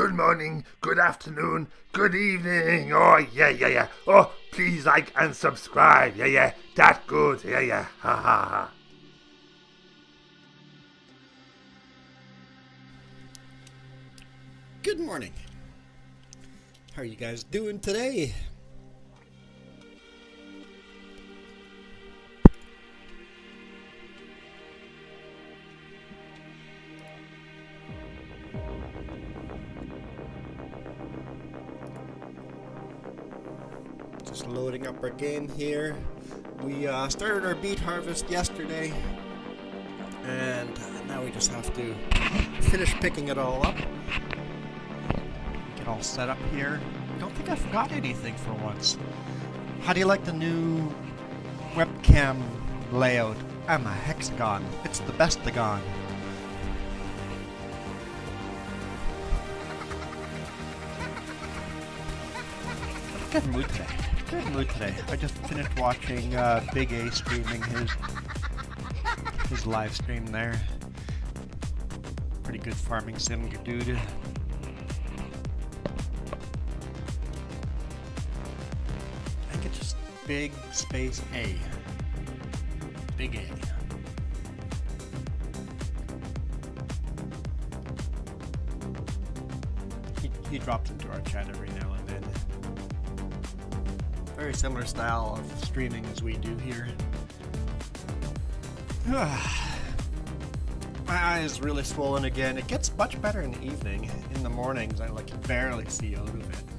good morning, good afternoon, good evening. Oh, yeah, yeah, yeah. Oh, please like and subscribe. Yeah, yeah. That good. Yeah, yeah. Ha, ha, ha. Good morning. How are you guys doing today? Our game here. We uh, started our beet harvest yesterday, and uh, now we just have to finish picking it all up. Get all set up here. Don't think I forgot anything for once. How do you like the new webcam layout? I'm a hexagon. It's the best of gone. Good mood today. Good mood today. I just finished watching uh, Big A streaming his his live stream there. Pretty good farming sim dude. I think it's just big space A. Big A. He, he into Very similar style of streaming as we do here. My eye is really swollen again. It gets much better in the evening. In the mornings, I like barely see out of it.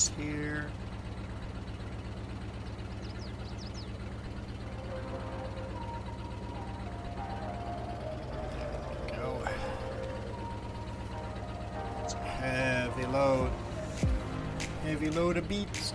Beets here. Go. It's a heavy load. Heavy load of beets.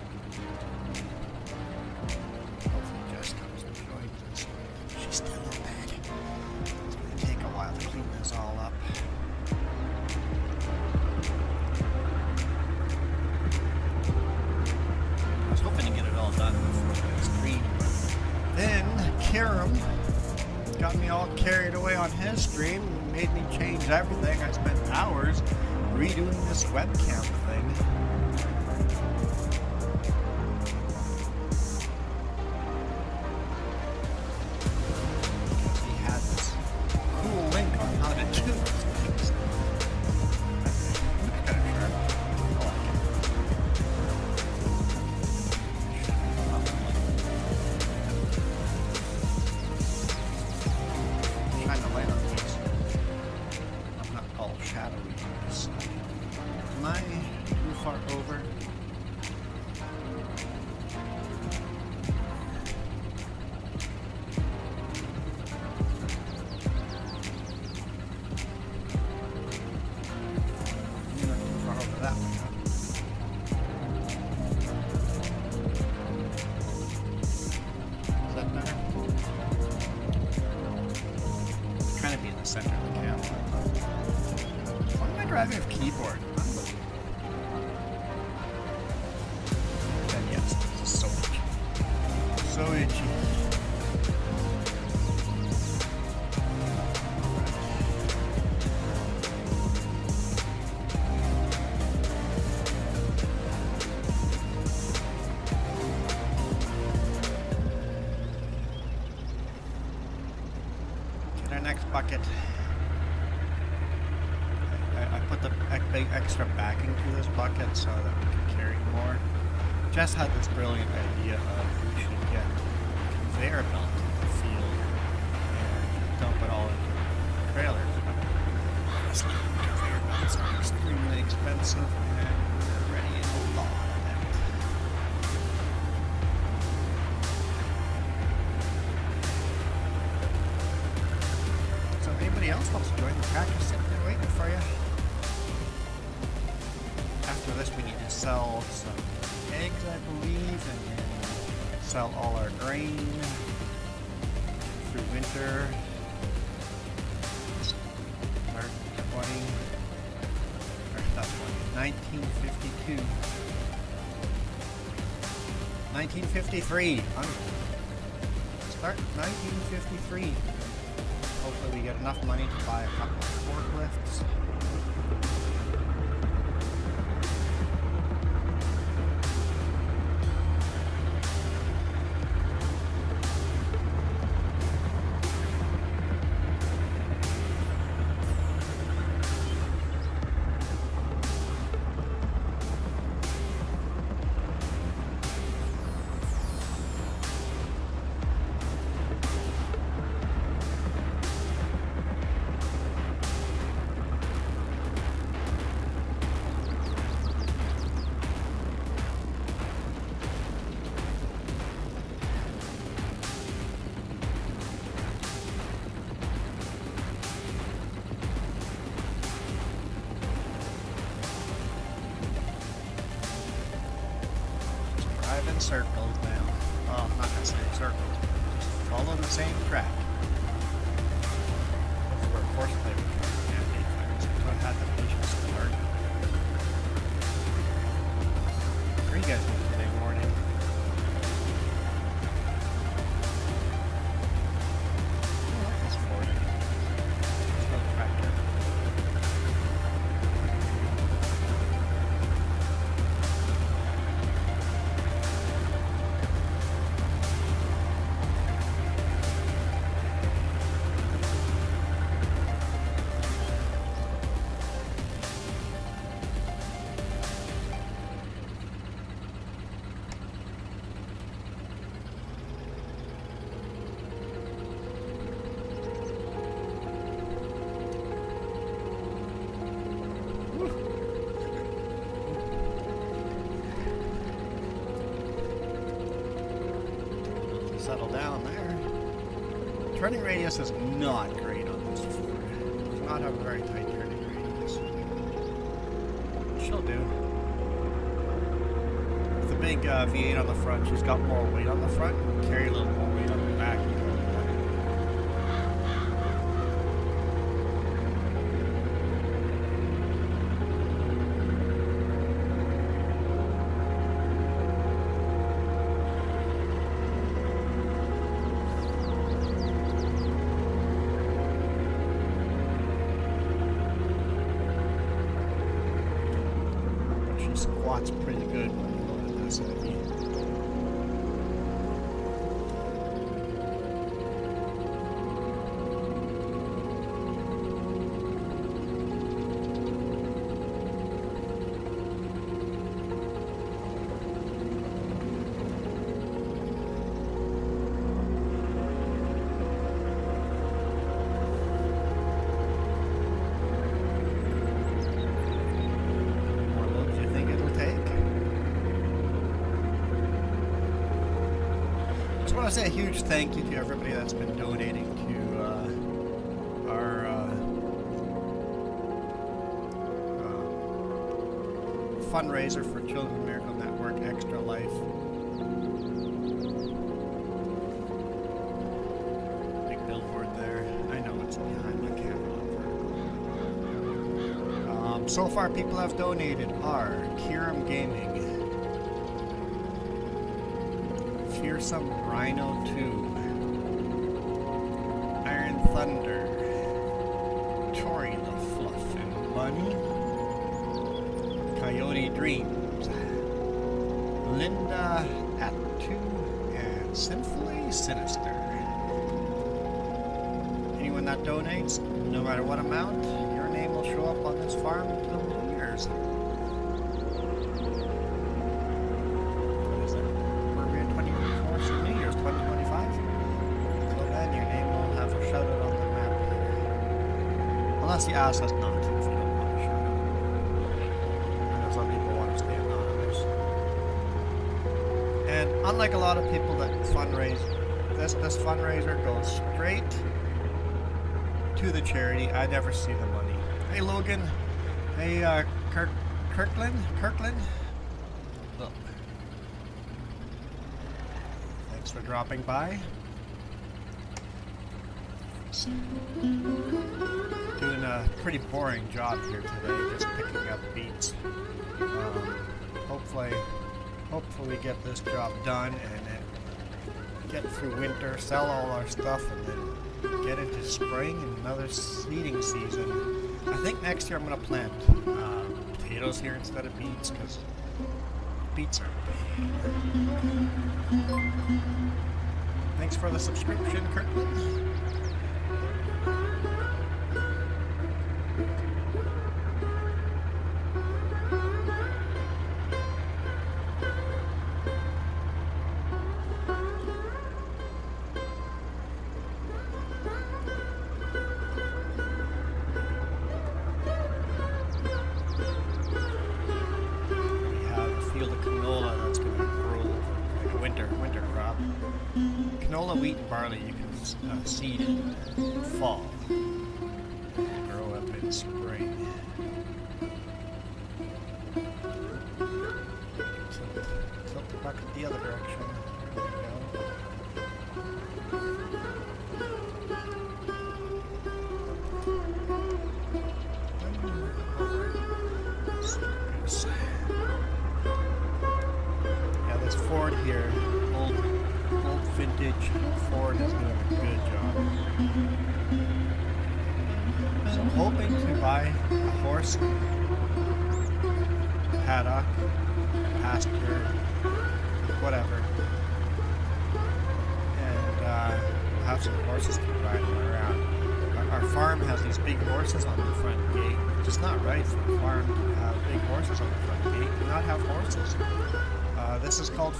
Bucket. I, I put the extra backing to this bucket so that we can carry more. Had else to join the pack, just sitting there waiting for you. After this, we need to sell some eggs, I believe, and sell all our grain through winter. Start 20, or 20, 1952. 1953. I'm- Start 1953. Hopefully we get enough money to buy a couple of forklifts. Not great on this floor. Does not have a very tight turning radius. She'll do. With the big uh, V8 on the front, she's got want to say a huge thank you to everybody that's been donating to uh, our uh, uh, fundraiser for Children's Miracle Network Extra Life. Big billboard there. I know it's behind my camera. Um, so far, people have donated are Kiram Gaming, Fearsome Rhino 2, Iron Thunder, Tori the Fluff and Bunny, Coyote Dreams, Linda at 2, and Sinfully Sinister. Anyone that donates, no matter what amount, your name will show up on this farm You ask us not to some people want to stay anonymous. And unlike a lot of people that fundraise, this this fundraiser goes straight to the charity. I never see the money. Hey Logan. Hey uh, Kirk Kirkland Kirkland. Look. Thanks for dropping by. Pretty boring job here today, just picking up beets. Um, hopefully, hopefully get this job done and then get through winter, sell all our stuff, and then get into spring and another seeding season. I think next year I'm gonna plant uh, potatoes here instead of beets because beets are big. Thanks for the subscription, Kirkland.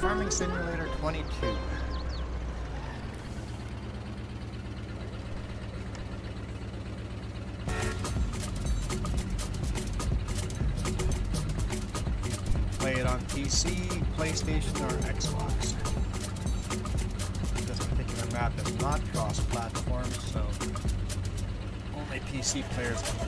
Farming Simulator 22. Play it on PC, PlayStation, or Xbox. This particular map is not cross-platform, so only PC players can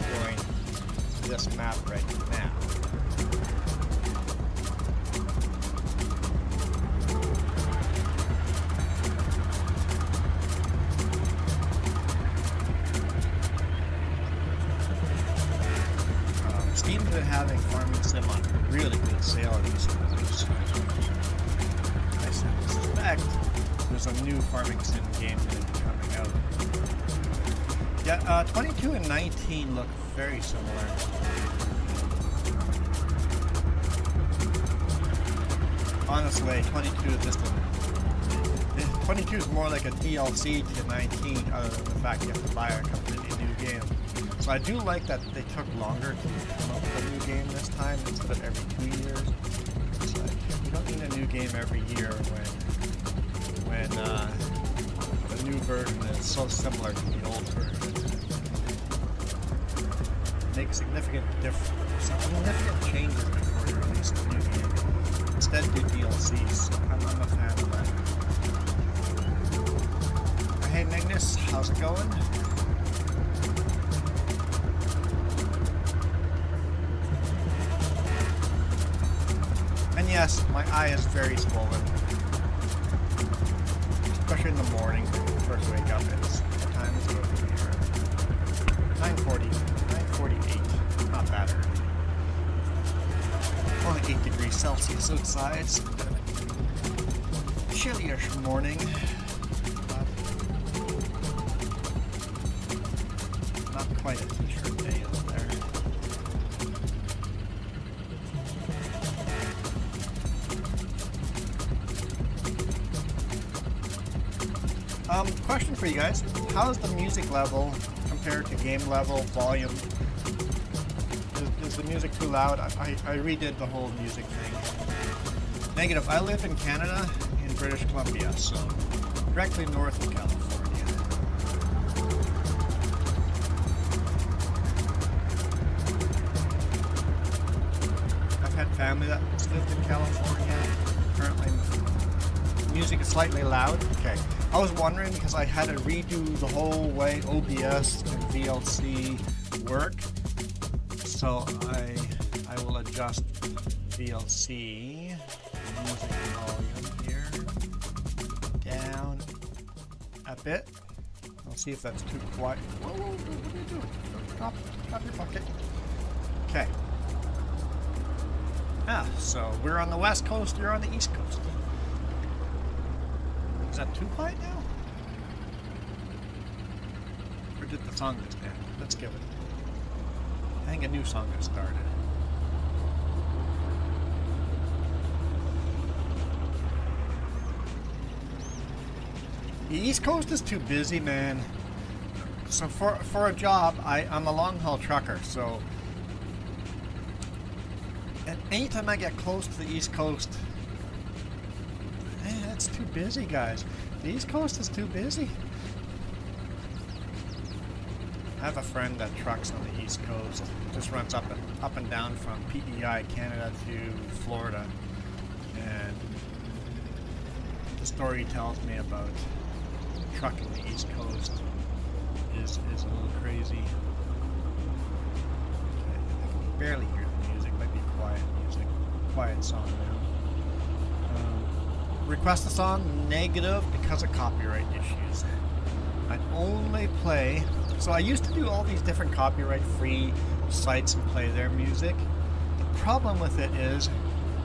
new Farming Sim game to be coming out. Yeah, uh, 22 and 19 look very similar. Honestly, 22 is just a. eh, 22 is more like a DLC to 19, other than the fact you have to buy a completely new game. So I do like that they took longer to come up with a new game this time instead of every two years. It's like, you don't need a new game every year when so similar to the old version. Make significant diff- significant changes before you release a new game. Instead, do DLCs. I'm, I'm a fan of that. Hey Magnus, how's it going? And yes, my eye is very swollen. For you guys. How's the music level compared to game level, volume? Is, is the music too loud? I, I, I redid the whole music thing. Negative. I live in Canada, in British Columbia, so directly north of California. I've had family that's lived in California. Currently, music is slightly loud. I was wondering because I had to redo the whole way OBS and VLC work. So I I will adjust VLC music volume here down a bit. I'll see if that's too quiet. Whoa, whoa, what are you doing? Drop, drop your bucket. Okay. Ah, so we're on the west coast, you're on the east coast. Is that too quiet now? Or did the song just end? Let's give it. I think a new song has started. The East Coast is too busy, man. So for for a job, I, I'm a long haul trucker, so and anytime I get close to the East Coast, man, it's too busy, guys. The East Coast is too busy. I have a friend that trucks on the East Coast, just runs up and up and down from PEI Canada to Florida, and the story he tells me about trucking the East Coast is is a little crazy. I can barely hear the music. Might be quiet music, quiet song now. Um, request a song negative because of copyright issues. I only play. So I used to do all these different copyright-free sites and play their music. The problem with it is,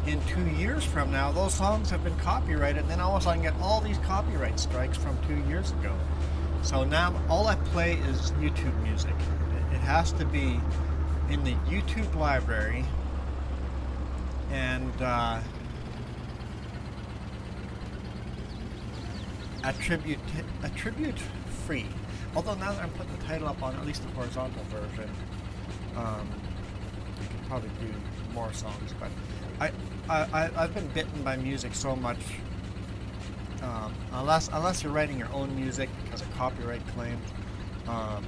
in two years from now, those songs have been copyrighted, and then all of a sudden get all these copyright strikes from two years ago. So now all I play is YouTube music. It, it has to be in the YouTube library, and uh, attribute attribute free. Although now that I'm putting the title up on at least the horizontal version, um, you can probably do more songs. But I, I, I have been bitten by music so much. Um, unless unless you're writing your own music because of copyright claims, um,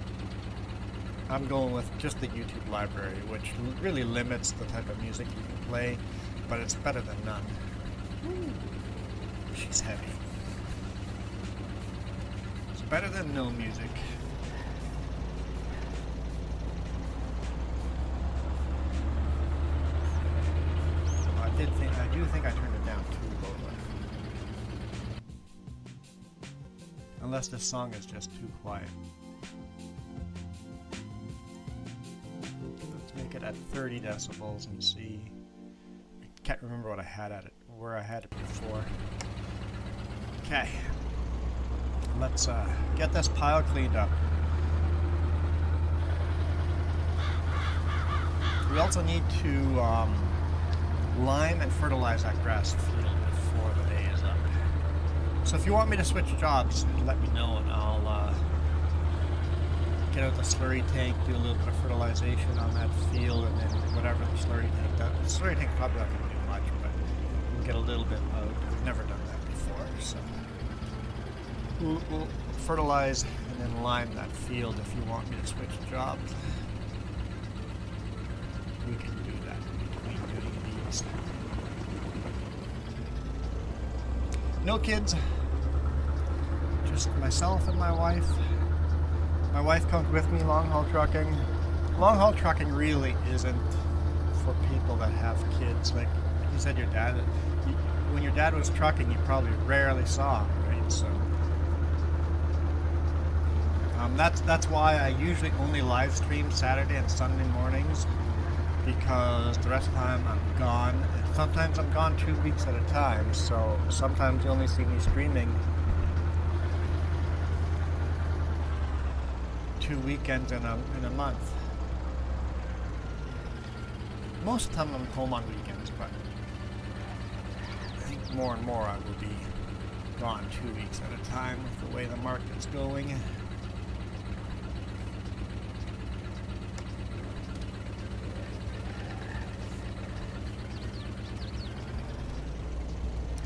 I'm going with just the YouTube library, which l- really limits the type of music you can play, but it's better than none. Ooh, she's heavy. Better than no music. I do think I turned it down too low. Unless this song is just too quiet. Let's make it at 30 decibels and see. I can't remember what I had at it, where I had it before. Okay. Let's uh, get this pile cleaned up. We also need to um, lime and fertilize that grass field before the day is up. So if you want me to switch jobs, let me know and I'll uh, get out the slurry tank, do a little bit of fertilization on that field, and then whatever the slurry tank does. The slurry tank probably not going to do much, but we'll get a little bit out. I've never done that before, so we'll, fertilize and then lime that field if you want me to switch jobs. We can do that between doing these. No kids, just myself and my wife. My wife comes with me long haul trucking. Long haul trucking really isn't for people that have kids. Like you said, your dad. When your dad was trucking, you probably rarely saw him, right? So um, that's that's why I usually only live stream Saturday and Sunday mornings because the rest of the time I'm gone. Sometimes I'm gone two weeks at a time, so sometimes you only see me streaming two weekends in a in a month. Most of the time I'm home on weekends, but I think more and more I will be gone two weeks at a time with the way the market's going.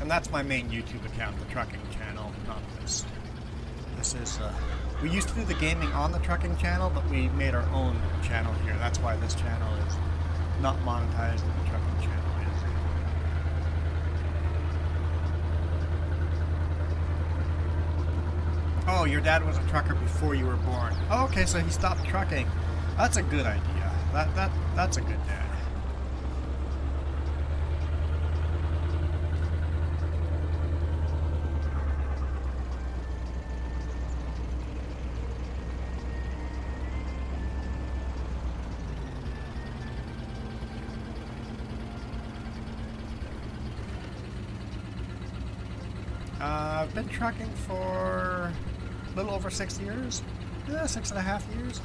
And that's my main YouTube account, the trucking channel, not this. This is, uh, we used to do the gaming on the trucking channel, but we made our own channel here. That's why this channel is not monetized the trucking channel is. Oh, your dad was a trucker before you were born. Oh, okay, so he stopped trucking. That's a good idea. That that that's a good dad. Trucking for a little over six years. Yeah, six and a half years.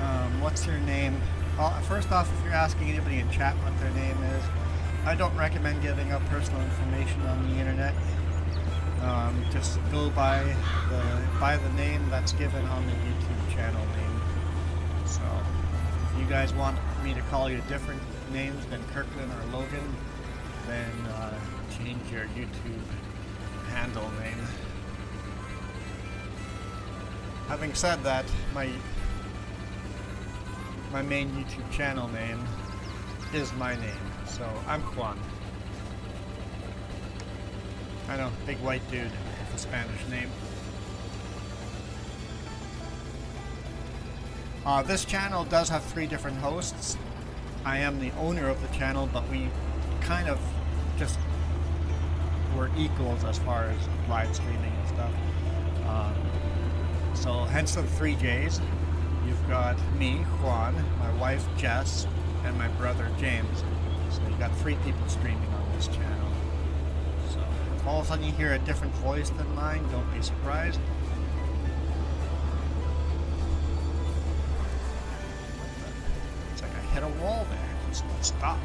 Um, what's your name? Well, first off, if you're asking anybody in chat what their name is, I don't recommend giving up personal information on the internet. Um, just go by the by the name that's given on the YouTube channel name. So, if you guys want me to call you different names than Kirkland or Logan, then uh, change your YouTube handle name. Having said that, my my main YouTube channel name is my name. So I'm Juan. I know, big white dude with a Spanish name. Uh, this channel does have three different hosts. I am the owner of the channel, but we kind of just were equals as far as live streaming and stuff. Um, so hence the three J's. You've got me, Juan, my wife Jess, and my brother James. So you got three people streaming on this channel. So if all of a sudden you hear a different voice than mine, don't be surprised. It's like I hit a wall there. Just stop.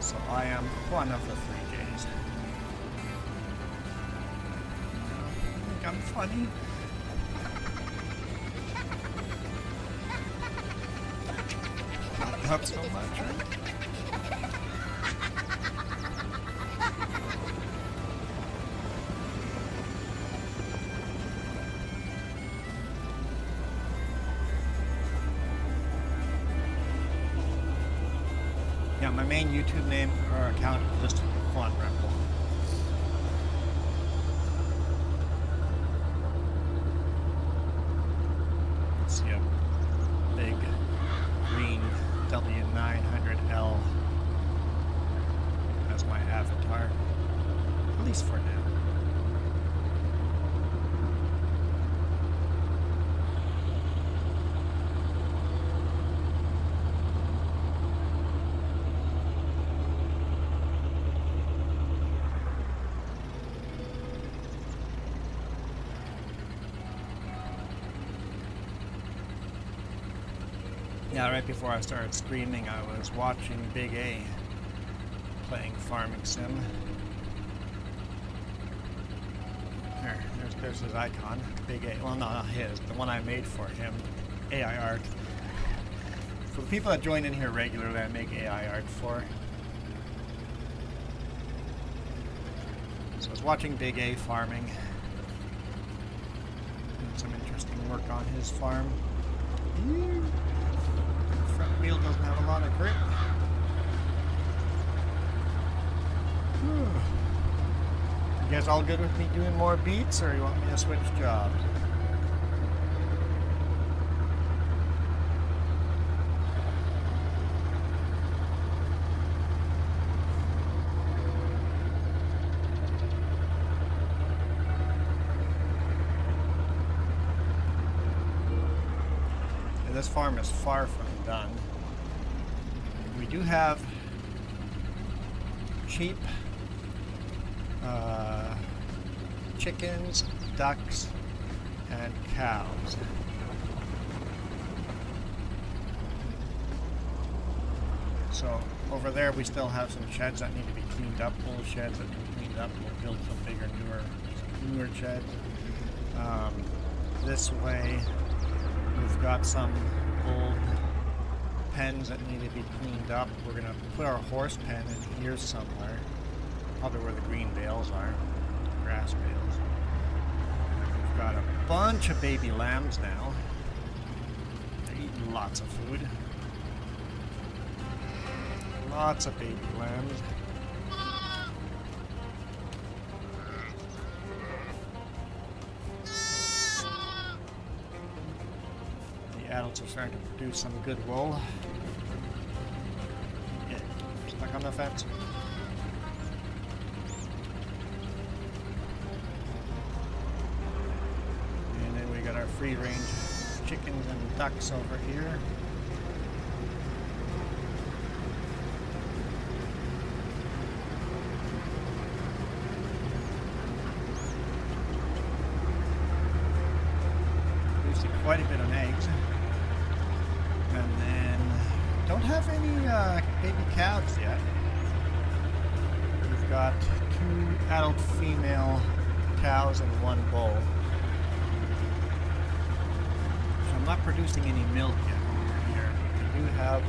So I am one of the three J's. I think I'm funny. So much? Yeah, my main YouTube name or account is just Juan Rempel. see a big green W900L as my avatar, at least for now. Yeah, right before I started screaming, I was watching Big A playing Farming Sim. There, there's, there's his icon, Big A. Well, no, not his, the one I made for him, AI art. For the people that join in here regularly, I make AI art for. So I was watching Big A farming. Doing some interesting work on his farm. Front wheel doesn't have a lot of grip. Hmm. You guys all good with me doing more beets, or you want me to switch jobs? this farm is far do have cheap uh, chickens, ducks, and cows. So over there we still have some sheds that need to be cleaned up, old sheds that need to be cleaned up. We'll build some bigger, newer, newer sheds. Um, this way we've got some old pens that need to be cleaned up. We're going to put our horse pen in here somewhere. Probably where the green bales are, grass bales. We've got a bunch of baby lambs now. They're eating lots of food. Lots of baby lambs. The adults are starting to produce some good wool. Fence. And then we got our free range chickens and ducks over here. Female cows and one bull. So I'm not producing any milk yet here. We do have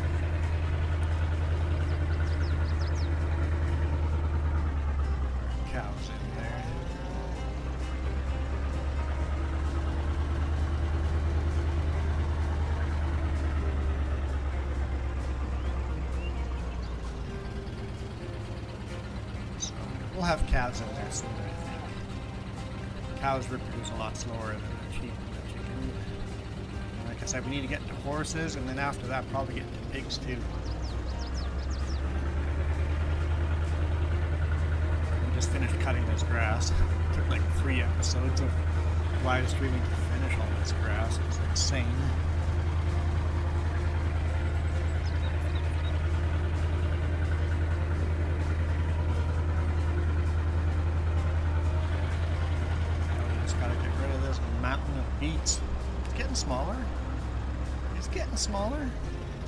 Cows reproduce a lot slower than the sheep and chicken. Like I said, we need to get to horses, and then after that, probably get to pigs too. We just finished cutting this grass. took like three episodes of live streaming to finish all this grass. It's insane.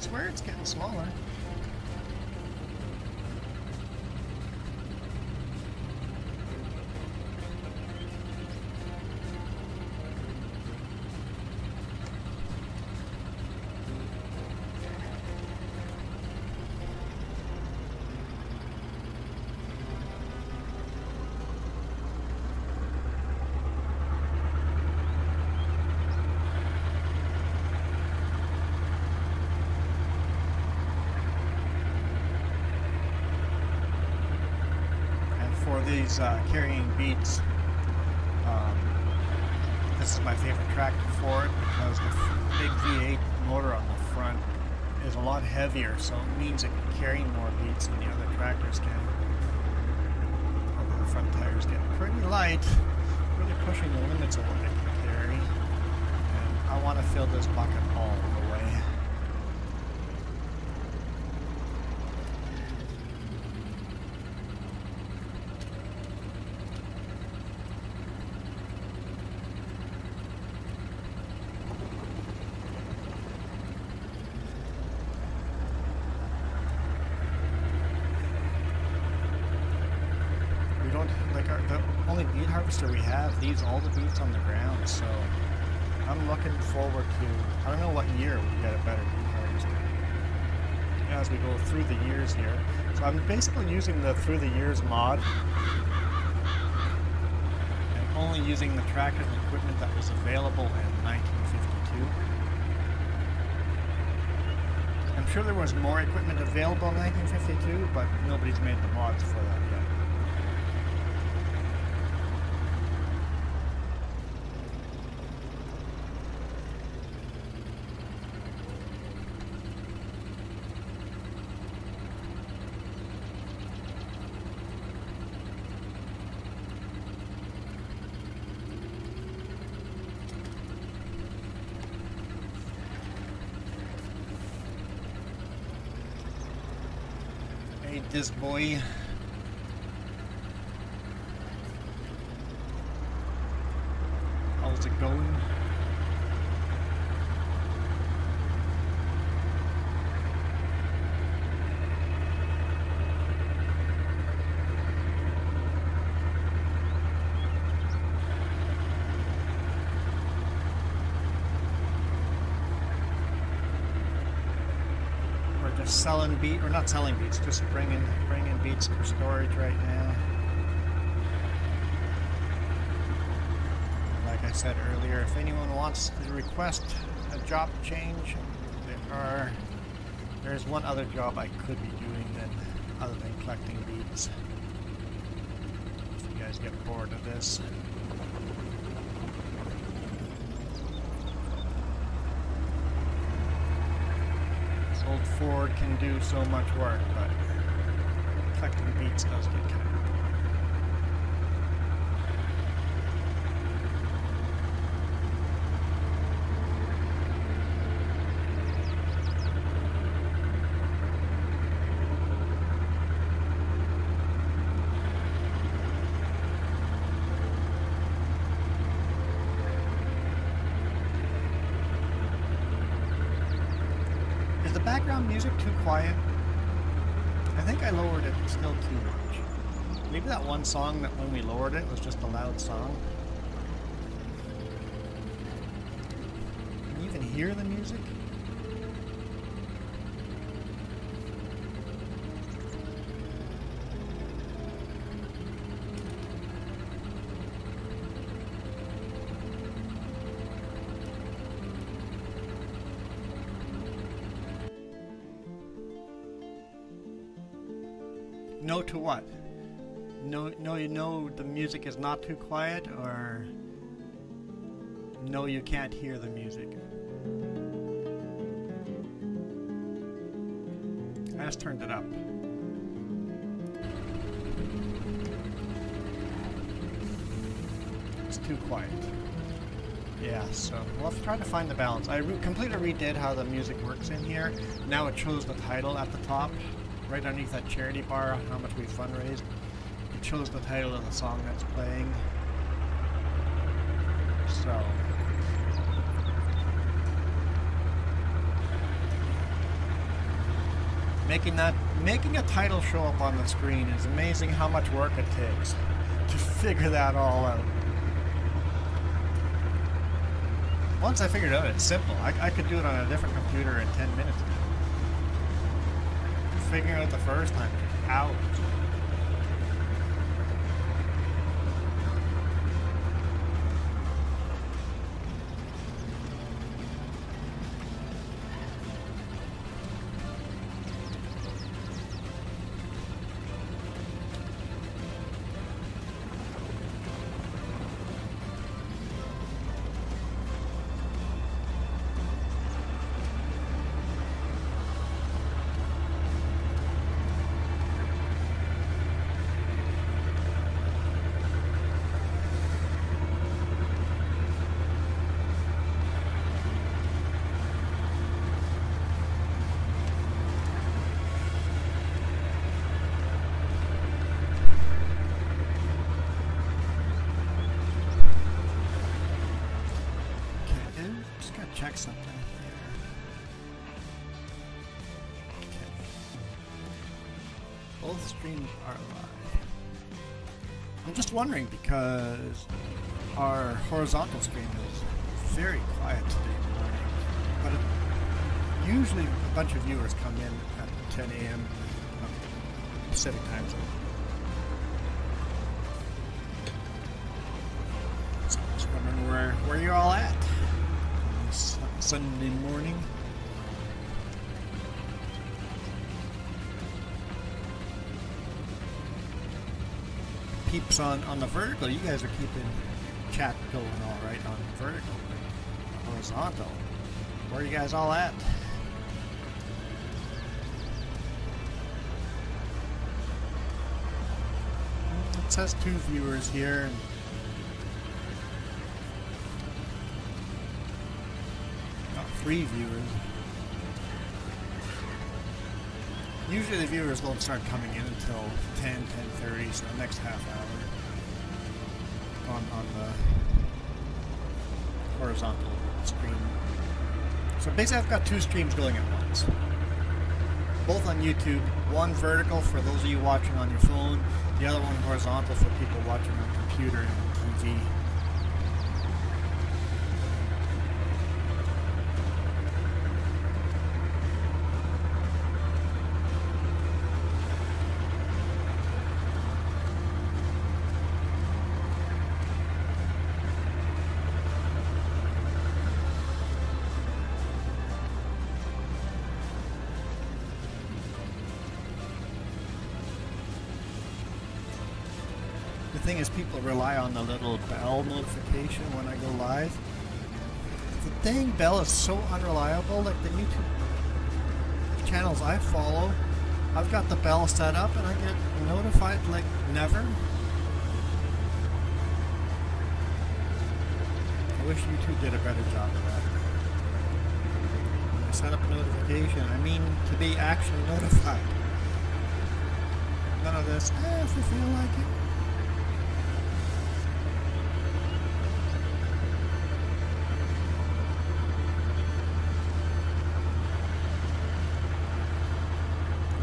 Swear it's getting smaller. These uh, carrying beets, um, this is my favorite tractor for it because the big V8 motor on the front is a lot heavier, so it means it can carry more beets than the other tractors can. Although the front tires get pretty light, really pushing the limits of what it can carry. And I want to fill this bucket all the way. We don't like our the only beet harvester all the beets on the ground, so I'm looking forward to I don't know what year we get a better harvester. As we go through the years here. So I'm basically using the through the years mod and only using the tractors and equipment that was available in 1952. I'm sure there was more equipment available in 1952, but nobody's made the mods for that this boy. How's it going? We're beat. We're not selling beets. Just bringing bringing beets for storage right now. Like I said earlier, if anyone wants to request a job change, there are there's one other job I could be doing than other than collecting beets. If you guys get bored of this. This old Ford can do so much work, but collecting beets does get kind of Is the background music too quiet? I think I lowered it still too much. Maybe that one song that when we lowered it was just a loud song. Can you even hear the music? No to what? No, no, you know the music is not too quiet, or no, you can't hear the music. I just turned it up. It's too quiet. Yeah, so we'll try to find the balance. I re completely redid how the music works in here. Now it shows the title at the top, right underneath that charity bar, how much we fundraised. Shows the title of the song that's playing. So. Making that making a title show up on the screen is amazing how much work it takes to figure that all out. Once I figured it out, it's simple. I, I could do it on a different computer in 10 minutes. Figuring out the first time, hours. Something. Okay. Both streams are live. I'm just wondering because our horizontal stream is very quiet today morning, but it, usually a bunch of viewers come in at 10 a.m. um, Pacific time zone. So I'm just wondering where, where you're all at Sunday morning. Peeps on, on the vertical, you guys are keeping chat going all right on vertical. Horizontal. Where are you guys all at? It says two viewers here. Three viewers. Usually the viewers don't start coming in until 10, 10.30, so the next half hour on, on the horizontal screen. So basically I've got two streams going at once. Both on YouTube. One vertical for those of you watching on your phone, the other one horizontal for people watching on computer and TV. Thing is, people rely on the little bell notification when I go live. The dang bell is so unreliable. Like the YouTube channels I follow, I've got the bell set up and I get notified like never. I wish YouTube did a better job of that. When I set up a notification, I mean to be actually notified. None of this, eh, if you feel like it.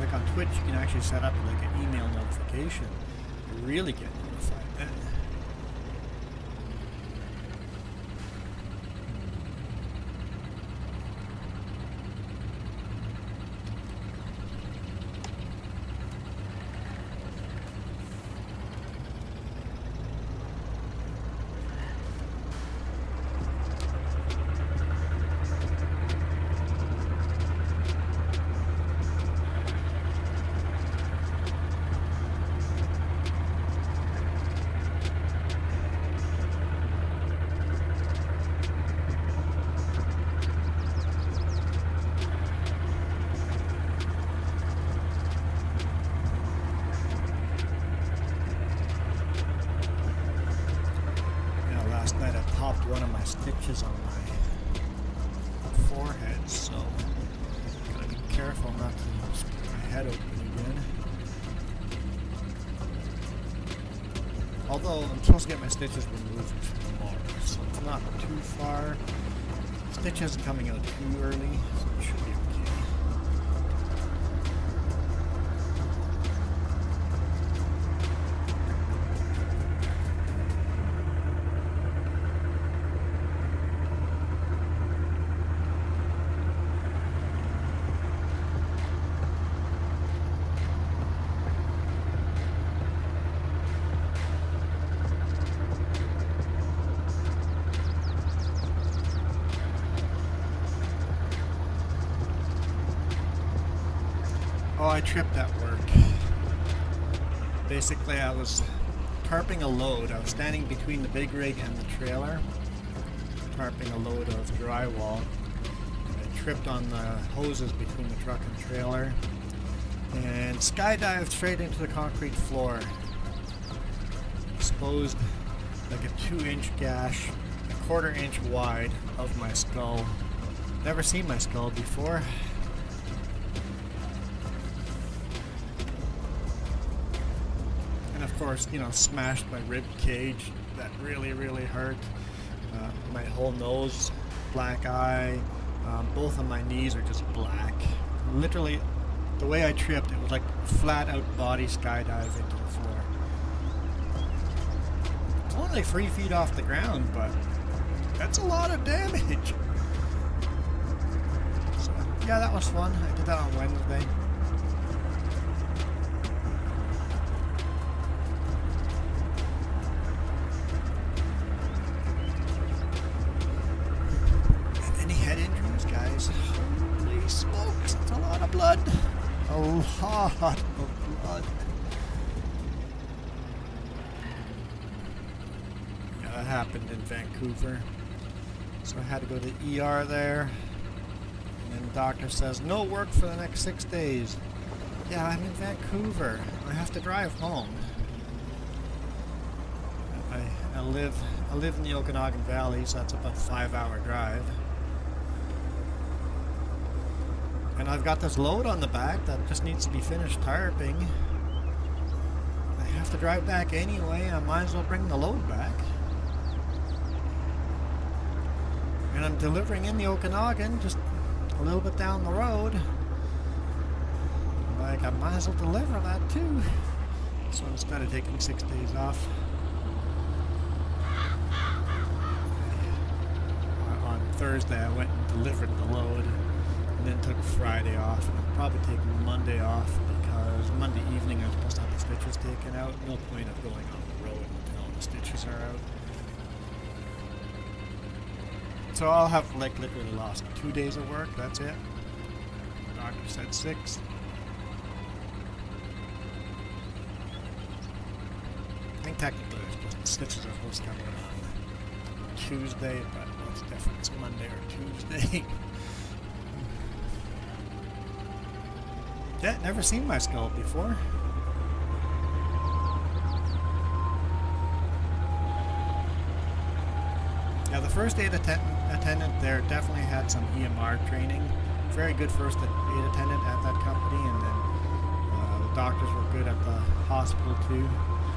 like on Twitch, you can actually set up like an email notification. Really get notified. You know, last night I popped one of my stitches on my forehead, so gotta be careful not to split my head open again. Although I'm get my stitches removed tomorrow, so it's not too far. Stitch isn't coming out too early, so it should be okay. Oh, I tripped at work. Basically, I was tarping a load. I was standing between the big rig and the trailer, tarping a load of drywall. I tripped on the hoses between the truck and trailer and skydived straight into the concrete floor. Exposed like a two inch gash, a quarter inch wide of my skull. Never seen my skull before. You know, smashed my rib cage. That really, really hurt. Uh, my whole nose, black eye. Um, both of my knees are just black. Literally, the way I tripped, it was like flat out body skydive into the floor. Only three feet off the ground, but that's a lot of damage. So, yeah, that was fun. I did that on Wednesday. Lot of blood. Yeah, that happened in Vancouver. So I had to go to the ER there. And the doctor says, no work for the next six days. Yeah, I'm in Vancouver. I have to drive home. I, I live I live in the Okanagan Valley, so that's about a five hour drive. And I've got this load on the back that just needs to be finished tarping. I have to drive back anyway, I might as well bring the load back. And I'm delivering in the Okanagan, just a little bit down the road. Like, I might as well deliver that too. So instead of taking six days off, on Thursday I went and delivered the load then took Friday off and I'll probably take Monday off because Monday evening I'm supposed to have the stitches taken out. No point of going on the road until the stitches are out. So I'll have like literally lost two days of work, that's it. The doctor said six. I think technically it's the stitches are supposed to come in on Tuesday, but the difference? Monday or Tuesday? yeah, never seen my skull before. Yeah, the first aid atten attendant there definitely had some EMR training. Very good first aid attendant at that company, and then uh, the doctors were good at the hospital too.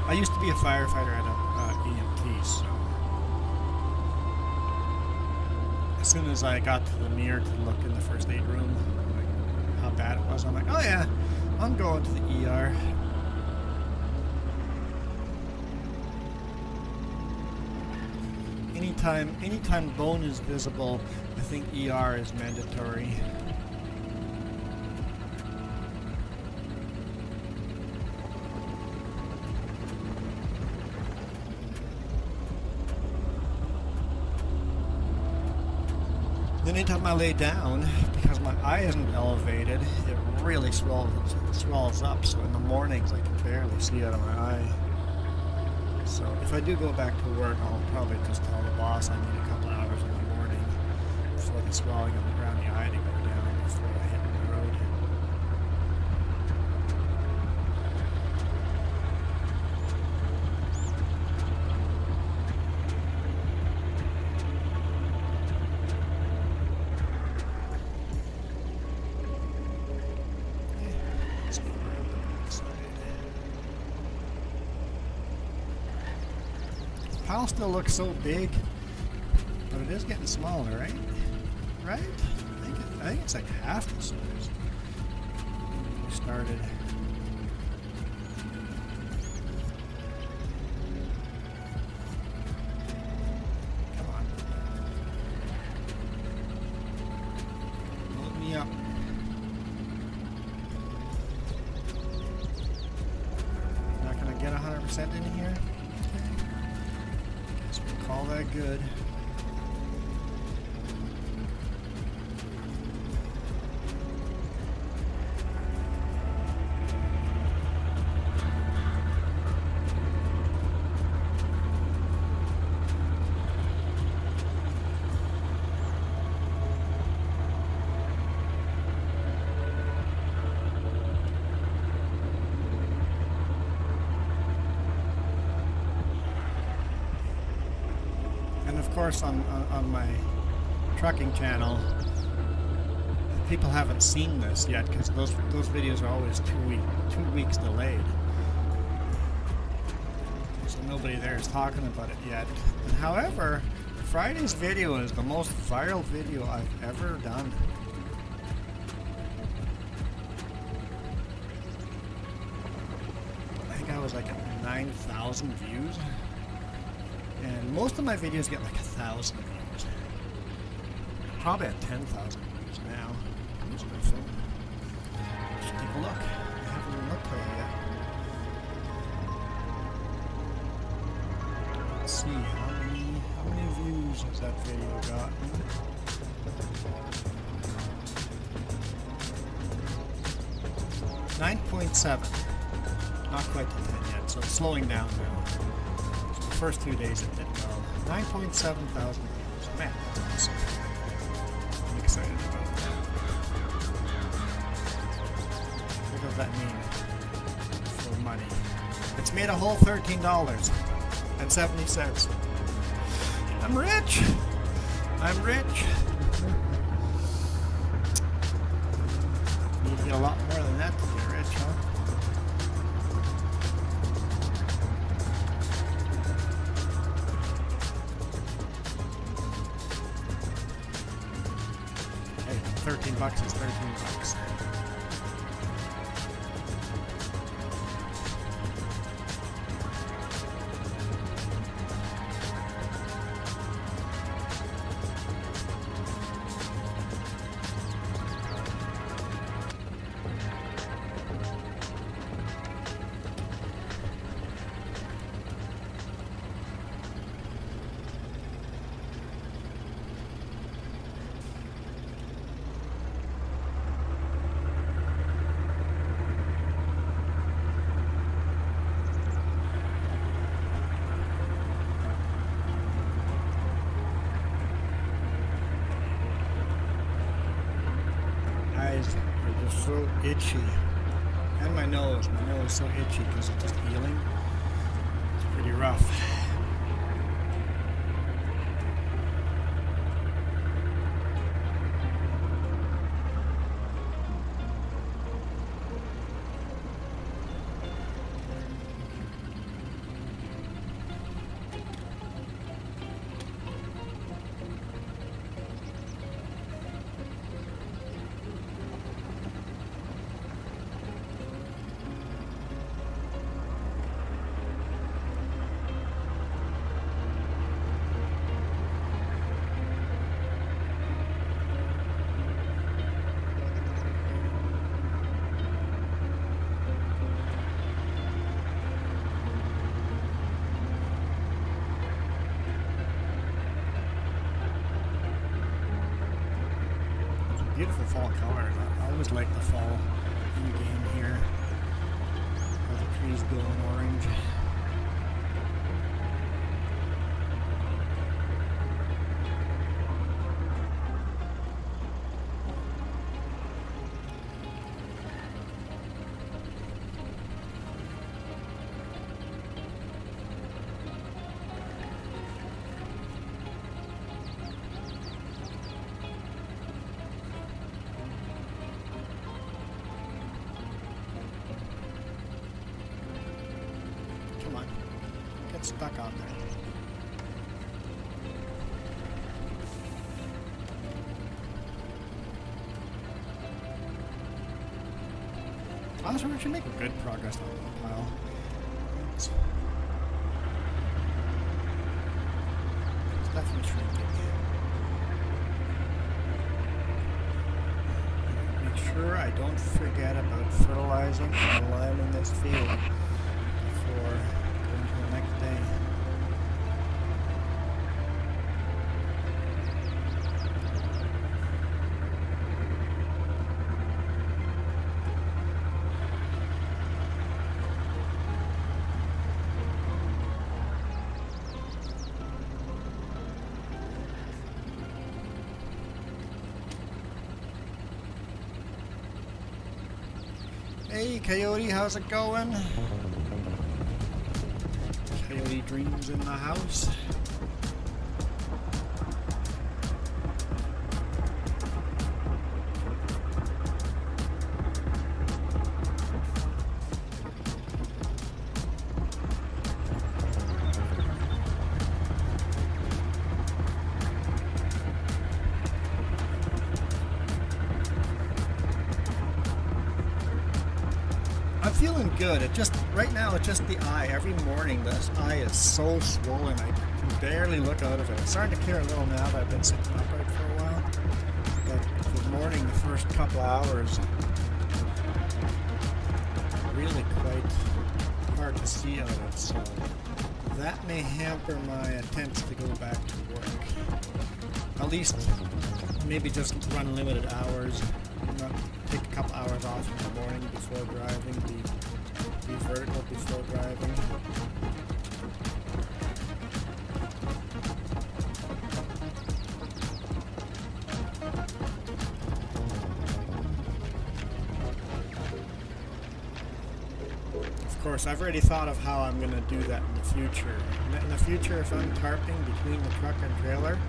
I used to be a firefighter at a uh, EMT, so as soon as I got to the mirror to look in the first aid room, bad it was, I'm like, oh yeah, I'm going to the ER. Anytime, anytime bone is visible, I think ER is mandatory. Then anytime I lay down, because my eye isn't elevated, it really swells, swells up. So in the mornings, I can barely see out of my eye. So if I do go back to work, I'll probably just tell the boss I need a couple hours in the morning for the swelling around the eye to go still looks so big, but it is getting smaller, right? Right? I think, it, I think it's like half the size we started. Course, on, on, on my trucking channel, people haven't seen this yet because those those videos are always two week two weeks delayed. So nobody there is talking about it yet. And however, Friday's video is the most viral video I've ever done. I think I was like at 9,000 views. And most of my videos get like a thousand. Probably at 10,000 views now. Use my phone. Take a look. I haven't looked at it yet. Let's see how many how many views has that video gotten? Nine point seven. Not quite to ten yet, so it's slowing down now. First two days it. 9.7 thousand views. Man, that's awesome. I'm excited about that. What does that mean for money? It's made a whole $13 and 70 cents. I'm rich! I'm rich! 13 bucks is 13 bucks. Like the fall Honestly, we should make good progress on the pile. It's, definitely shrinking. Make sure I don't forget about fertilizing and liming this field Coyote, how's it going? Coyote Dreams in the house. Right now it's just the eye. Every morning this eye is so swollen I can barely look out of it. It's starting to clear a little now that I've been sitting upright for a while. But the morning, the first couple hours, really quite hard to see out of it. So that may hamper my attempts to go back to work. At least maybe just run limited hours. Not take a couple hours off in the morning before driving. Vertical. Of course, I've already thought of how I'm going to do that in the future. In the future, if I'm tarping between the truck and trailer,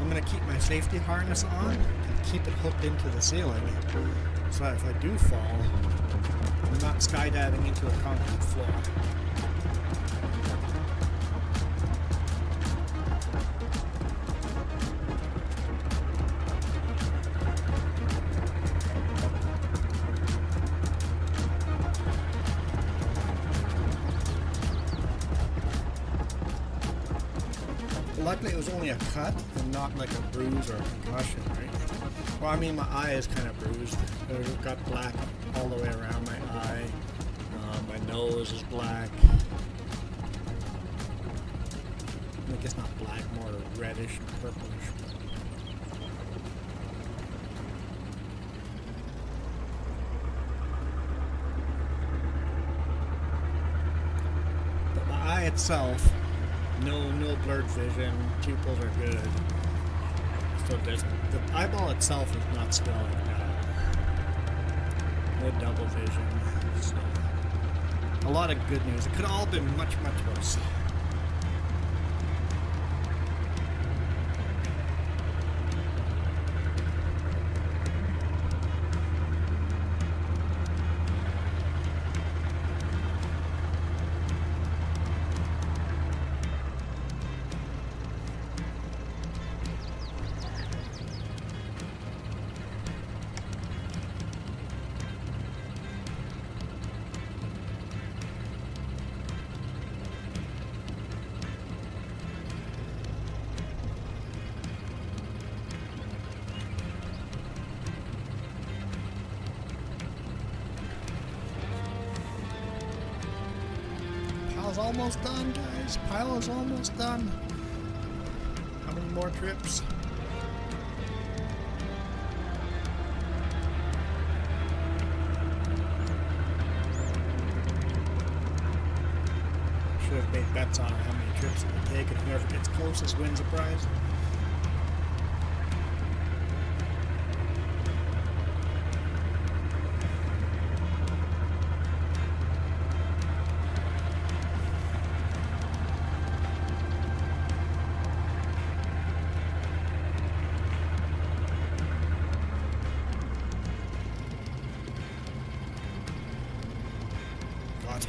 I'm going to keep my safety harness on and keep it hooked into the ceiling So if I do fall, not skydiving into a concrete floor. Luckily, it was only a cut and not like a bruise or a concussion, right? Well, I mean, my eye is kind of bruised. It got black reddish, purplish. But my eye itself, no, no blurred vision. Pupils are good. So the eyeball itself is not swelling now. No double vision. So a lot of good news. It could have all been much, much worse.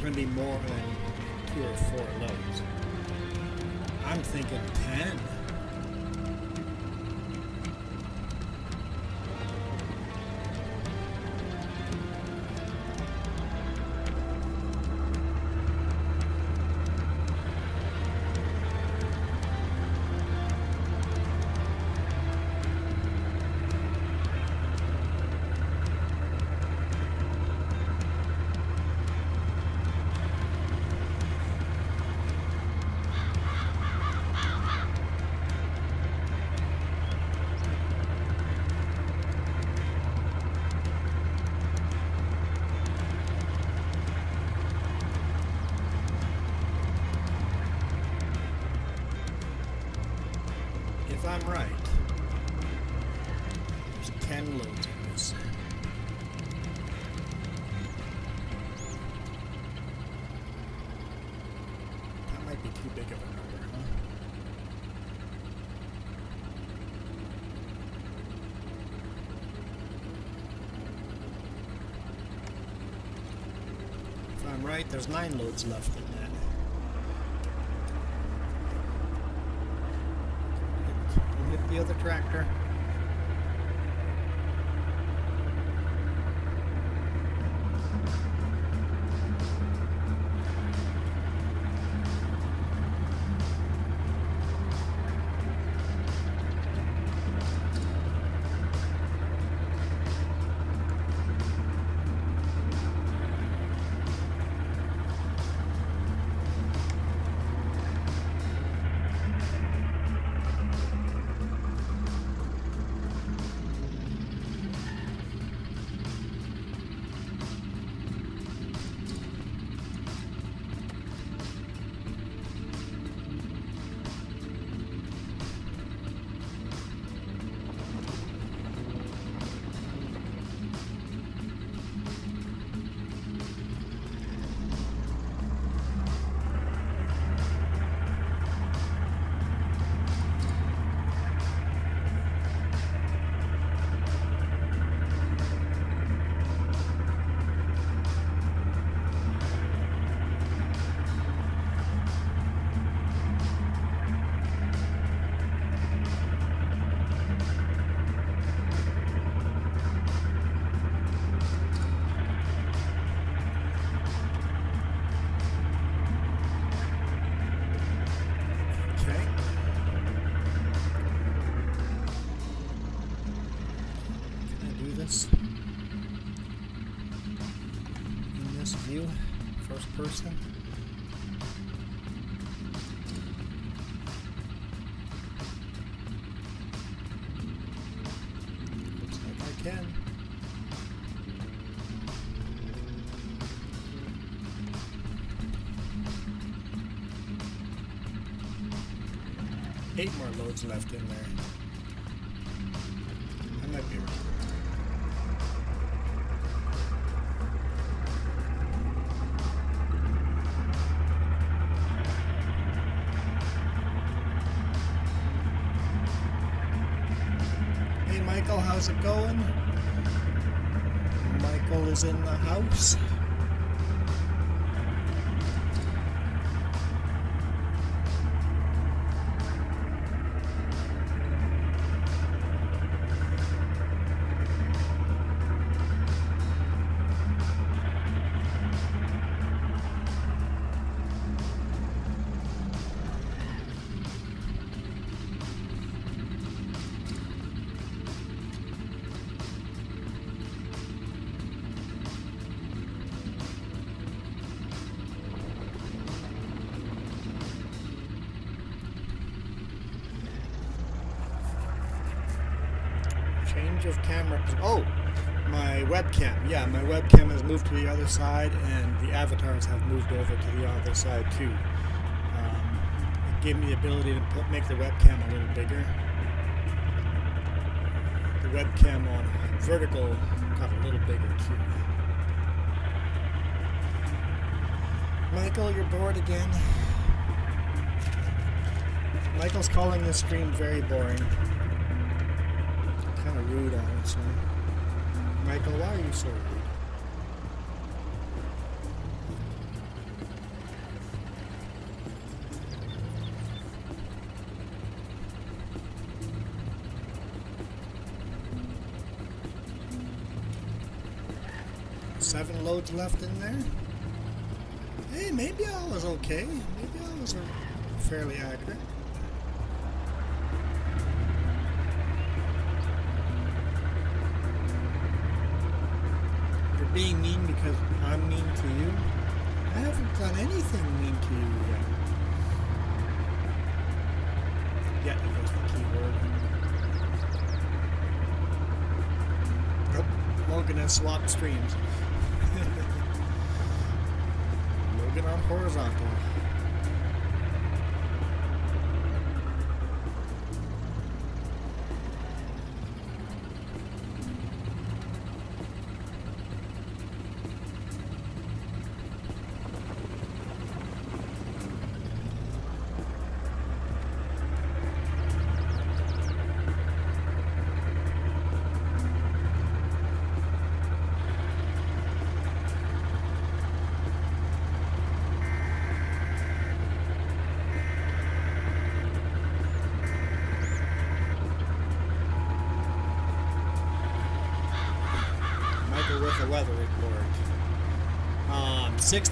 Going to be more than two or four loads. I'm thinking right, there's nine loads left loads left in there. Of camera. Oh, my webcam. Yeah, my webcam has moved to the other side, and the avatars have moved over to the other side too. Um, it gave me the ability to put, make the webcam a little bigger. The webcam on vertical got a little bigger too. Michael, you're bored again. Michael's calling this stream very boring kind of rude, honestly. Michael, why are you so rude? Seven loads left in there. Hey, maybe I was okay. Maybe I was fairly accurate. I'm mean to you. I haven't done anything mean to you yet. Yet the. Logan has swapped streams. Logan on horizontal.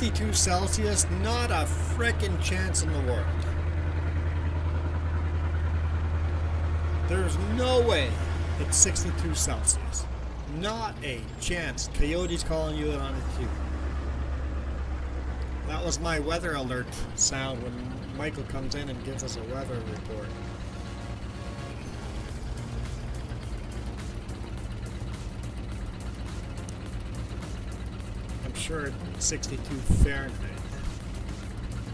62 Celsius, not a fricking chance in the world. There's no way it's 62 Celsius. Not a chance. Coyote's calling you on a cue. That was my weather alert sound when Michael comes in and gives us a weather report. 62 Fahrenheit.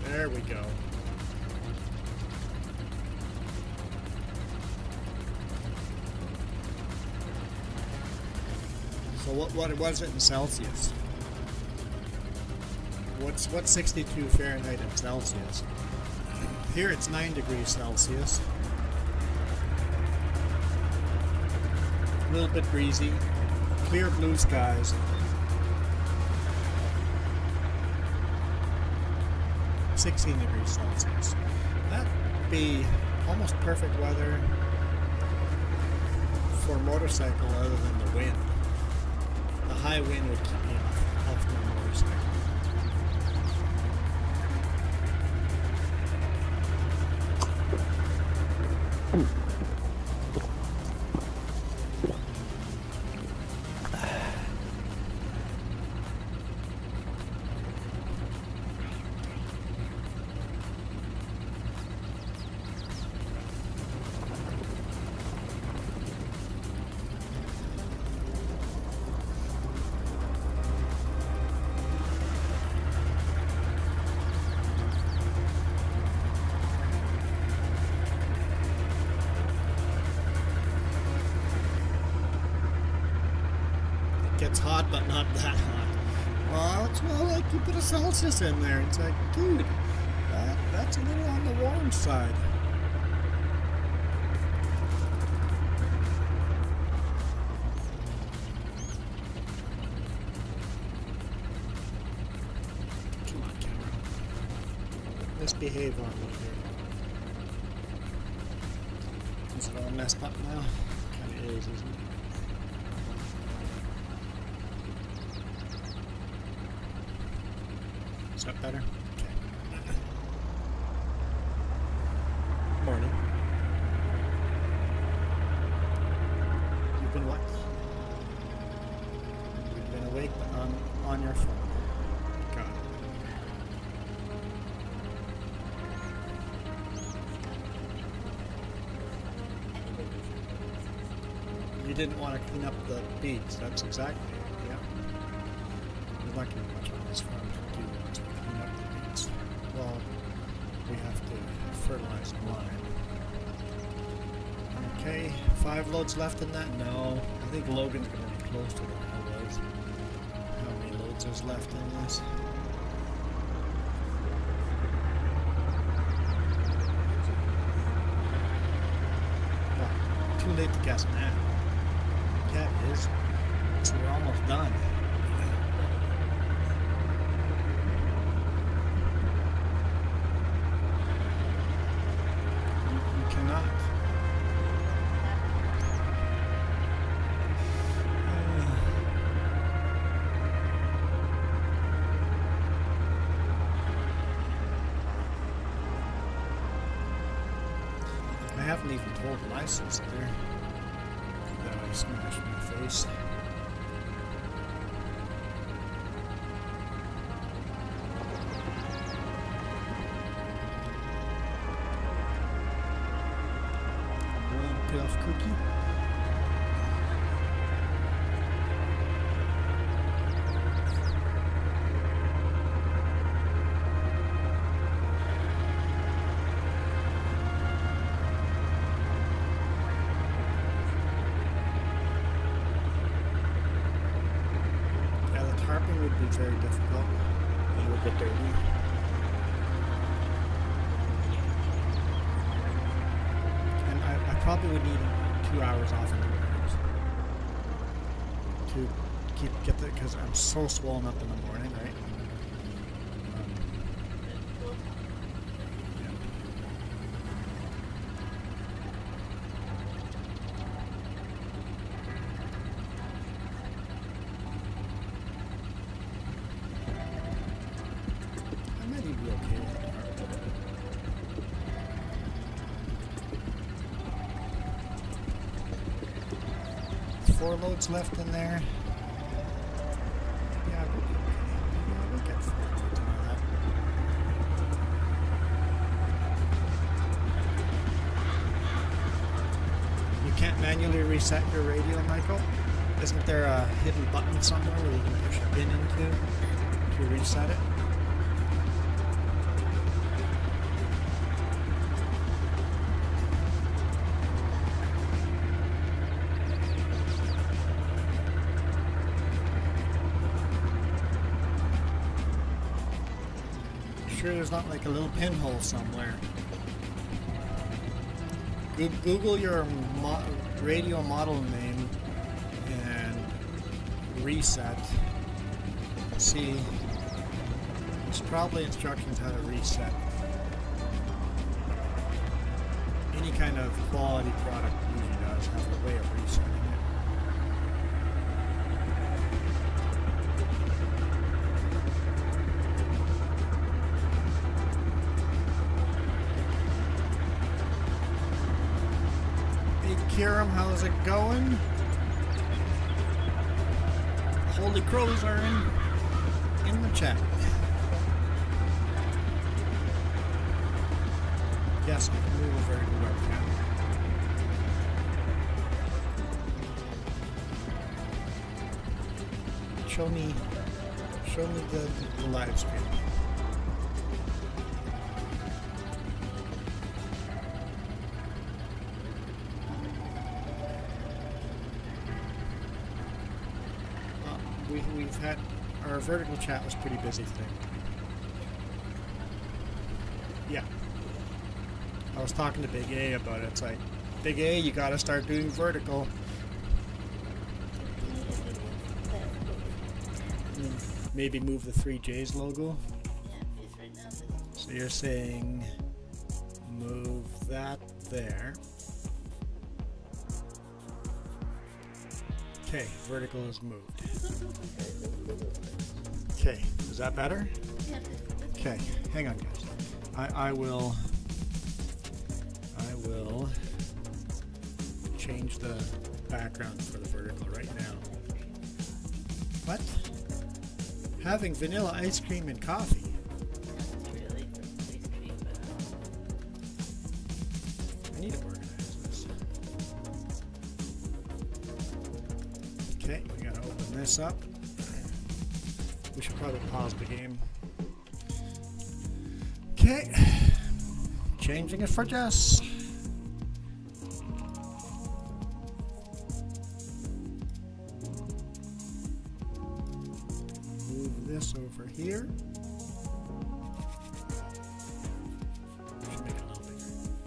There we go. So what, what was it in Celsius? What's what? 62 Fahrenheit in Celsius? Here it's 9 degrees Celsius. A little bit breezy, clear blue skies, 16 degrees Celsius. That'd be almost perfect weather for a motorcycle other than the wind. The high wind would keep off, off my motorcycle. Put in there. It's like, dude, that, that's a little on the warm side. Come on, camera. Misbehave on me here. Is it all messed up now? Kinda is, isn't it? Is that better? Okay. Morning. You've been what? You've been awake but on, on your phone. Got it. You didn't want to clean up the beets. That's exactly we have to fertilize the line. Okay, five loads left in that? No. I think Logan's going to be close to I was. How many loads is left in this? Well, too late to guess now. It is. We're almost done. Told be very difficult. It would get dirty. And I, I probably would need two hours off in the mornings to keep get the because I'm so swollen up in the morning, right? Um, yeah. I might even be okay with it. Four loads left in there. You can't manually reset your radio, Michael? Isn't there a hidden button somewhere where you can push a pin into to reset it? There's not like a little pinhole somewhere. Goo- Google your mo- radio model name and reset. See, there's probably instructions how to reset any kind of quality product usually does have a way of resetting Kiram, how's it going? Holy crows are in in the chat. Yes, I can move over to the webcam. Show me, show me the, the live stream. Vertical chat was pretty busy today. Yeah. I was talking to Big A about it. It's like, Big A, you gotta start doing vertical. Maybe move the 3J's logo. So you're saying move that there. Okay, vertical is moved. That better? Okay, hang on guys. I, I will I will change the background for the vertical right now. What? Having vanilla ice cream and coffee. For Jess. Move this over here. It.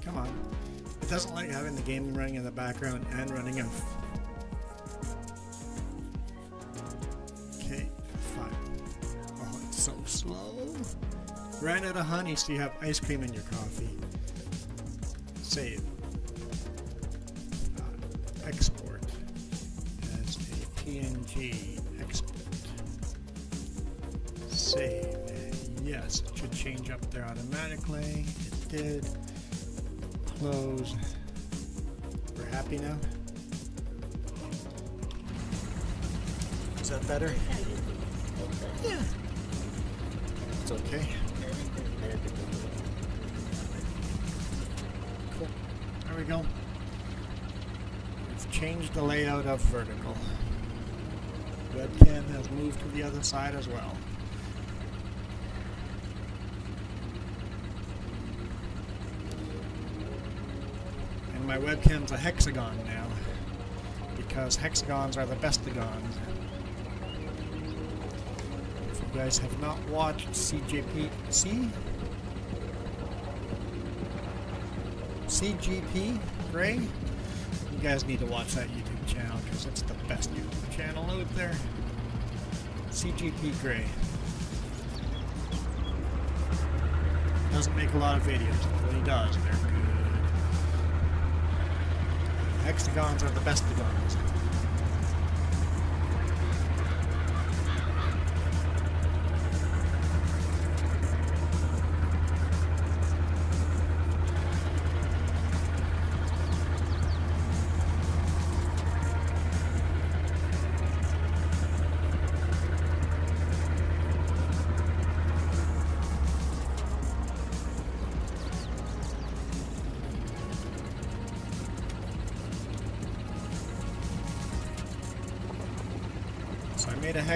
Come on. It doesn't like having the game running in the background and running a Okay, fine. Oh, it's so slow. Ran out of honey, so you have ice cream in your coffee. Save. Uh, export as a PNG export. Save. Yes, it should change up there automatically. It did. Close. We're happy now? Is that better? Yeah. It's okay. There we go. We've changed the layout of vertical. Webcam has moved to the other side as well. And my webcam's a hexagon now. Because hexagons are the bestagons. If you guys have not watched CJP, CGP Grey, you guys need to watch that YouTube channel because it's the best YouTube channel out there. CGP Grey. Doesn't make a lot of videos, but he does, they're good. Hexagons are the bestagons. So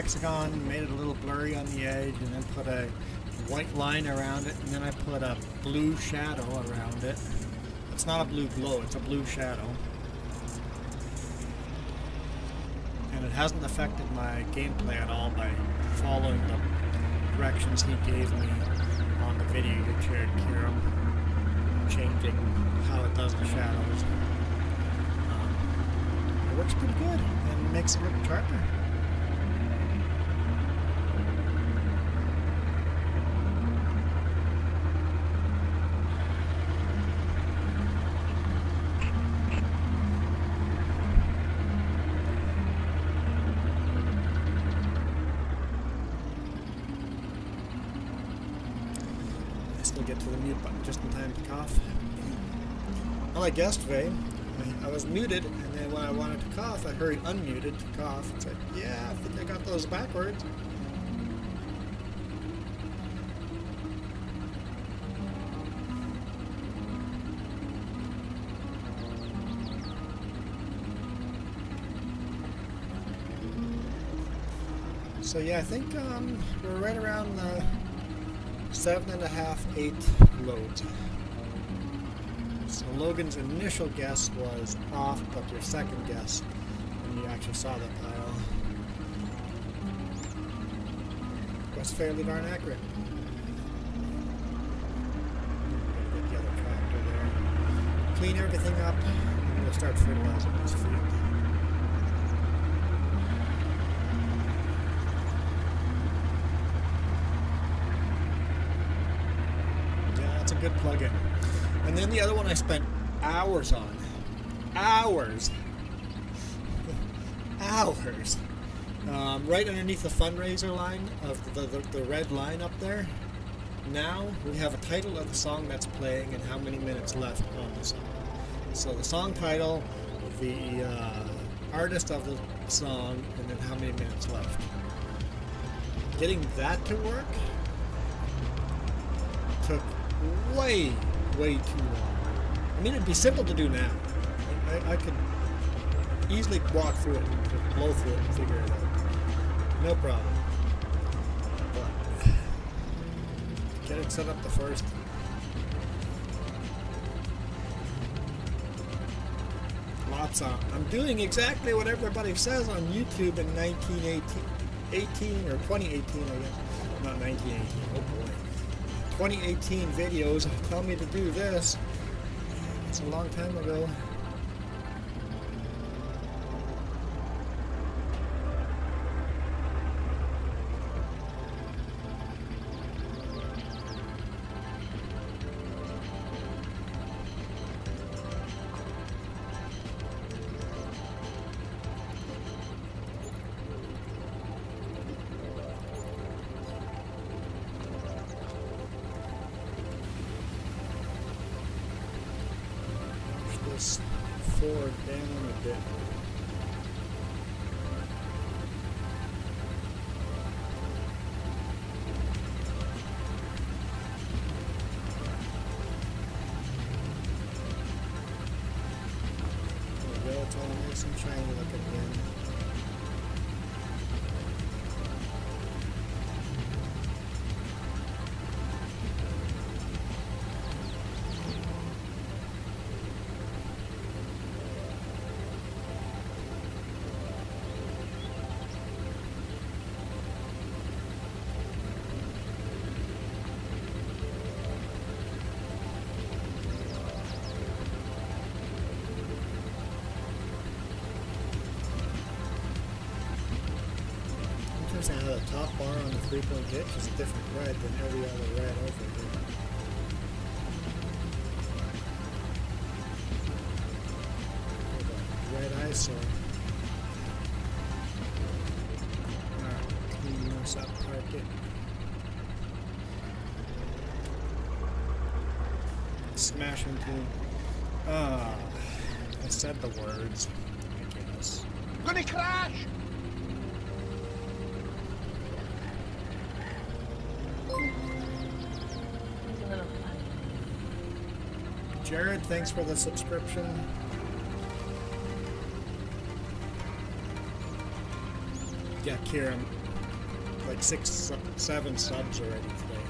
hexagon, made it a little blurry on the edge, and then put a white line around it, and then I put a blue shadow around it. It's not a blue glow, it's a blue shadow. And it hasn't affected my gameplay at all by following the directions he gave me on the video you shared, Kiram, changing how it does the shadows. Um, it works pretty good and makes it look sharper. I still get to the mute button just in time to cough. Well, like yesterday, I, was muted, and then when I wanted to cough, I hurried unmuted to cough. It's like, yeah, I think I got those backwards. So yeah, I think um, we're right around the seven and a half, eight loads. Logan's initial guess was off, but your second guess, when you actually saw the pile, was fairly darn accurate. Get the other tractor there. Clean everything up, and we'll start fertilizing this field. Yeah, that's a good plug-in. And then the other one I spent hours on. Hours. hours. Um, right underneath the fundraiser line of the, the, the red line up there. Now we have a title of the song that's playing and how many minutes left on the song. So the song title, the uh, artist of the song, and then how many minutes left. Getting that to work took way, way too long. I mean, it'd be simple to do now. I, I could easily walk through it and blow through it and figure it out. No problem. But get it set up the first. Lots on. I'm doing exactly what everybody says on YouTube in 1918, 18 or 2018, I guess. Not 1918. Oh boy. 2018 videos tell me to do this. It's a long time ago. Top bar on the three-point hitch is a different red than every other red over here. Red eyesore. Alright, clean this up, park it. Smash into. Ah, I said the words. I guess. Gonna crash! Thanks for the subscription. Yeah, Kieran, like six, seven subs already today.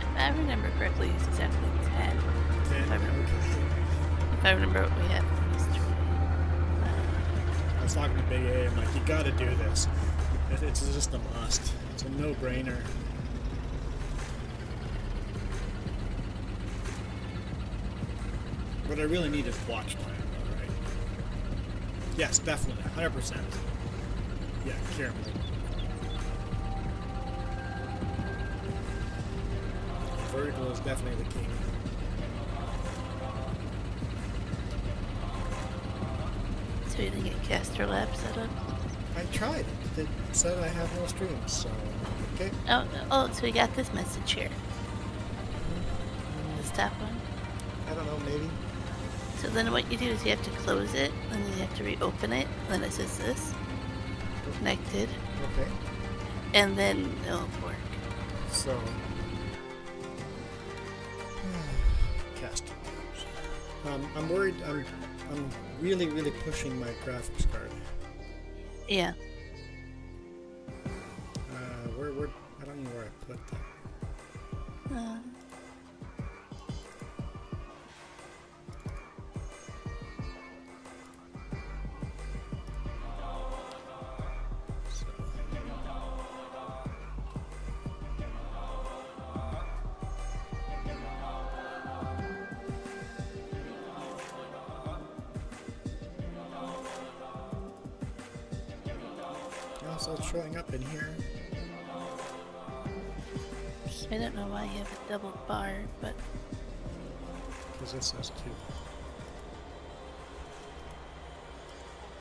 If I remember correctly, it's exactly 10. Ten, Okay. okay. If I remember what we had. I was talking to Big A. I'm like, you got to do this. It's just a must. It's a no-brainer. What I really need is watch time, though, right? Yes, definitely, hundred percent. Yeah, Kieran. Vertical is definitely the king. So you didn't get Caster Lab set up? I tried. It said I have no streams, so okay. Oh, oh, so we got this message here. Mm-hmm. The stop one. I don't know, maybe. So then what you do is you have to close it, and then you have to reopen it, then it says this. Connected. Okay. And then it'll work. So cast. Um, I'm worried. I'm I'm really really pushing my graphics card. Yeah.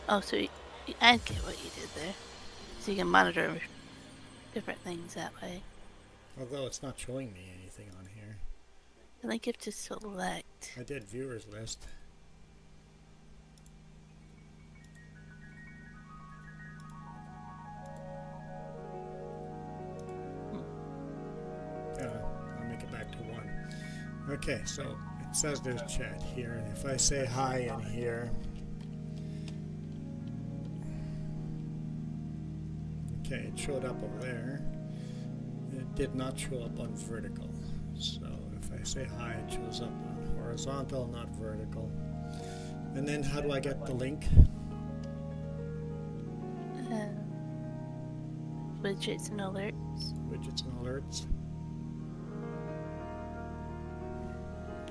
Oh, so you, I get what you did there. So you can monitor different things that way. Although it's not showing me anything on here. I think you have to select. I did viewers list. Hmm. Yeah, I'll make it back to one. Okay, so it says there's chat here. And if I say hi in here, okay, it showed up over there. It did not show up on vertical. So if I say hi, it shows up on horizontal, not vertical. And then how do I get the link? Uh, widgets and alerts. Widgets and alerts.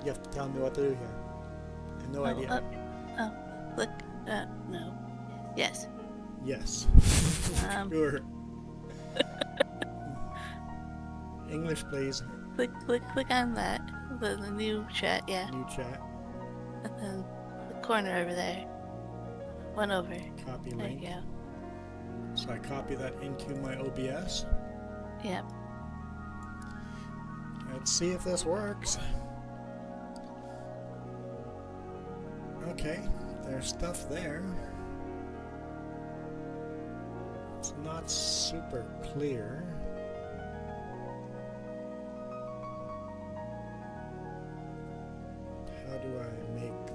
You have to tell me what to do here. I have no oh, idea. Up. Oh, click. Uh, no. Yes. Yes. Um, Sure. English, please. click, click, click on that. The, the new chat, yeah. New chat. And then the corner over there. One over. Copy There link. you go. So I copy that into my OBS. Yep. Let's see if this works. Okay, there's stuff there. Not super clear. How do I make the...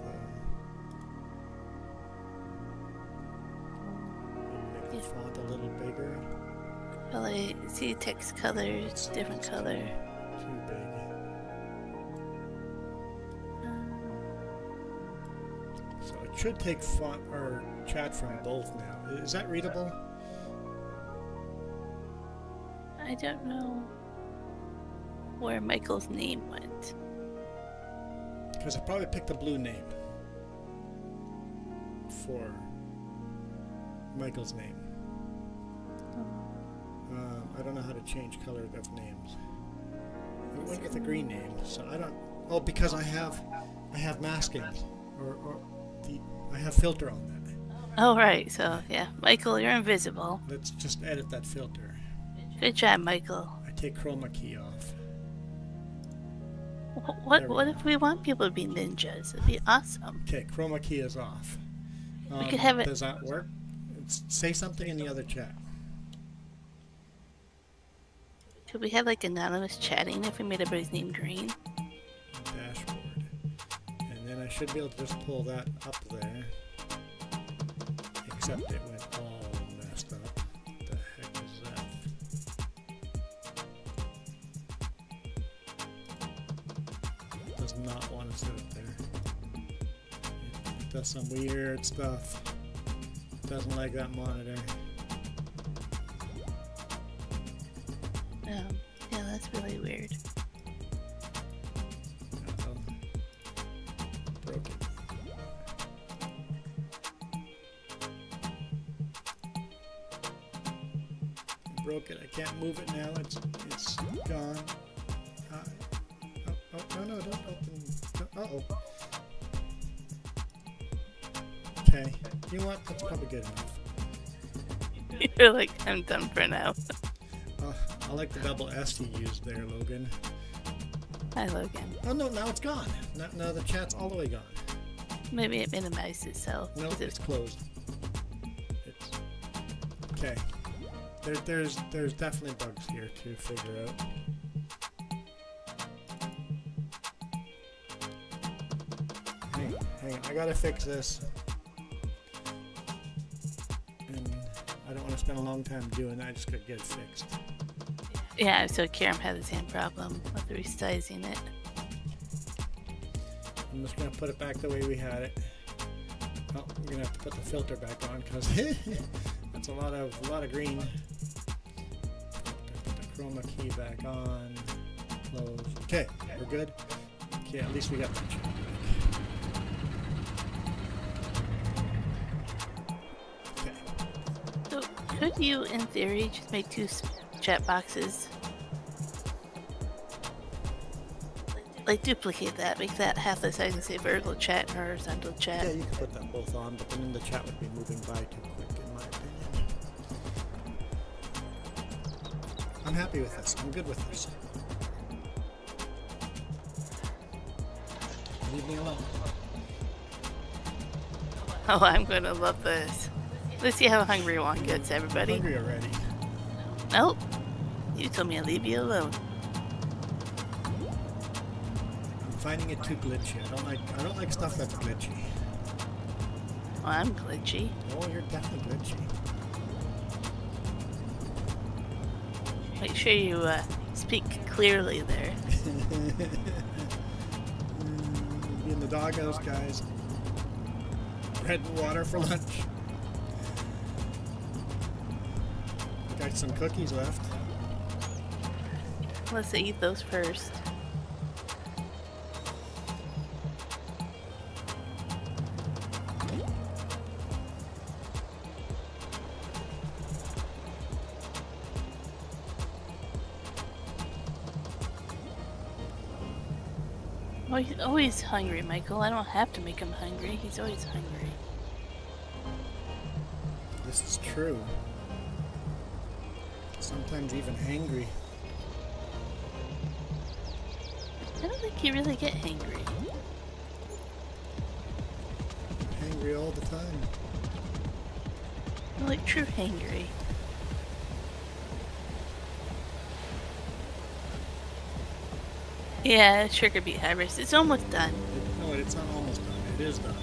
Make the font a little bigger? Probably see text color, colors, different color. Too big. Um. So it should take font or chat from both now. Is that readable? I don't know where Michael's name went. Because I probably picked a blue name for Michael's name. Um, I don't know how to change color of names. I went with a green name, so I don't. Oh, because I have, I have masking, or, or the I have filter on that. Oh, right. So, yeah. Michael, you're invisible. Let's just edit that filter. Good job, Michael. I take chroma key off. Wh- What, what if we want people to be ninjas? It'd be awesome. Okay, chroma key is off. Um, could have it- Does that work? Say something in the other chat. Could we have like anonymous chatting if we made everybody's name green? Dashboard. And then I should be able to just pull that up there. Except it went some weird stuff. Doesn't like that monitor. Um, yeah, that's really weird. That's probably good enough. you're like, I'm done for now. Uh, I like the double S you used there, Logan. Hi, Logan. Oh no, now it's gone. Now, now the chat's all the way gone. Maybe it minimized itself. No, it's it- closed. It's okay. There, there's there's definitely bugs here to figure out. Hang, hang on, I gotta fix this. I don't want to spend a long time doing that. I just gotta get it fixed. yeah, so Kiram had the same problem with resizing it. I'm just gonna put it back the way we had it. Oh, we're gonna have to put the filter back on because that's a lot of a lot of green. Put the chroma key back on. Close. Okay, we're good. Okay, at least we got the you, in theory, just make two chat boxes? Like duplicate that, make that half the size and say vertical chat and horizontal chat. Yeah, you can put them both on, but then the chat would be moving by too quick, in my opinion. I'm happy with this. I'm good with this. Leave me alone. Oh, I'm gonna love this. Let's see how hungry one gets, everybody. Hungry already. Nope. You told me I'd leave you alone. I'm finding it too glitchy. I don't like. I don't like stuff that's glitchy. Oh, I'm glitchy. Oh, you're definitely glitchy. Make sure you uh, speak clearly there. Mm, be in the doghouse, guys. Bread and water for lunch. Got some cookies left. Let's eat those first. Oh, he's always hungry, Michael. I don't have to make him hungry. He's always hungry. This is true. Sometimes even hangry. I don't think you really get hangry. Angry all the time. Like true hangry. Yeah, sugar beet harvest. It's almost done. It- no, it's not almost done. It is done.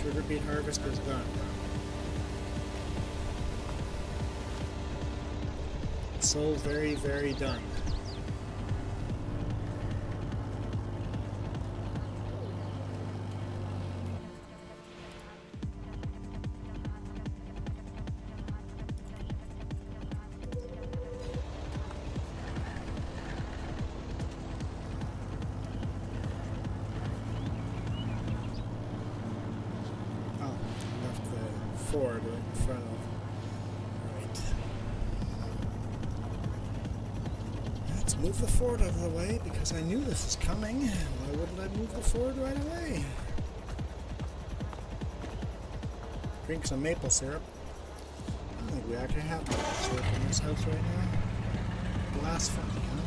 Sugar beet harvest is done. So very, very done. Wouldn't I move the Ford right away? Drink some maple syrup. I don't think we actually have maple syrup in this house right now. Blasphemy, huh?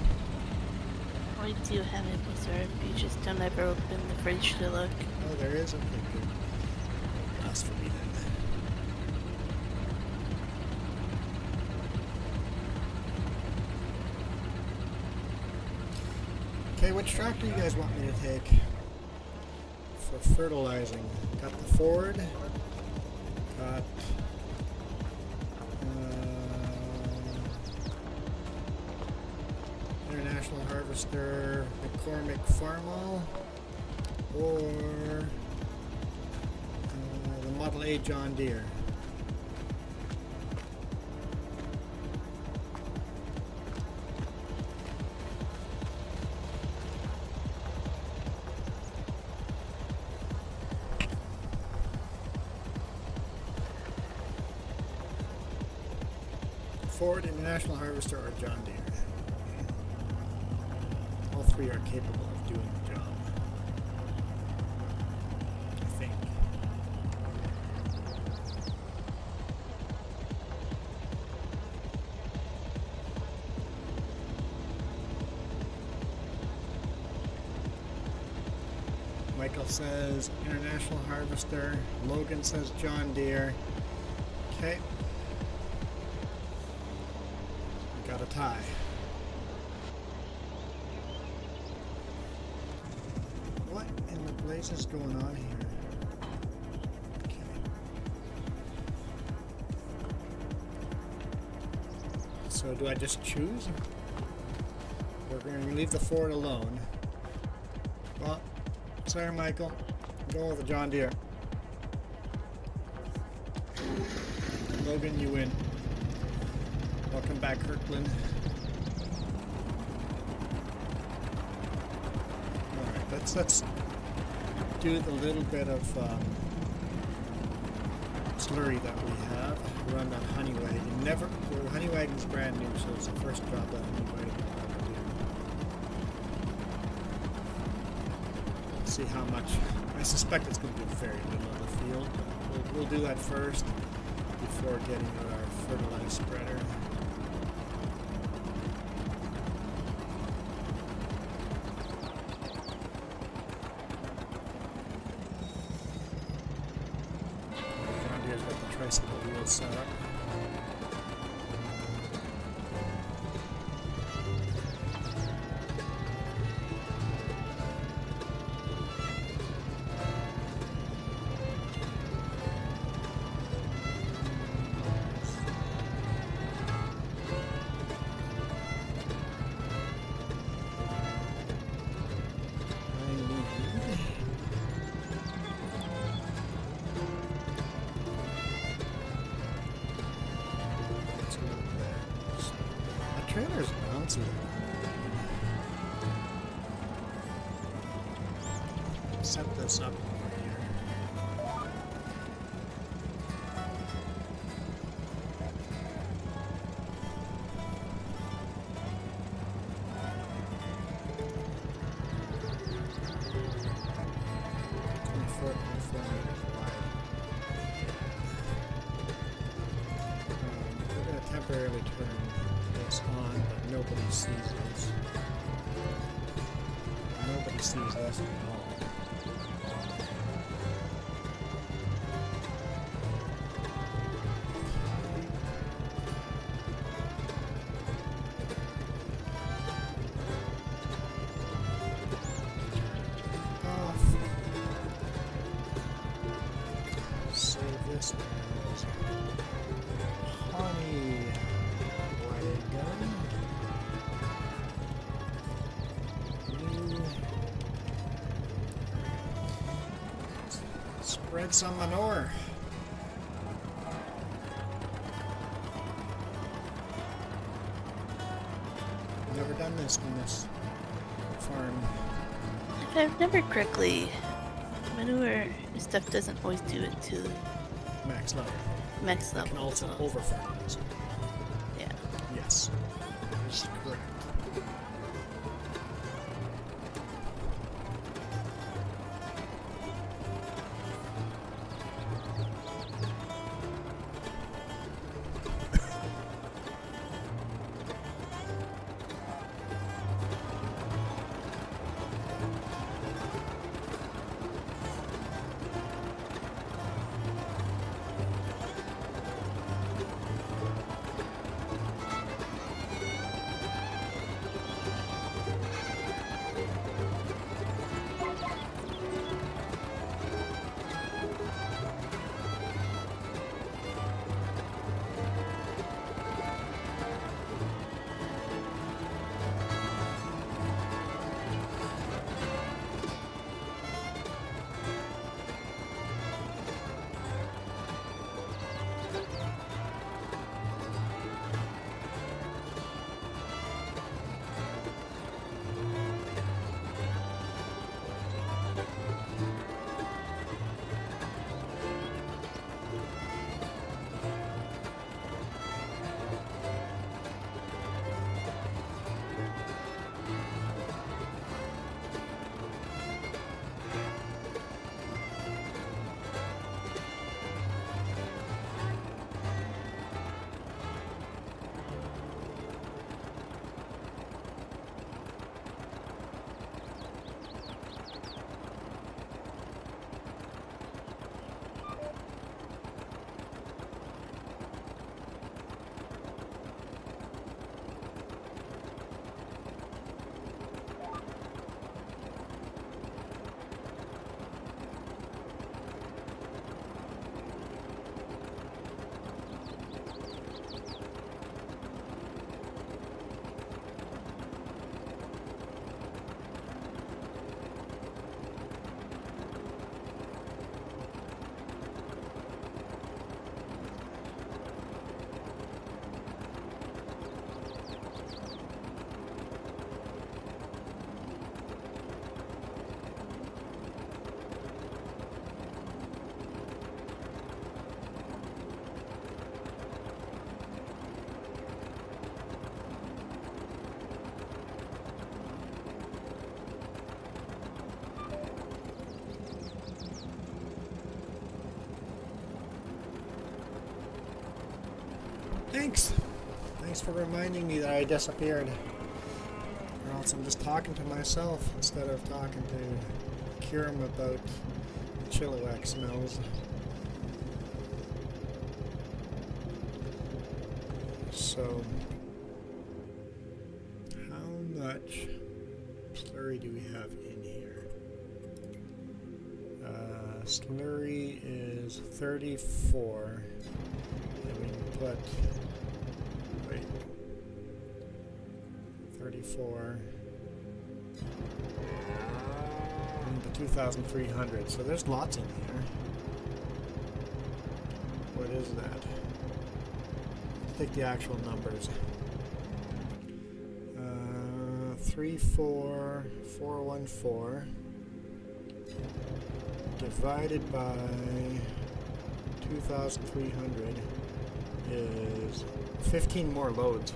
Why do you have maple syrup? You just don't ever open the fridge to look. Oh, there is? Okay, good. Blasphemy then. Okay, which tractor you guys want me to take fertilizing? Got the Ford. Got. Uh, International Harvester, McCormick Farmall, or uh, the Model A John Deere. Ford International Harvester or John Deere. All three are capable of doing the job. I think. Michael says International Harvester. Logan says John Deere. Okay. Tie. What in the place is going on here? Okay. So do I just choose? We're going to leave the Ford alone. Well, sorry, Michael. Go with the John Deere. Logan, you win. Back, Kirkland. Alright, let's let's do the little bit of um, slurry that we have run on Honeywagon. Never, well, Honeywagon's brand new, so it's the first job that Honeywagon will ever do. See how much. I suspect it's going to be very little of the field. We'll, we'll do that first before getting our fertilizer spreader. Some manure. Never done this on this farm. If I remember correctly, manure stuff doesn't always do it to Max level. max It level. can also so, over fertilize. Thanks. Thanks for reminding me that I disappeared. Or else I'm just talking to myself instead of talking to Kiram about Chilliwack smells. So, how much slurry do we have in here? Uh, slurry is 34. And we can put. Wait. 34. And the 2,300. So there's lots in here. What is that? take the actual numbers. Uh, 34414 divided by 2,300 is 15 more loads.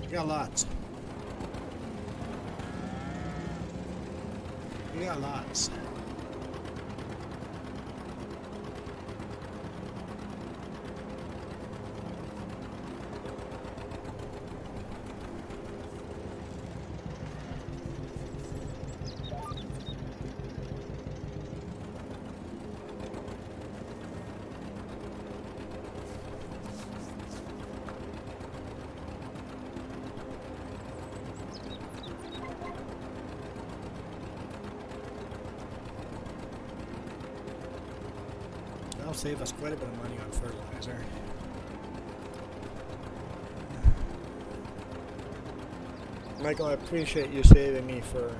We got lots. We got lots. Save us quite a bit of money on fertilizer. Michael, I appreciate you saving me for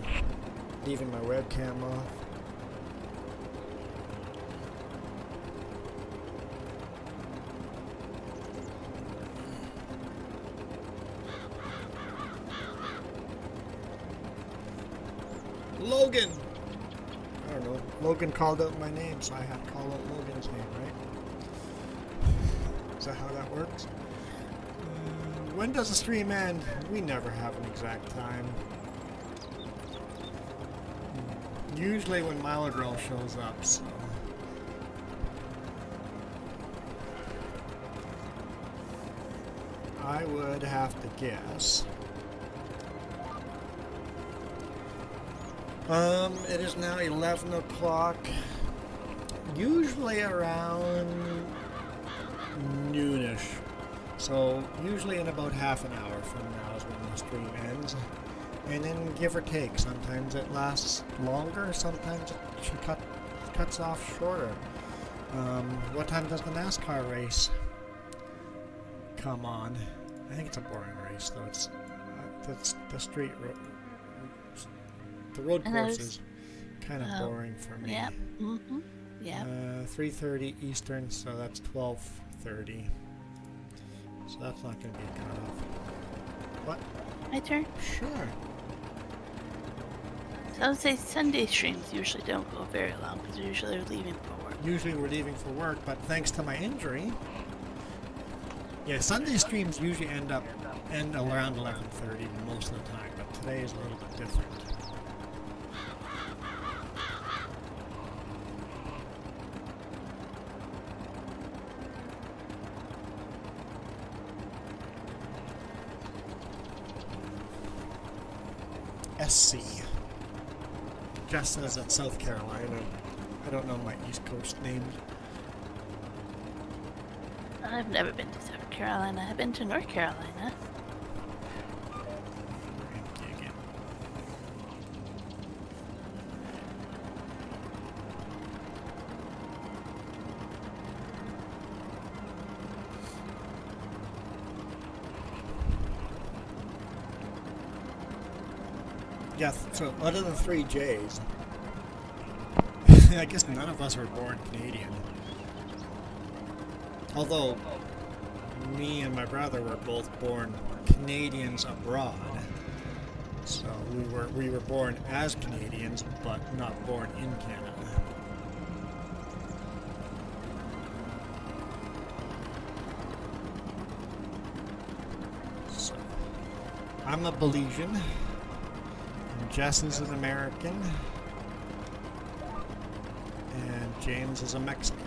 leaving my webcam off. Logan! I don't know. Logan called out my name, so I had to call out Name, right? Is that how that works? Uh, when does the stream end? We never have an exact time. Usually when Milodrill shows up, so... I would have to guess. Um, it is now 11 o'clock. Usually around noonish. So, usually in about half an hour from now is when the stream ends. And then give or take. Sometimes it lasts longer, sometimes it cut, cuts off shorter. Um, what time does the NASCAR race come on? I think it's a boring race, though. It's, uh, it's the street road the road course is kind of oh, boring for me. Yep. Mm-hmm. Yep. Uh, 3:30 Eastern, so that's 12:30. So that's not going to be a cutoff. What? My turn. Sure. So I would say Sunday streams usually don't go very long because usually they're leaving for work. Usually we're leaving for work, but thanks to my injury, yeah, Sunday streams usually end up end around 11:30 most of the time, but today is a little bit different. SC. Just says at South Carolina. I don't know my East Coast names. I've never been to South Carolina. I've been to North Carolina. We're empty again. Yeah, so other than three J's, I guess none of us were born Canadian. Although me and my brother were both born Canadians abroad. So we were we were born as Canadians, but not born in Canada. So I'm a Belizean. and Jess is an American. And James is a Mexican.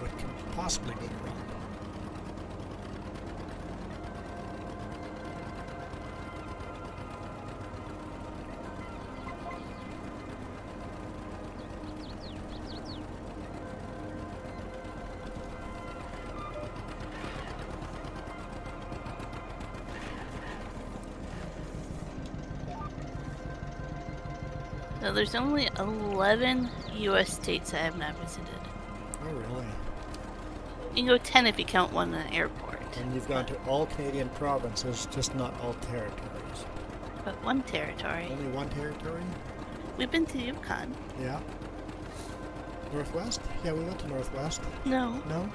What can possibly go wrong? There's only 11 U.S. states I have not visited. Oh, really? You can go 10 if you count one in an airport. And you've gone to all Canadian provinces, just not all territories. But one territory. Only one territory? We've been to Yukon. Yeah. Northwest? Yeah, we went to Northwest. No, No?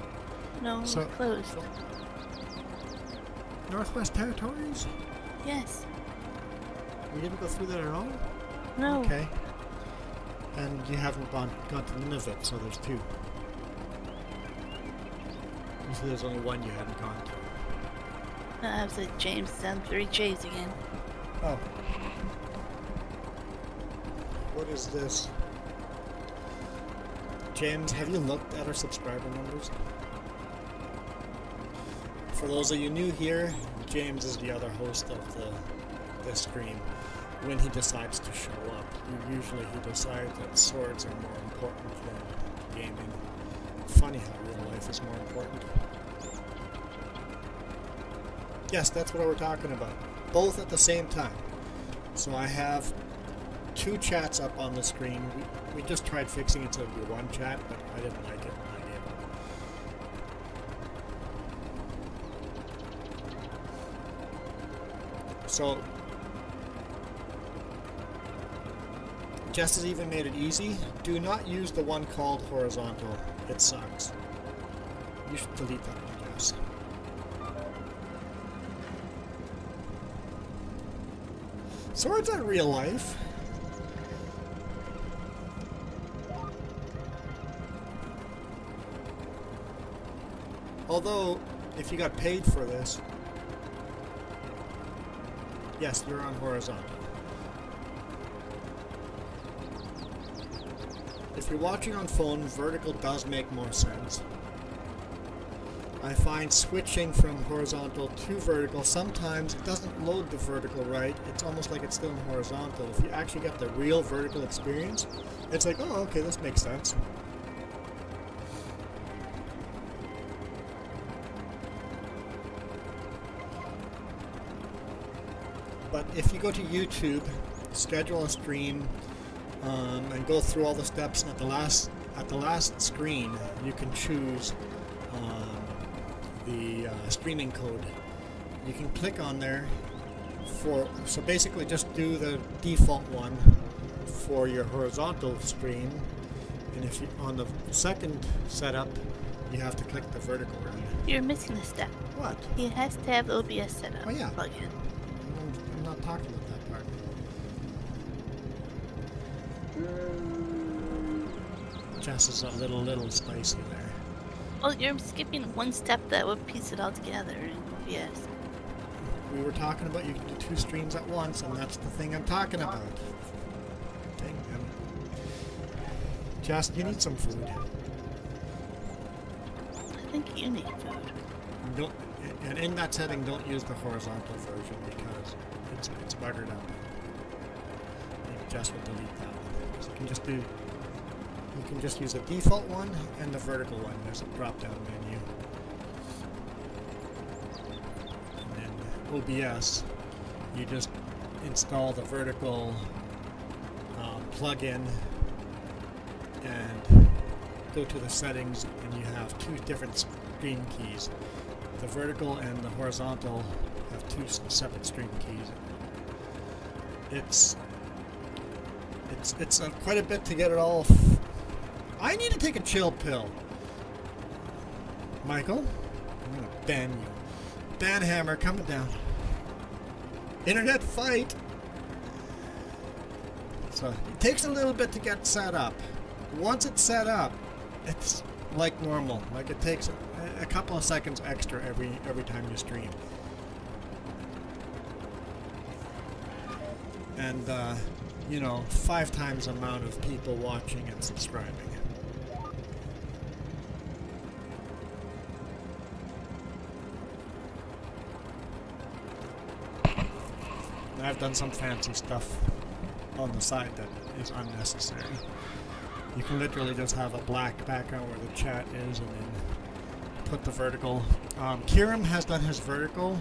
no, So- closed. Northwest Territories? Yes. We didn't go through that at all? No. Okay. And you haven't gone, gone to Nunavut, so there's two. Said there's only one you haven't gone to. I was at James down three J's again. Oh. What is this? James, have you looked at our subscriber numbers? For those of you new here, James is the other host of the this stream. When he decides to show up, usually he decides that swords are more important than gaming. Funny how real life is more important. Yes, that's what we're talking about. Both at the same time. So I have two chats up on the screen. We, we just tried fixing it so it'd be one chat, but I didn't like it. I gave up. So Jess has even made it easy. Do not use the one called horizontal. It sucks. You should delete that one, Jess. Swords are real life. Although, if you got paid for this, yes, you're on horizontal. If you're watching on phone, vertical does make more sense. I find switching from horizontal to vertical, sometimes it doesn't load the vertical right. It's almost like it's still in horizontal. If you actually get the real vertical experience, it's like, oh, okay, this makes sense. But if you go to YouTube, schedule a stream, um, and go through all the steps, and at the last at the last screen, you can choose um, the uh, streaming code. You can click on there for so basically just do the default one for your horizontal stream, and if you on the second setup, you have to click the vertical one. You're missing a step. What? He has to have OBS set up. Oh, yeah. Plug in. I'm, I'm not talking about that part. Jess is a little, little spicy there. Well, you're skipping one step that would piece it all together yes. We were talking about you can do two streams at once, and that's the thing I'm talking about. Dang. Jess, you need some food. I think you need food. Don't, and in that setting, don't use the horizontal version because it's, it's buggered up. Jess will delete that one. So you can just do, you can just use the default one and the vertical one. There's a drop-down menu. And then OBS, you just install the vertical um, plugin and go to the settings and you have two different screen keys. The vertical and the horizontal have two separate screen keys. It's it's it's uh, quite a bit to get it all. I need to take a chill pill. Michael, I'm gonna ban you. Ban hammer coming down. Internet fight. So it takes a little bit to get set up. Once it's set up, it's like normal. Like it takes a, a couple of seconds extra every every time you stream. And uh, you know, five times amount of people watching and subscribing. Done some fancy stuff on the side that is unnecessary. You can literally just have a black background where the chat is and then put the vertical. Um, Kiram has done his vertical.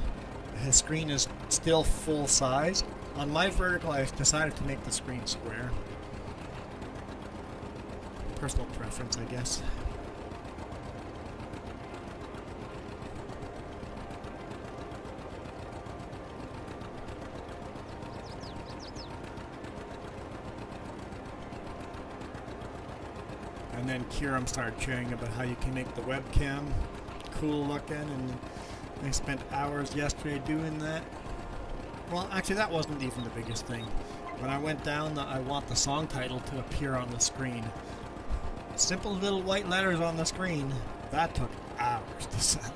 His screen is still full size. On my vertical, I decided to make the screen square. Personal preference, I guess. And then Kiram started sharing about how you can make the webcam cool looking, and I spent hours yesterday doing that. Well, actually, that wasn't even the biggest thing. When I went down, I want the song title to appear on the screen. Simple little white letters on the screen. That took hours to set up.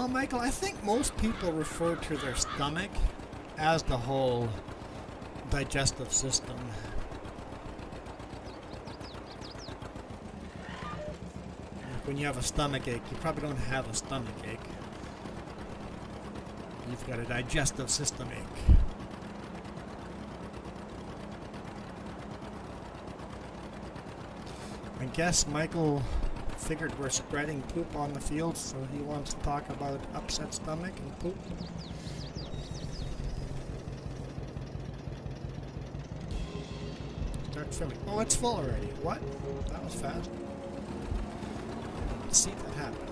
Well, Michael, I think most people refer to their stomach as the whole digestive system. When you have a stomach ache, you probably don't have a stomach ache. You've got a digestive system ache. I guess Michael figured we're spreading poop on the field, so he wants to talk about upset stomach and poop. Start filling. Oh, it's full already. What? That was fast. Let's see if that happened.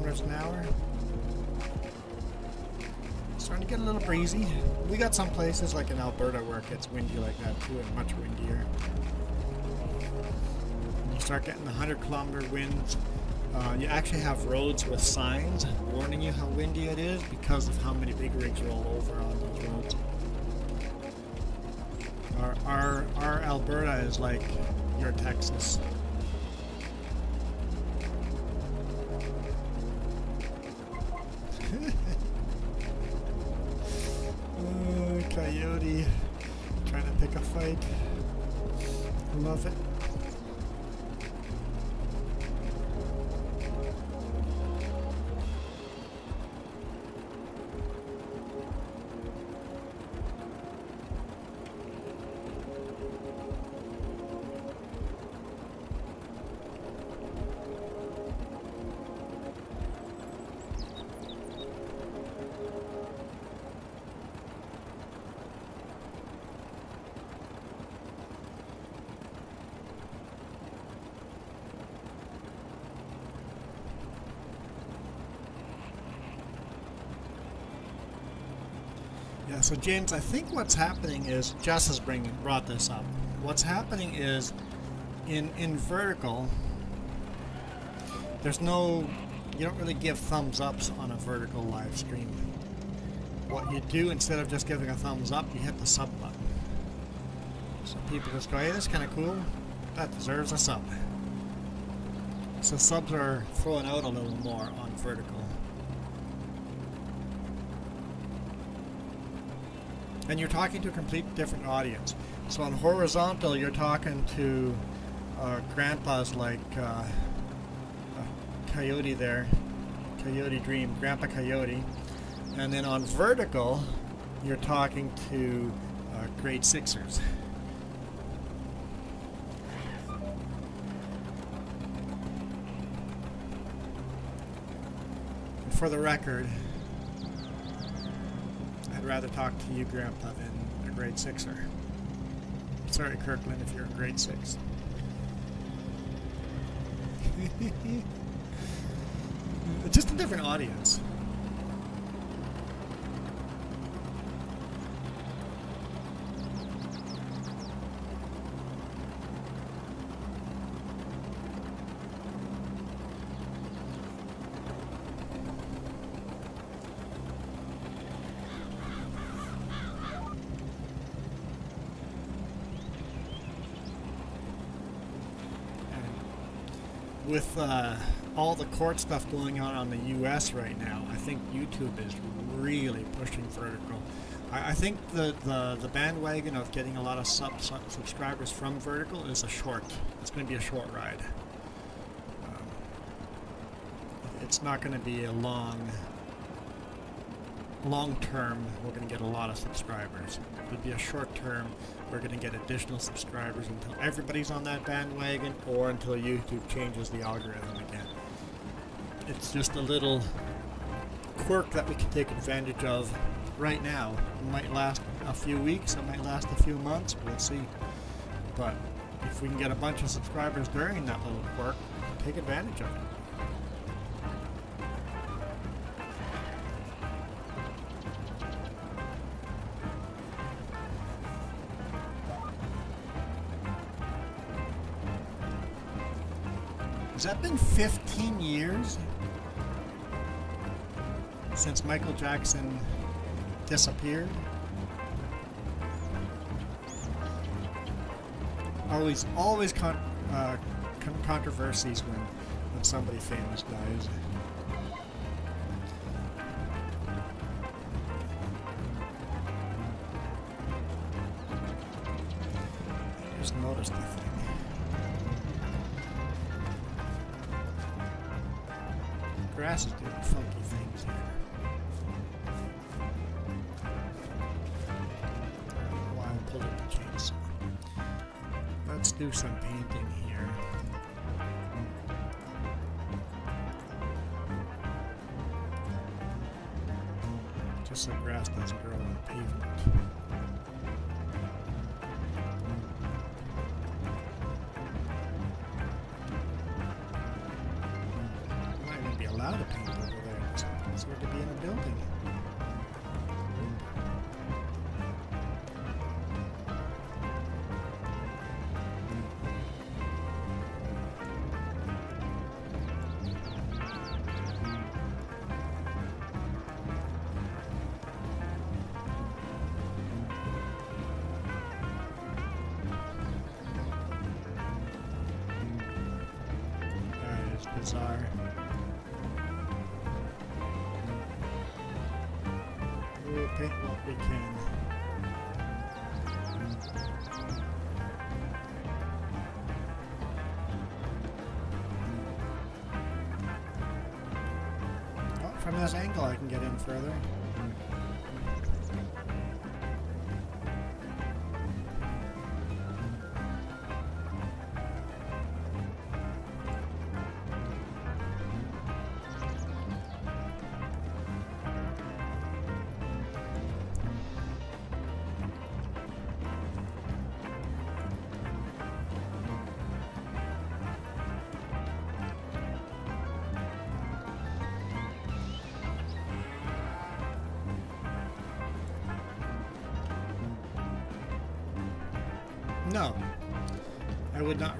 Kilometers an hour. Starting to get a little breezy. We got some places like in Alberta where it gets windy like that too, and much windier. When you start getting the 100 kilometer winds, uh, you actually have roads with signs warning you how windy it is because of how many big rigs roll over on those roads. Our, our, our Alberta is like your Texas. So James, I think what's happening is Jess has bring, brought this up. What's happening is in in vertical, there's no you don't really give thumbs ups on a vertical live stream. What you do instead of just giving a thumbs up, you hit the sub button. So people just go, hey, that's kind of cool. That deserves a sub. So subs are thrown out a little more on vertical. And you're talking to a complete different audience. So on horizontal, you're talking to uh, grandpas like uh, uh, Coyote there, Coyote Dream, Grandpa Coyote, and then on vertical, you're talking to uh, grade sixers. For the record, I'd rather talk to you, Grandpa, than a grade sixer. Sorry, Kirkland, if you're a grade six. Just a different audience. And with uh, all the court stuff going on on the U.S. right now, I think YouTube is really pushing vertical. I, I think the, the, the bandwagon of getting a lot of sub, sub subscribers from vertical is a short. It's going to be a short ride. Um, it's not going to be a long long term, we're going to get a lot of subscribers. It would be a short term, we're going to get additional subscribers until everybody's on that bandwagon or until YouTube changes the algorithm again. It's just a little quirk that we can take advantage of right now. It might last a few weeks, it might last a few months, we'll see. But if we can get a bunch of subscribers during that little quirk, take advantage of it. Has that been 15 since Michael Jackson disappeared? Always, always con uh, con controversies when, when somebody famous dies.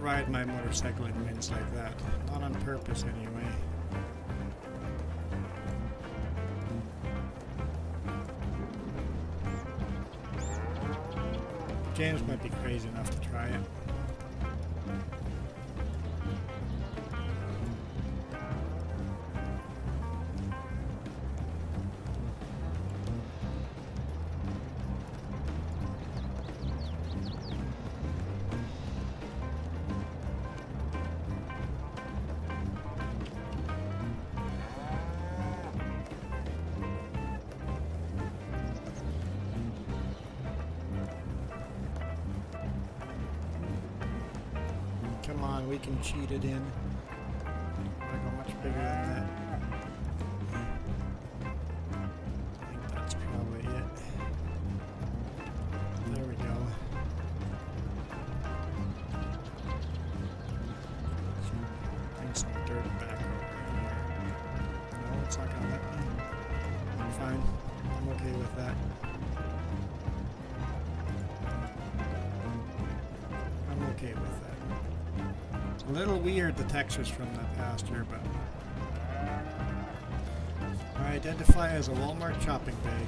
Ride my motorcycle in winds like that. Not on purpose, anyway. James might be crazy enough to we can cheat it in. Weird the textures from that year, but I identify as a Walmart shopping bag.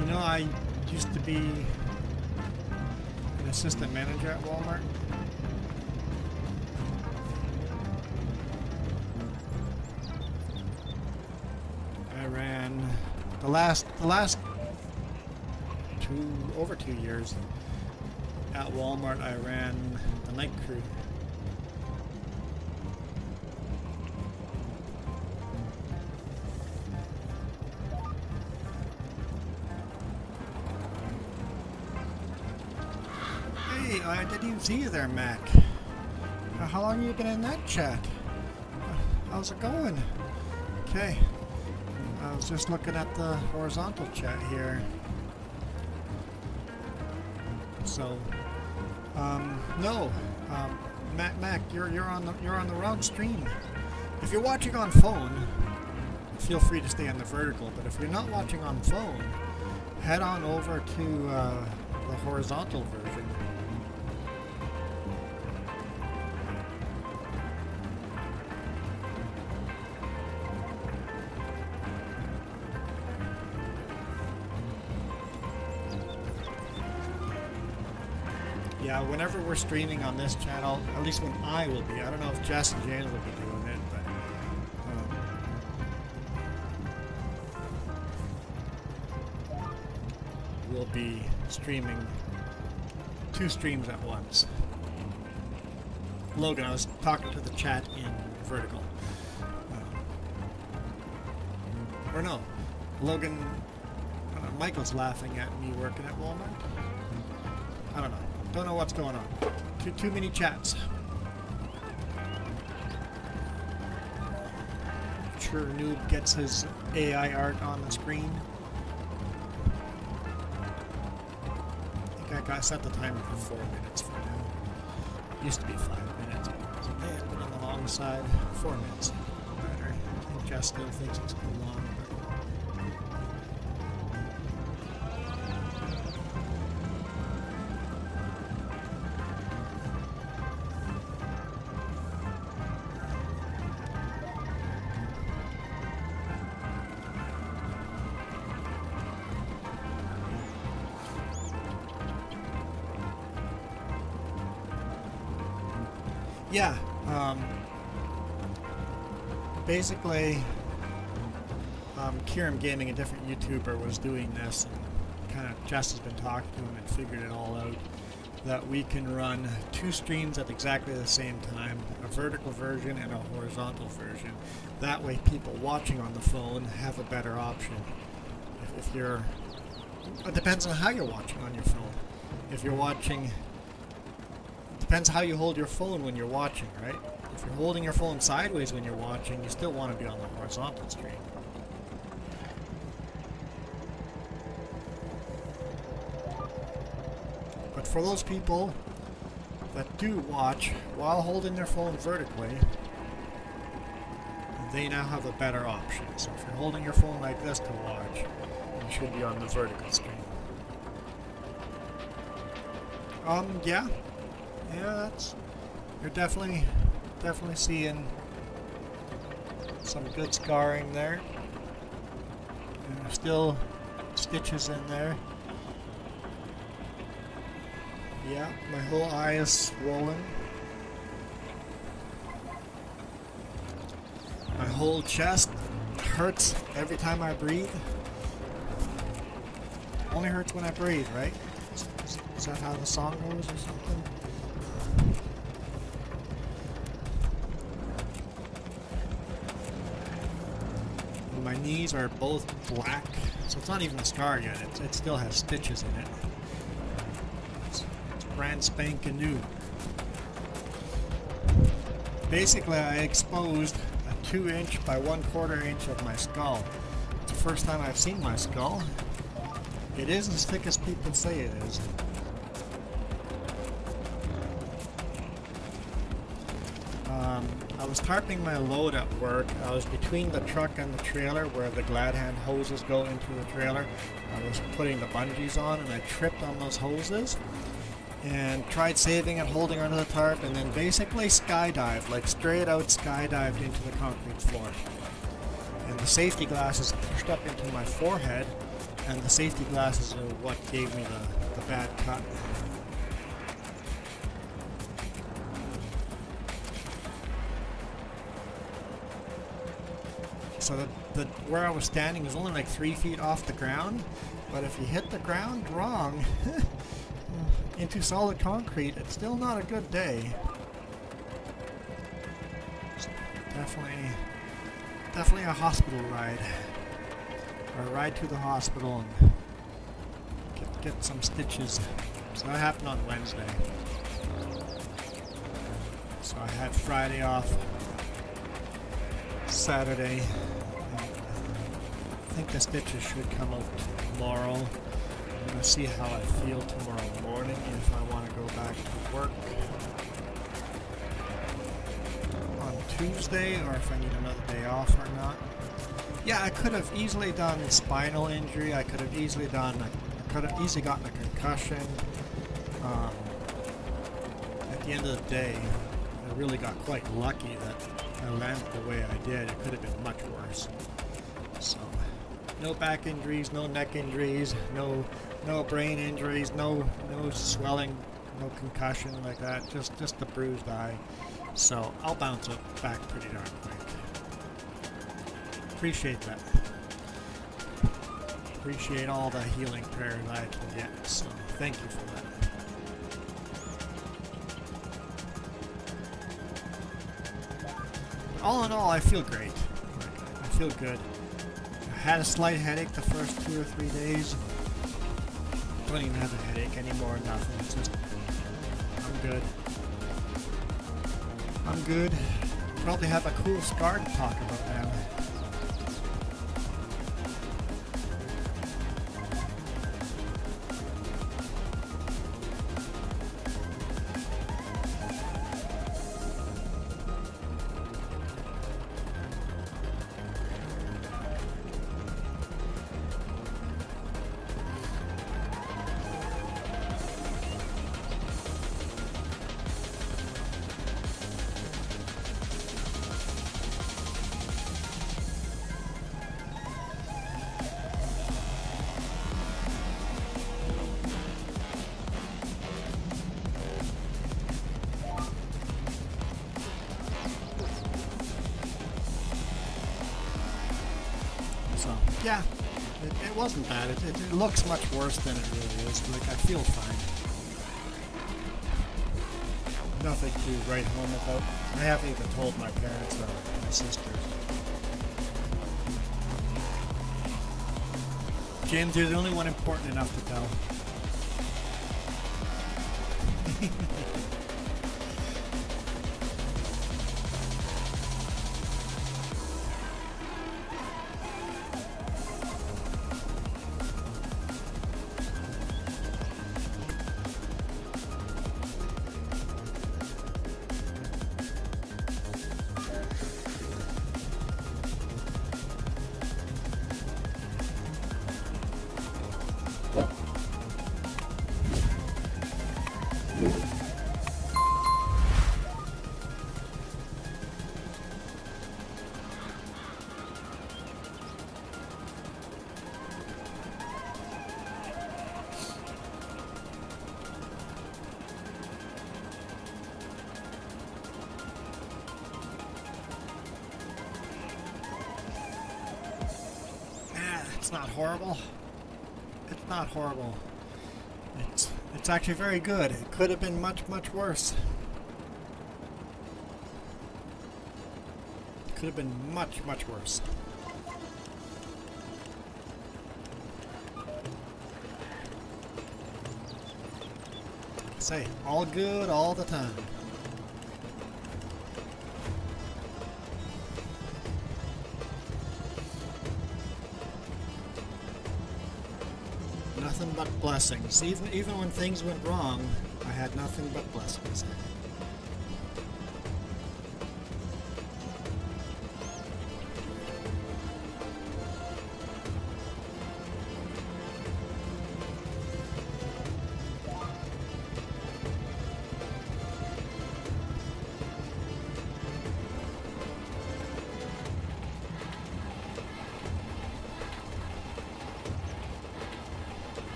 You know, I used to be an assistant manager at Walmart. I ran the last the last two over two years Walmart. I ran the night crew. Hey, I didn't even see you there, Mac. How long you been in that chat? How's it going? Okay. I was just looking at the horizontal chat here. So, no, um, Mac, Mac, you're you're on the you're on the wrong stream. If you're watching on phone, feel free to stay on the vertical. But if you're not watching on phone, head on over to uh, the horizontal version. Yeah, whenever we're streaming on this channel, at least when I will be, I don't know if Jess and Jane will be doing it, but um, we'll be streaming two streams at once. Logan, I was talking to the chat in vertical. Uh, or no, Logan, uh, Michael's laughing at me working at Walmart. Don't know. What's going on. Too too many chats. Sure, noob gets his AI art on the screen. I think I got set the timer for four minutes for now. Used to be five minutes, but it have been on the long side. Four minutes. Better. I think Jess still thinks it's too long. Basically, um, Kiram Gaming, a different YouTuber, was doing this, and kind of Jess has been talking to him and figured it all out. That we can run two streams at exactly the same time, a vertical version and a horizontal version. That way, people watching on the phone have a better option. If, if you're, it depends on how you're watching on your phone. If you're watching Depends how you hold your phone when you're watching, right? You're holding your phone sideways when you're watching, you still want to be on the horizontal stream. But for those people that do watch while holding their phone vertically, they now have a better option. So if you're holding your phone like this to watch, you should be on the vertical stream. Um, yeah, yeah, that's you're definitely definitely seeing some good scarring there. And still stitches in there. Yeah, my whole eye is swollen. My whole chest hurts every time I breathe. Only hurts when I breathe, right? Is, that how the song goes or something? Knees are both black, so it's not even a scar yet. It, it still has stitches in it. It's, it's brand spanking new. Basically, I exposed a two inch by one quarter inch of my skull. It's the first time I've seen my skull. It isn't as thick as people say it is. Um, I was tarping my load at work. I was between the truck and the trailer where the glad hand hoses go into the trailer. I was putting the bungees on and I tripped on those hoses and tried saving and holding onto the tarp and then basically skydived, like straight out skydived into the concrete floor. And the safety glasses pushed up into my forehead and the safety glasses are what gave me the, the bad cut. So the, the where I was standing was only like three feet off the ground, but if you hit the ground wrong into solid concrete, it's still not a good day. Definitely, definitely a hospital ride, or a ride to the hospital and get get some stitches. So that happened on Wednesday. So I had Friday off. Saturday. I think this stitches should come out tomorrow. I'm going to see how I feel tomorrow morning if I want to go back to work on Tuesday or if I need another day off or not. Yeah, I could have easily done spinal injury. I could have easily done, I could have easily gotten a concussion. Um, at the end of the day, I really got quite lucky that I landed the way I did. It could have been much worse. No back injuries, no neck injuries, no no brain injuries, no no swelling, no concussion like that. Just just a bruised eye. So I'll bounce it back pretty darn quick. Appreciate that. Appreciate all the healing prayers I can get. So thank you for that. all in all, I feel great. I feel good. Had a slight headache the first two or three days. Don't even have a headache anymore, nothing. It's just, I'm good. I'm good. Probably have a cool scar to talk about now. Looks much worse than it really is. Like, I feel fine. Nothing to write home about. I haven't even told my parents or my sisters. James, you're the only one important enough to tell. Actually very good. It could have been much much worse. Could have been much much worse. Say, all good all the time. Blessings. Even even when things went wrong, I had nothing but blessings.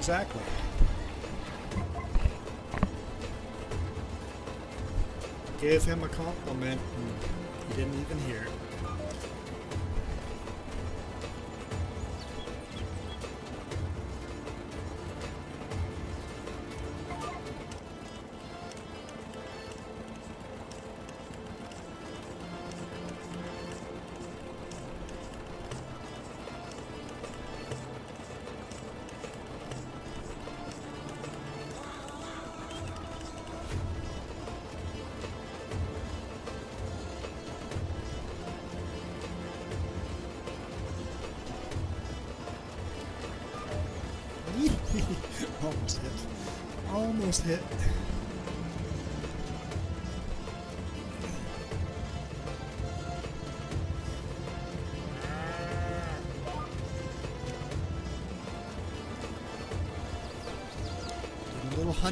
Exactly. Gave him a compliment, and he didn't even hear it.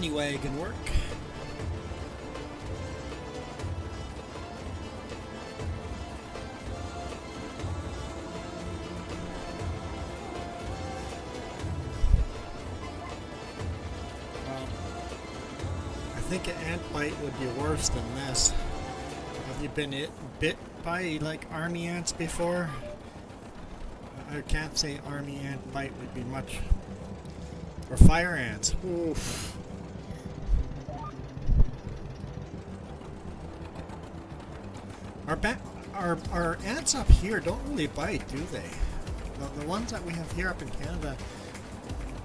Little wagon work. Um, I think an ant bite would be worse than this. Have you been it, bit by like army ants before? I can't say army ant bite would be much. Or fire ants. Oof. Our, our, our ants up here don't really bite, do they? The, the ones that we have here up in Canada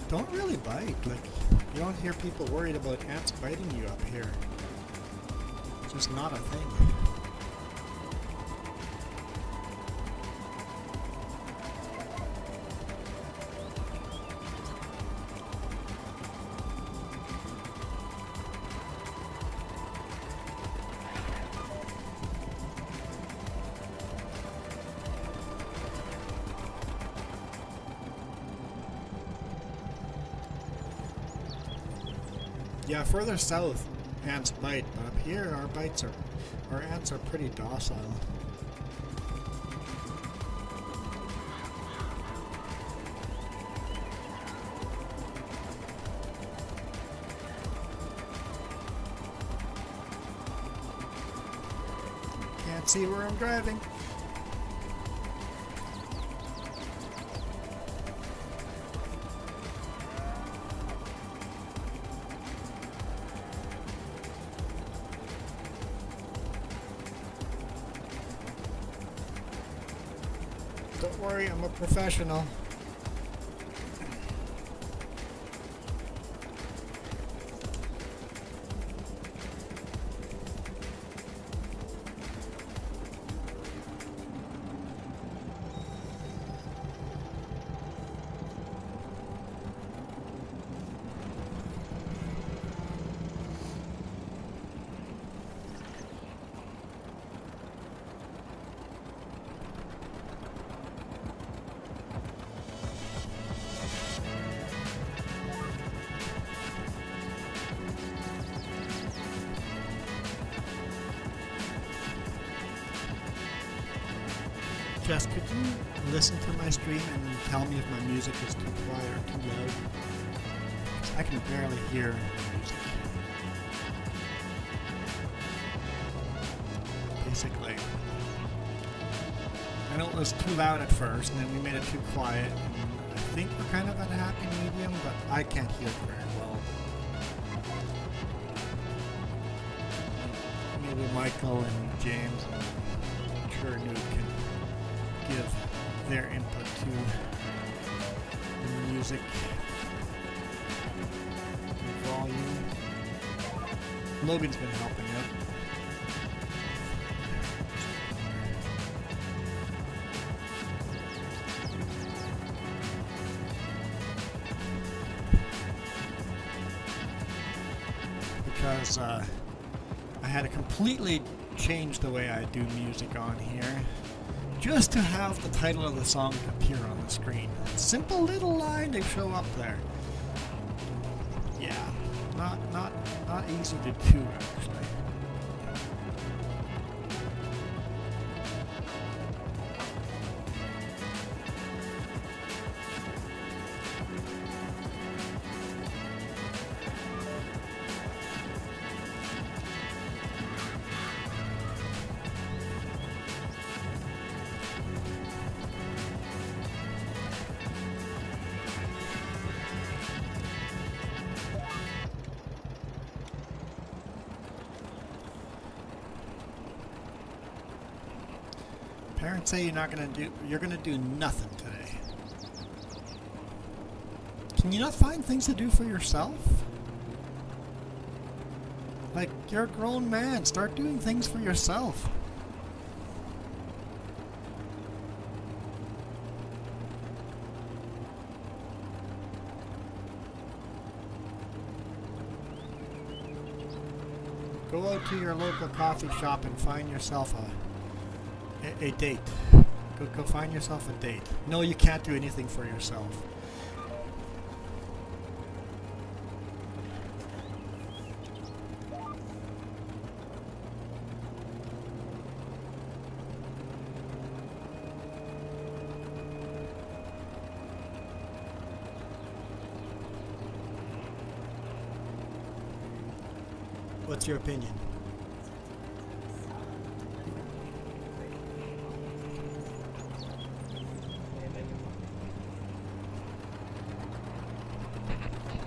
don't really bite. Like, you don't hear people worried about ants biting you up here. It's just not a thing. Further south, ants bite, but up here, our bites are, our ants are pretty docile. Can't see where I'm driving. Professional. Barely hear music. Basically, I know it was too loud at first, and then we made it too quiet. And I think we're kind of at a happy medium, but I can't hear it very well. Maybe Michael and James and Newt can give their input to volume. Logan's been helping out. Because uh, I had to completely change the way I do music on here just to have the title of the song appear on the screen. Simple little line to show up there. Not easy Say you're not gonna do. You're gonna do nothing today. Can you not find things to do for yourself? Like you're a grown man. Start doing things for yourself. Go out to your local coffee shop and find yourself a, a, date. Go, go find yourself a date. No, you can't do anything for yourself. What's your opinion?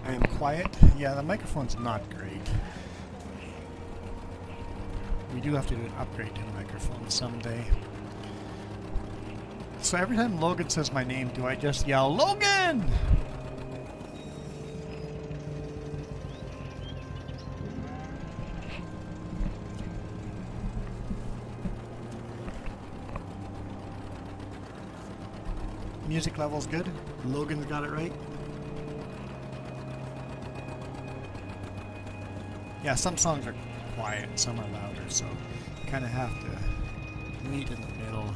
I am quiet. Yeah, the microphone's not great. We do have to do an upgrade to the microphone someday. So every time Logan says my name, do I just yell, Logan? Music level's good. Logan's got it right. Yeah, some songs are quiet, some are louder, so you kind of have to meet in the middle.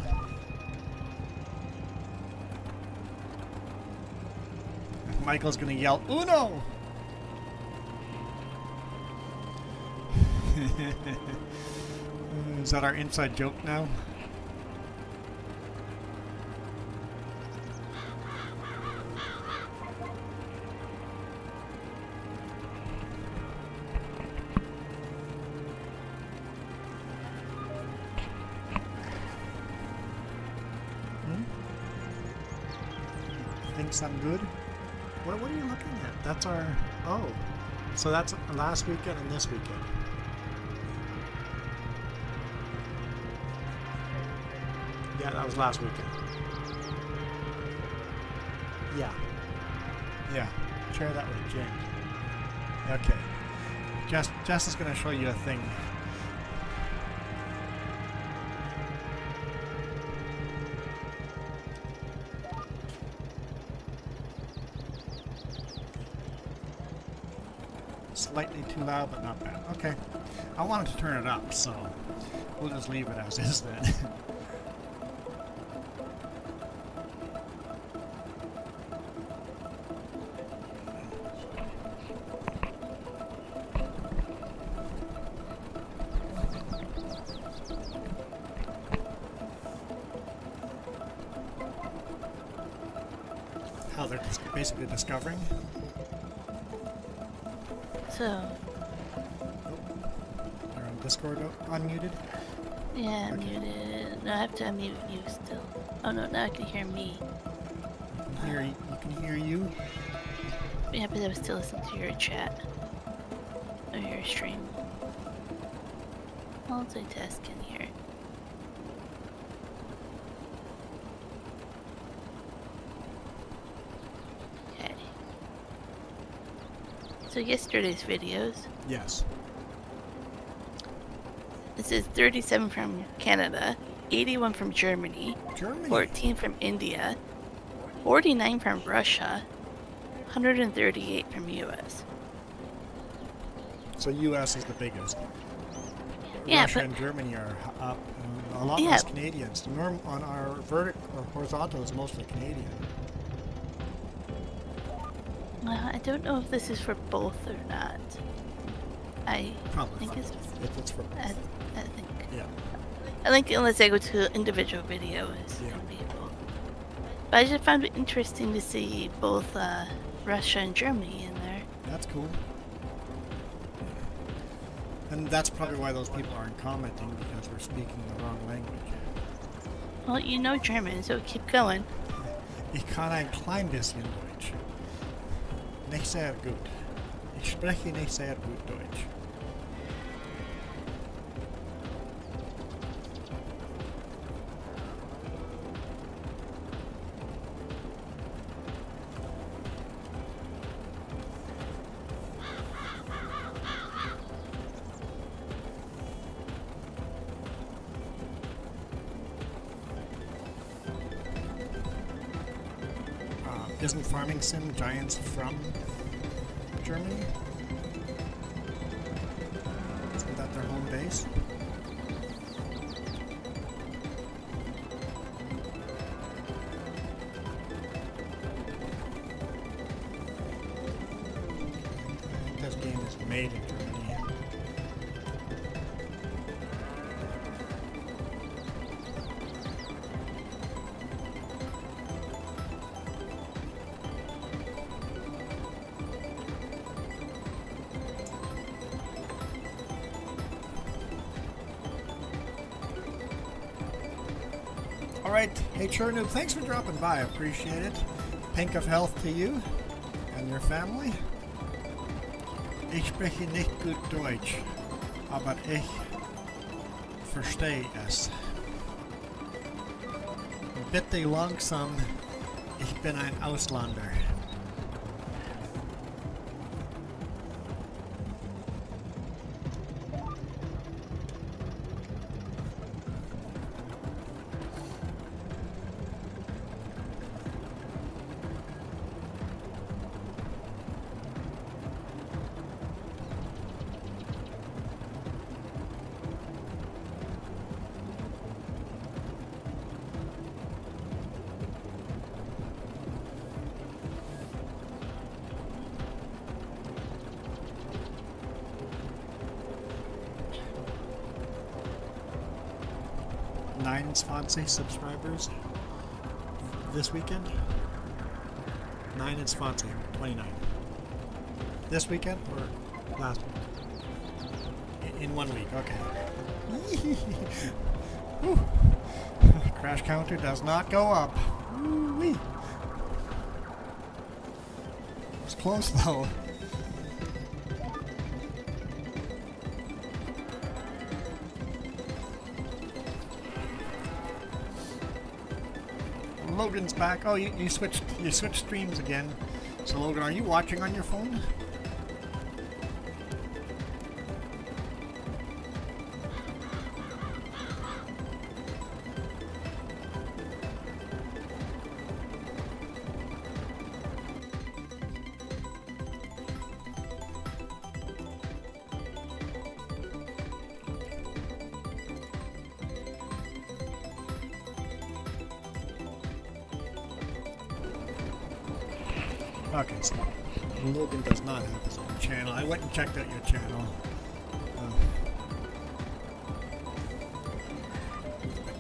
Michael's gonna yell, Uno! Is that our inside joke now? So that's last weekend and this weekend. Yeah, that was last weekend. Yeah. Yeah. Share that with Jen. Okay. Jess, Jess is going to show you a thing. Slightly too loud, but not bad. Okay. I wanted to turn it up, so we'll just leave it as is then. Discord unmuted. yeah, I'm Okay. muted. No, I have to unmute you still. Oh no, now I can hear me. You can hear, you I can hear you. Yeah, but I was still listening to your chat. Or your stream. Multitasking here. Okay. So yesterday's videos. Yes. This is 37 from Canada, 81 from Germany, Germany. 14 from India, 49 from Russia, 138 from US. So U.S. is the biggest. Yeah, Russia but- and Germany are up. and A lot Yeah. less Canadians. The Norm on our vertical or horizontal is mostly Canadian. Uh, I don't know if this is for both or not. I Probably. think it's. it's for both. I, think. yeah. I think unless I go to individual videos, Yeah. it'll be both. But I just found it interesting to see both uh, Russia and Germany in there. That's cool. And that's probably why those people aren't commenting because we're speaking the wrong language. Well, you know German, so keep going. Ich kann ein klein bisschen Deutsch. Nicht sehr gut. Ich spreche nicht sehr gut Deutsch. Sim Giants from Germany? Isn't that their home base? Hey Chernoob, thanks for dropping by. I appreciate it. Pink of health to you and your family. Ich spreche nicht gut Deutsch, aber ich verstehe es. Bitte langsam, ich bin ein Ausländer. Swansea subscribers this weekend. Nine in Swansea, 29. This weekend or last week? In- one week, okay. Crash counter does not go up. It's close though. Logan's back. Oh, you, you switched you switched streams again. So Logan, are you watching on your phone? Uh,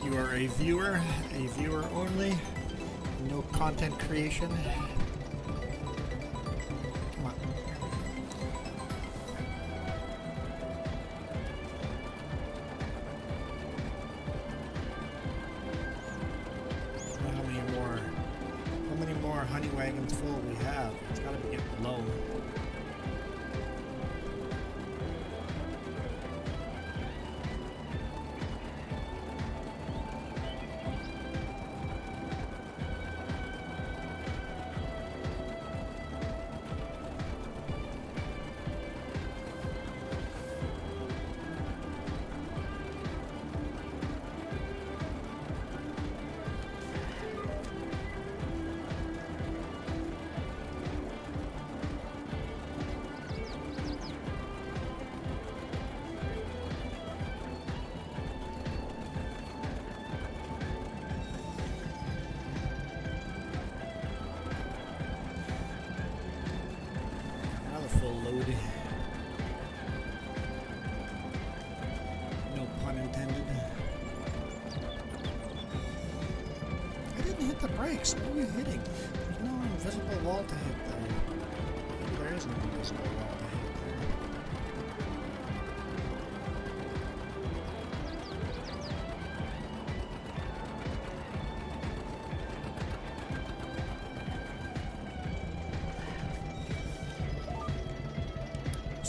you are a viewer, a viewer only, no content creation.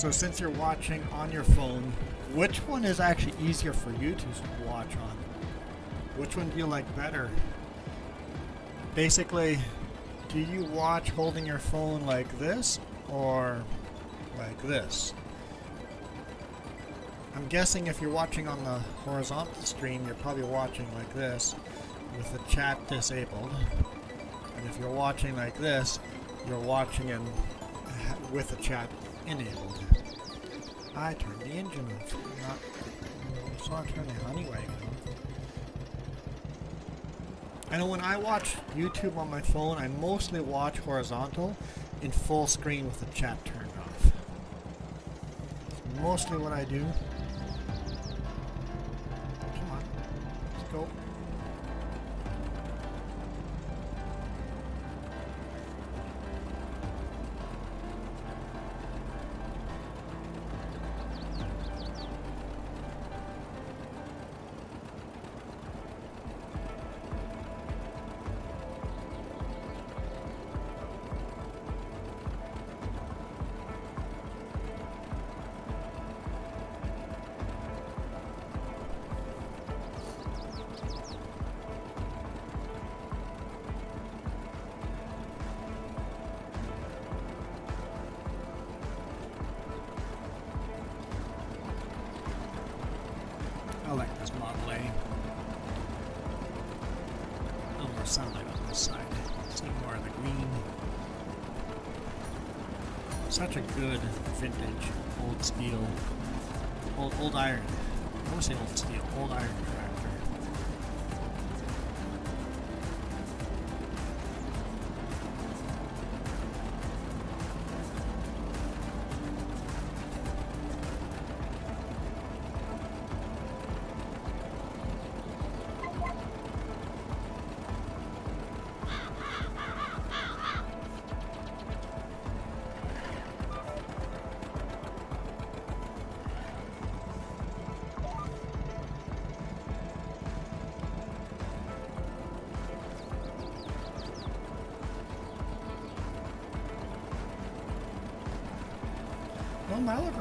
So since you're watching on your phone, which one is actually easier for you to watch on? Which one do you like better? Basically, do you watch holding your phone like this or like this? I'm guessing if you're watching on the horizontal stream, you're probably watching like this with the chat disabled. And if you're watching like this, you're watching and with the chat enabled. I turned the engine off. Not, the Honeyway off. I know when I watch YouTube on my phone, I mostly watch horizontal in full screen with the chat turned off. Mostly what I do.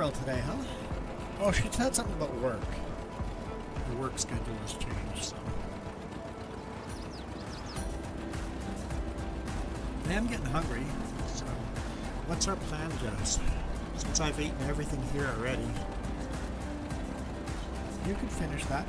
Today, huh? Oh, she said something about work. Her work schedule has changed, so. I am getting hungry, so what's our plan, Jess? Since I've eaten everything here already. You can finish that.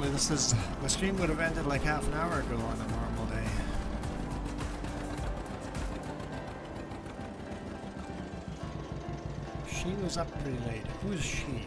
This is the stream would have ended like half an hour ago on a normal day. She was up pretty late. Who is she?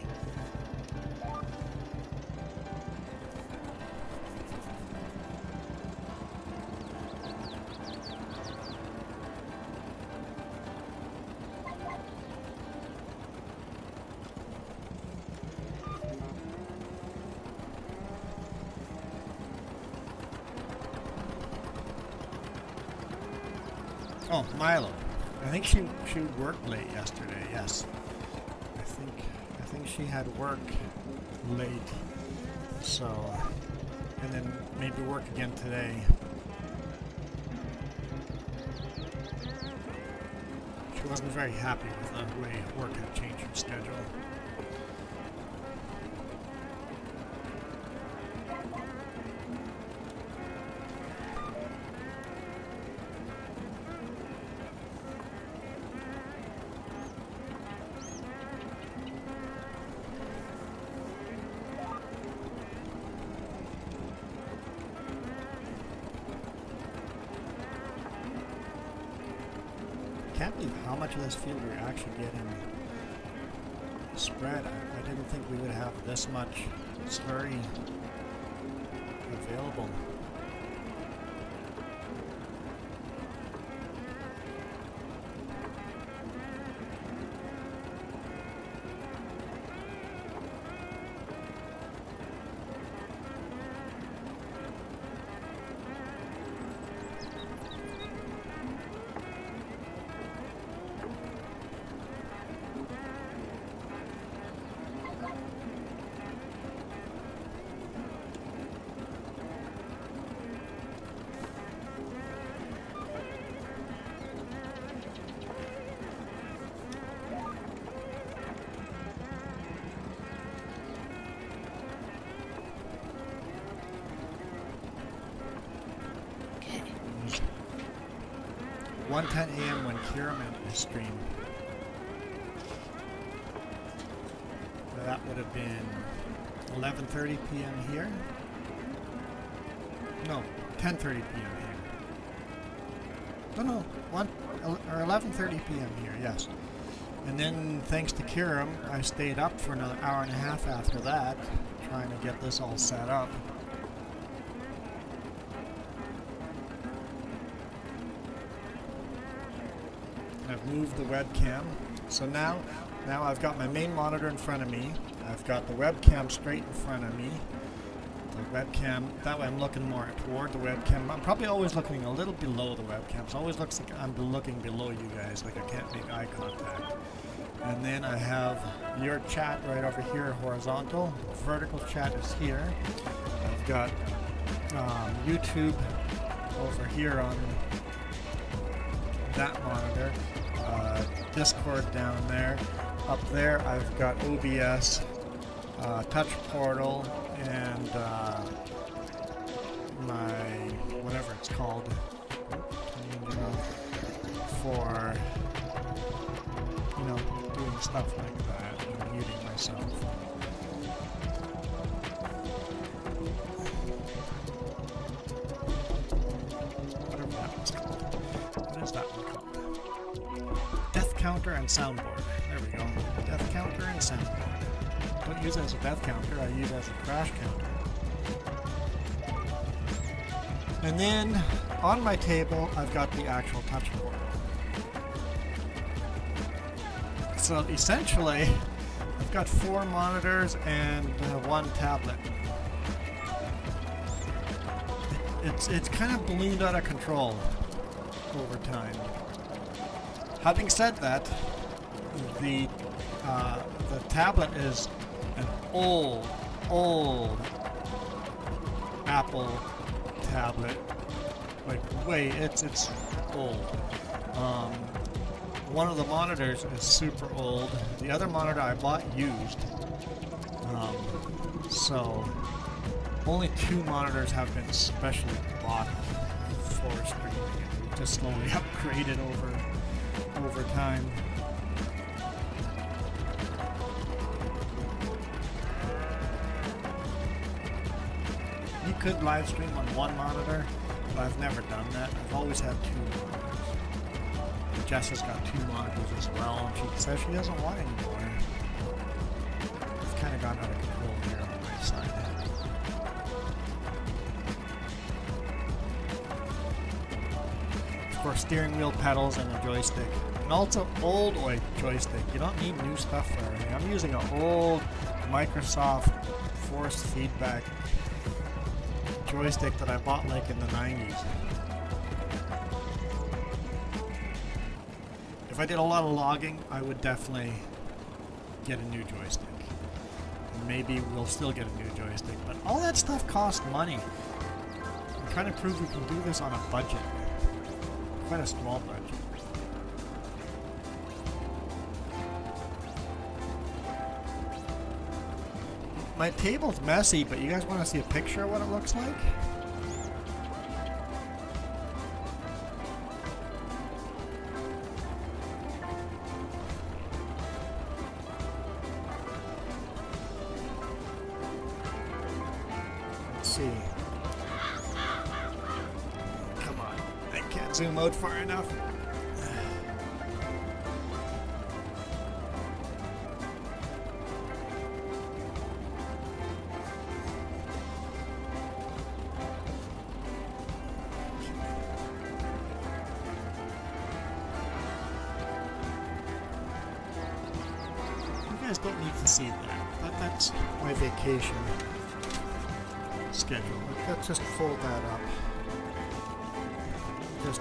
Oh, Milo. I think she she worked late yesterday. Yes. I think I think she had work late. So, and then maybe work again today. She wasn't very happy with the way work had changed her schedule. This field we're actually getting spread. I, I didn't think we would have this much slurry available. 1:10 a.m. when Kieran is stream. That would have been 11:30 p.m. here. No, 10:30 p.m. here. No, no, one or 11:30 p.m. here. Yes. And then, thanks to Kiram, I stayed up for another hour and a half after that, trying to get this all set up. I've the webcam. So now, now I've got my main monitor in front of me. I've got the webcam straight in front of me. The webcam, that way I'm looking more toward the webcam. I'm probably always looking a little below the webcam. So it always looks like I'm looking below you guys, like I can't make eye contact. And then I have your chat right over here, horizontal. Vertical chat is here. I've got um, YouTube over here on that monitor. Discord down there. Up there, I've got OBS, uh, Touch Portal, and uh, my whatever it's called for you know doing stuff like that and muting myself. Counter and soundboard. There we go. Death counter and soundboard. Don't use it as a death counter, I use it as a crash counter. And then on my table, I've got the actual touch board. So essentially, I've got four monitors and uh, one tablet. It's it's kind of ballooned out of control over time. Having said that, the uh, the tablet is an old, old Apple tablet. Like, way it's it's old. Um, one of the monitors is super old. The other monitor I bought used. Um, so only two monitors have been specially bought for streaming just slowly upgraded over over time. You could live stream on one monitor, but I've never done that. I've always had two monitors. Jess has got two monitors as well, and she says she doesn't want any more. It's kind of gotten out of control here on my side. Of course, steering wheel pedals and a joystick. And also old oil joystick. You don't need new stuff for everything. I'm using an old Microsoft force feedback joystick that I bought like in the 90s. If I did a lot of logging, I would definitely get a new joystick. Maybe we'll still get a new joystick, but all that stuff costs money. I'm trying to prove we can do this on a budget. Quite a small budget. My table's messy, but you guys want to see a picture of what it looks like? Let's see. Come on. I can't zoom out far enough. Fold that up. Just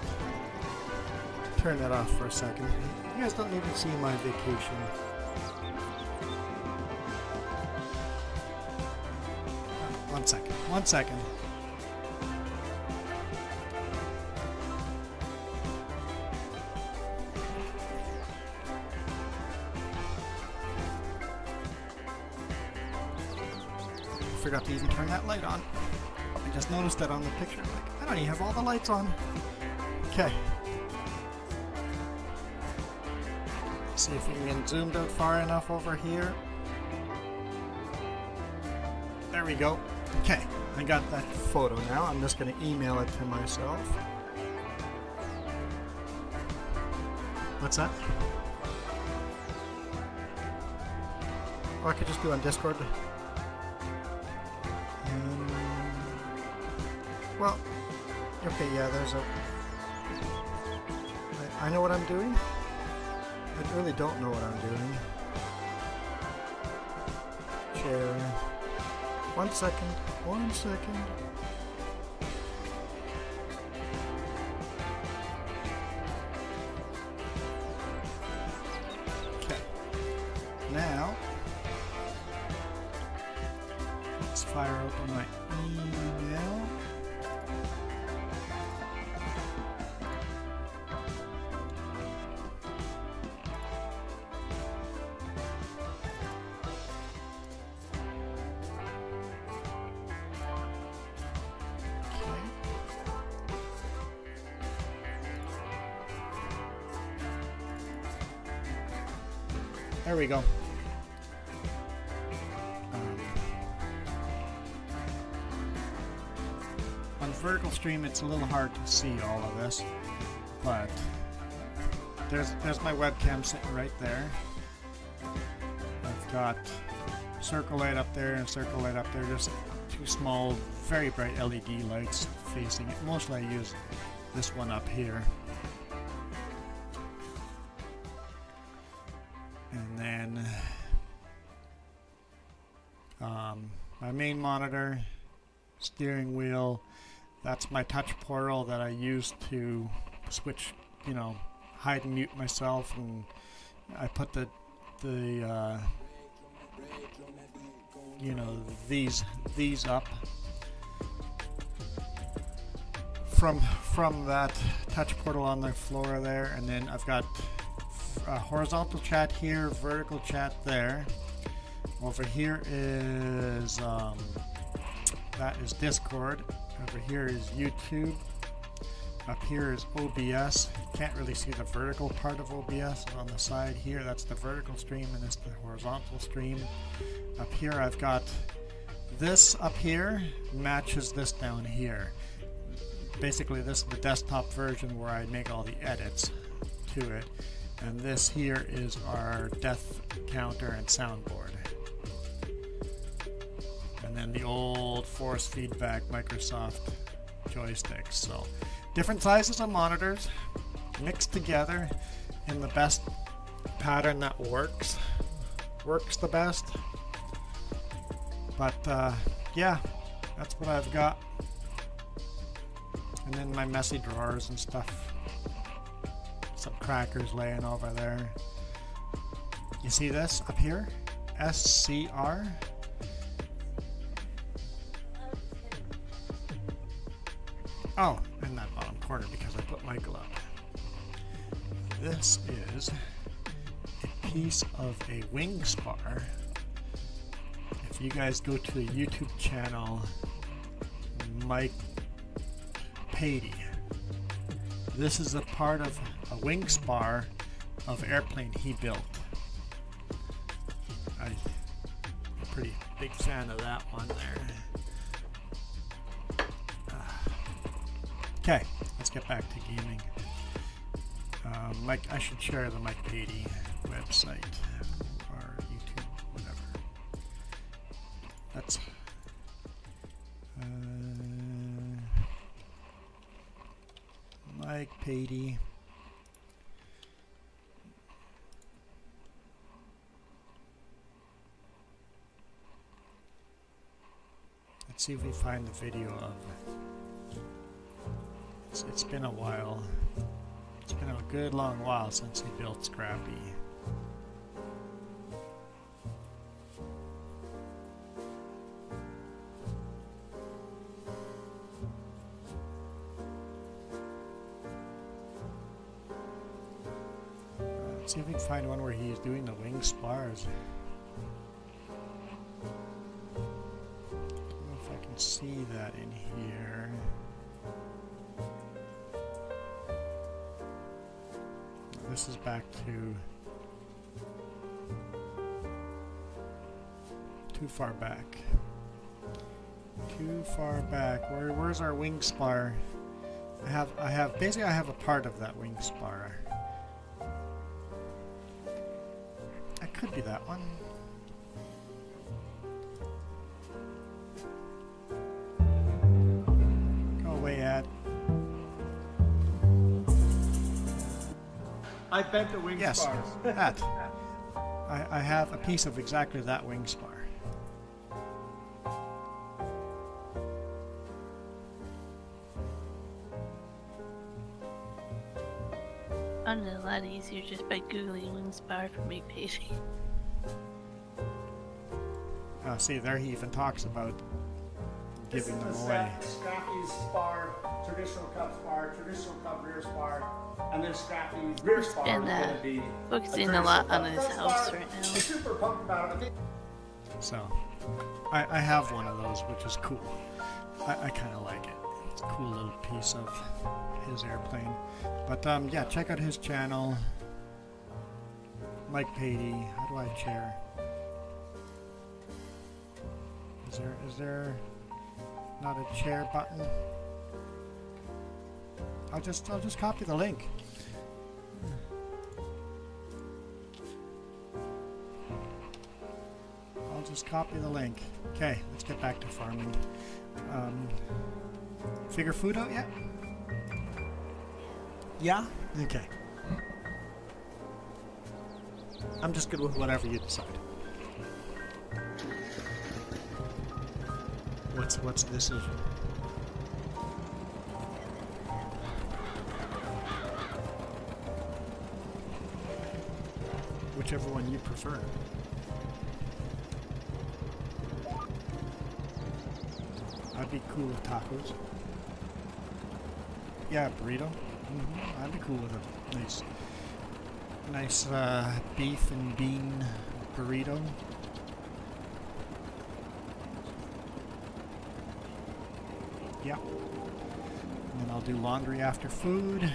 turn that off for a second. You guys don't need to see my vacation. One second. One second. Noticed that on the picture. Like, I don't even have all the lights on. Okay. see if we can get zoomed out far enough over here. There we go. Okay, I got that photo now. I'm just going to email it to myself. What's that? Or I could just do on Discord. Yeah, there's a... I, I know what I'm doing. I really don't know what I'm doing. Share. One second. One second. It's a little hard to see all of this, but there's there's my webcam sitting right there. I've got circle light up there and circle light up there, just two small, very bright LED lights facing it. Mostly I use this one up here. And then um, my main monitor, steering wheel, that's my touch portal that I use to switch, you know, hide and mute myself and I put the the uh, you know these these up from from that touch portal on the floor there and then I've got horizontal chat here vertical chat there. Over here is um, that is discord over here is youtube up here is OBS. Can't really see the vertical part of OBS on the side here. That's the vertical stream and this the horizontal stream. Up here I've got this up here matches this down here. Basically this is the desktop version where I make all the edits to it. And this here is our death counter and soundboard. And then the old force feedback Microsoft joysticks. So different sizes of monitors mixed together in the best pattern that works works the best. But uh, yeah that's what I've got. And then my messy drawers and stuff. Some crackers laying over there. You see this up here? SCR Oh, in that bottom corner because I put Michael up. This is a piece of a wing spar. If you guys go to the YouTube channel, Mike Patey, this is a part of a wing spar of airplane he built. I'm a pretty big fan of that one there. Okay, let's get back to gaming. Um, Mike, I should share the Mike Patey website or YouTube, whatever. That's uh, Mike Patey. Let's see if we find the video of it's, it's been a while. It's been a good long while since he built Scrappy. Let's see if we can find one where he's doing the wing spars. back to too far back. Too far back. Where where's our wing spar? I have I have basically I have a part of that wing spar. I could do that one. I bent the wing Yes, spars. that. I, I have a piece of exactly that wing spar. Found it a lot easier just by googling Wingspire for Mike Patey. Uh, see, there he even talks about giving them away. Scrappy's spar, traditional cup spar, traditional cup rear spar, and then Scrappy's rear spar And, is uh, going to be Focusing a traditional lot on his house spar. right I'm now. super pumped about it. So, I, I have one of those, which is cool. I, I kind of like it. It's a cool little piece of his airplane. But um, yeah, check out his channel. Mike Patey. How do I chair? Is there is there not a chair button? I'll just I'll just copy the link. I'll just copy the link. Okay, let's get back to farming. Um, figure food out yet? Yeah? Okay. I'm just good with whatever you decide. What's what's the decision? Whichever one you prefer. I'd be cool with tacos. Yeah, burrito. hmm I'd be cool with a nice, nice uh, beef and bean burrito. Yeah. And then I'll do laundry after food.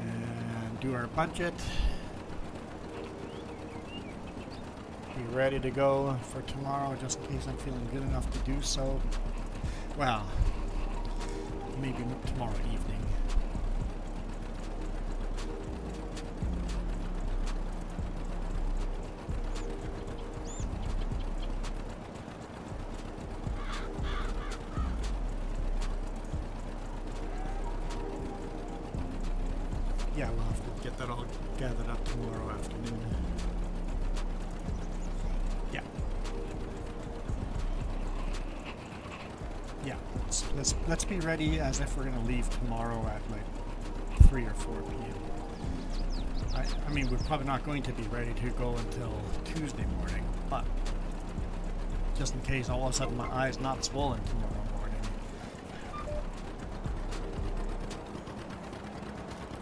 And do our budget. Ready to go for tomorrow just in case I'm feeling good enough to do so. Well, maybe tomorrow evening. Ready as if we're gonna leave tomorrow at like three or four p.m. I, I mean, we're probably not going to be ready to go until Tuesday morning, but just in case all of a sudden my eye's not swollen tomorrow morning.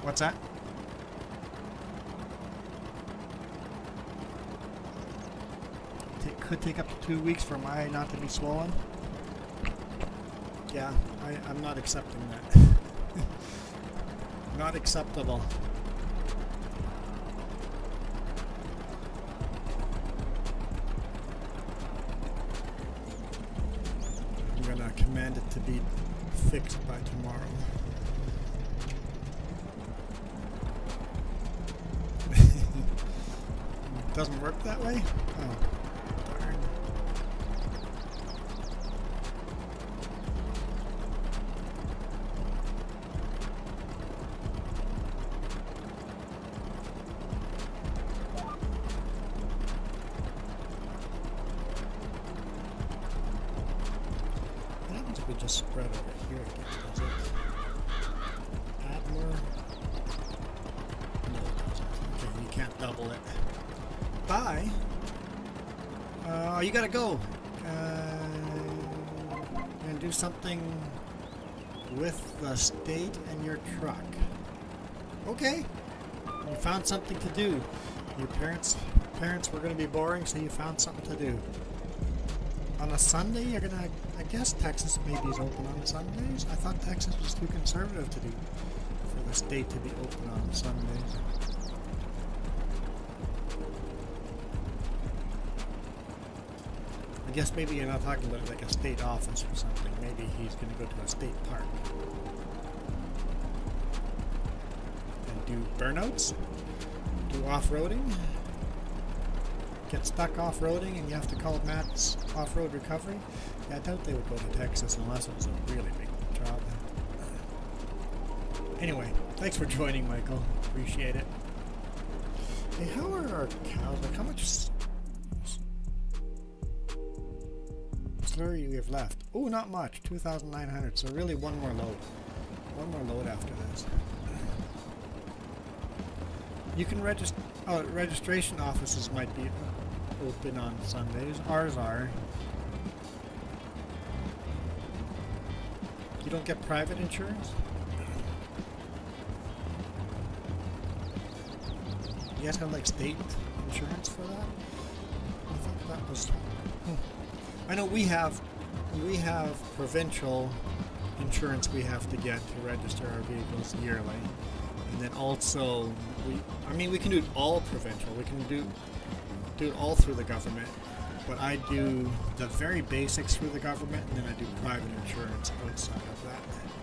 What's that? It could take up to two weeks for my eye not to be swollen. Yeah, I, I'm not accepting that. not acceptable. I'm gonna command it to be fixed by tomorrow. Doesn't work that way? Oh, Bye. Uh, you gotta go. Uh, and do something with the state and your truck. Okay. You found something to do. Your parents parents were gonna be boring, so you found something to do. On a Sunday, you're gonna. I guess Texas maybe is open on Sundays. I thought Texas was too conservative to do for the state to be open on Sundays. Guess maybe you're not talking about like a state office or something. Maybe he's going to go to a state park. And do burnouts? Do off-roading? Get stuck off-roading and you have to call Matt's off-road recovery? Yeah, I doubt they would go to Texas unless it was a really big job. Anyway, thanks for joining, Michael. Appreciate it. Hey, how are our cows? Like, how much slurry we have left? Oh, not much. 2,900. So really one more load. One more load after this. You can register. Oh, registration offices might be open on Sundays. Ours are. You don't get private insurance? You guys have like state insurance for that? I thought that was. Hmm. I know we have, we have provincial insurance we have to get to register our vehicles yearly, and then also we. I mean, we can do it all provincial. We can do do it all through the government, but I do the very basics through the government, and then I do private insurance outside of that.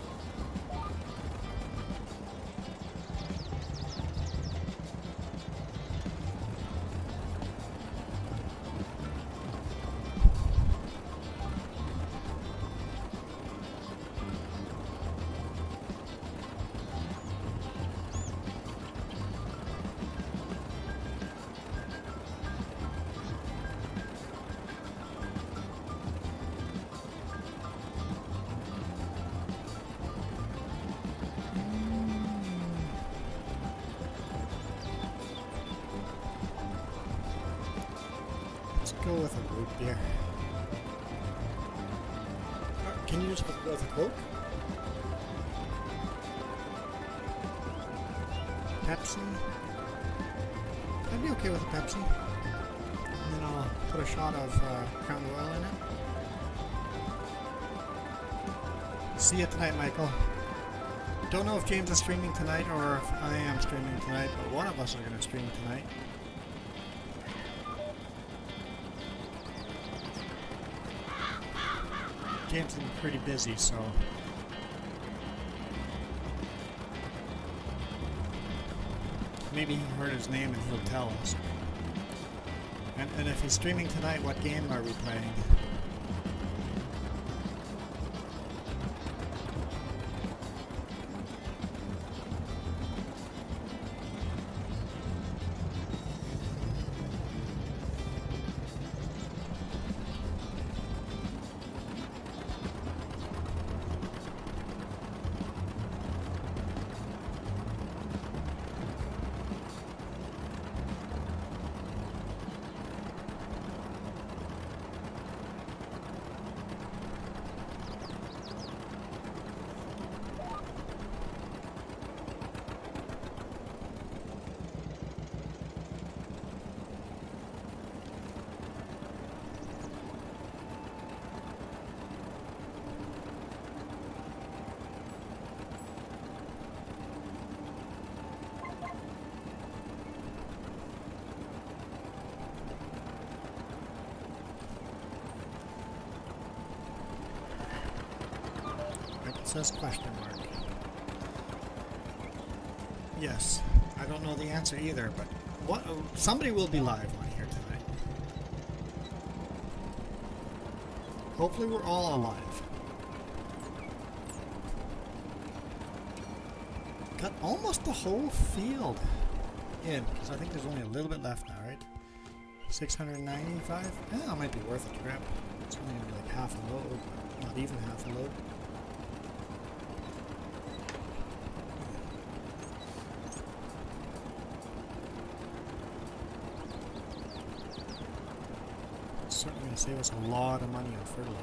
James is streaming tonight or if I am streaming tonight, but one of us are going to stream tonight. James is pretty busy, so. Maybe he heard his name and he'll tell us. And, and if he's streaming tonight, what game are we playing? Says question mark. Yes, I don't know the answer either, but what? Somebody will be live on here tonight. Hopefully, we're all alive. Got almost the whole field in, because I think there's only a little bit left now, right? 695? Yeah, it might be worth to grab. It's only like half a load, not even half a load. It's certainly going to save us a lot of money on fertilizer.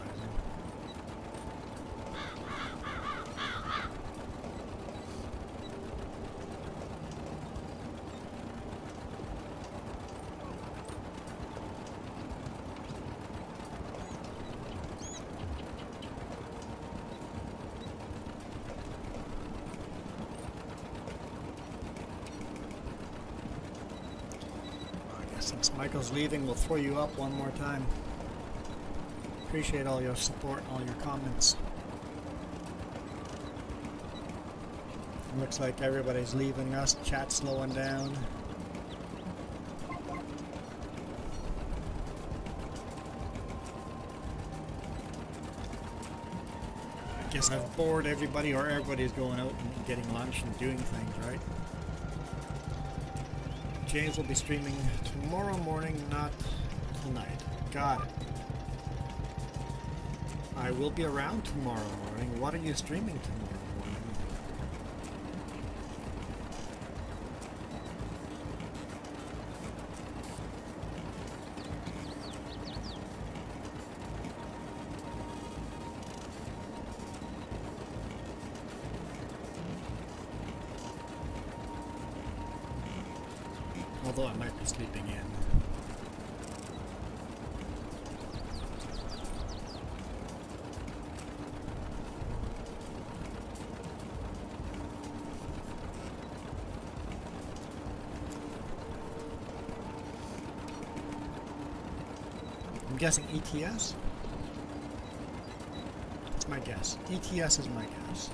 Since Michael's leaving, we'll throw you up one more time. Appreciate all your support, and all your comments. Looks like everybody's leaving us. Chat slowing down. I guess I've bored everybody, or everybody's going out and getting lunch and doing things, right? James will be streaming tomorrow morning, not tonight. Got it. I will be around tomorrow morning. What are you streaming tomorrow morning? Although I might be sleeping in. I'm guessing ETS? That's my guess. ETS is my guess.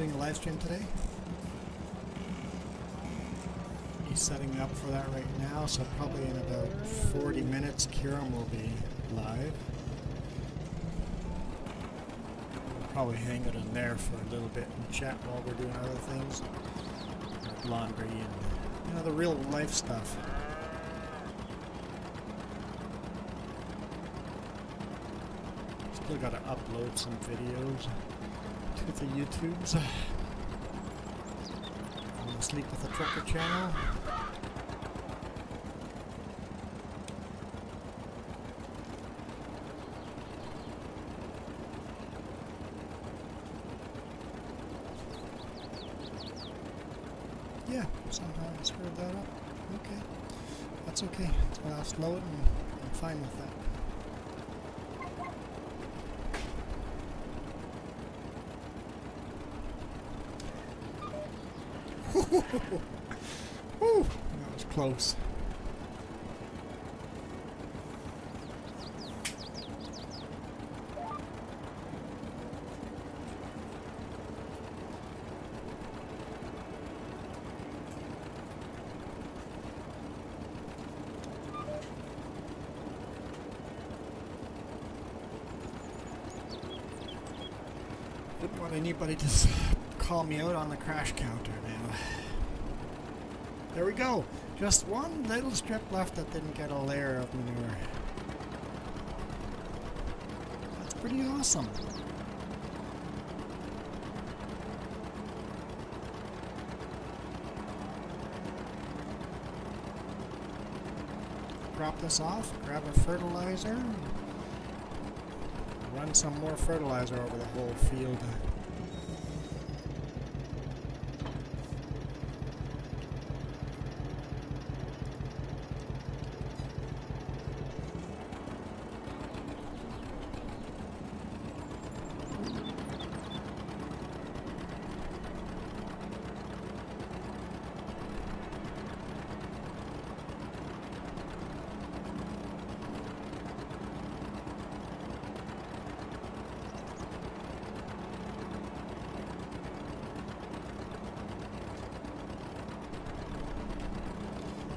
Doing a live stream today. He's setting up for that right now, so probably in about 40 minutes, Kieran will be live. We'll probably hang it in there for a little bit and chat while we're doing other things, like laundry and you know the real life stuff. Still got to upload some videos to the YouTubes. Falling asleep with the trucker channel. Yeah, somehow I screwed that up. Okay. That's okay. I'll slow it and I'm fine with that. That was close. Wouldn't want anybody to call me out on the crash counter we go. Just one little strip left that didn't get a layer of manure. That's pretty awesome. Drop this off, grab a fertilizer, run some more fertilizer over the whole field.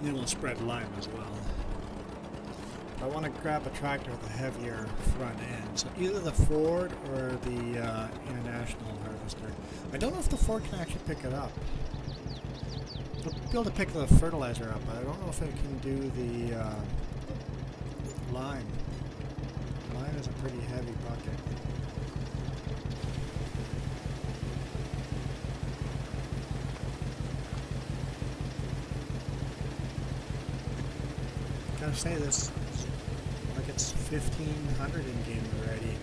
Then we'll spread lime as well. I want to grab a tractor with a heavier front end. So either the Ford or the uh, International Harvester. I don't know if the Ford can actually pick it up. It'll be able to pick the fertilizer up, but I don't know if it can do the uh, lime. Lime is a pretty heavy bucket. gotta say this, like it's 1500 in game already.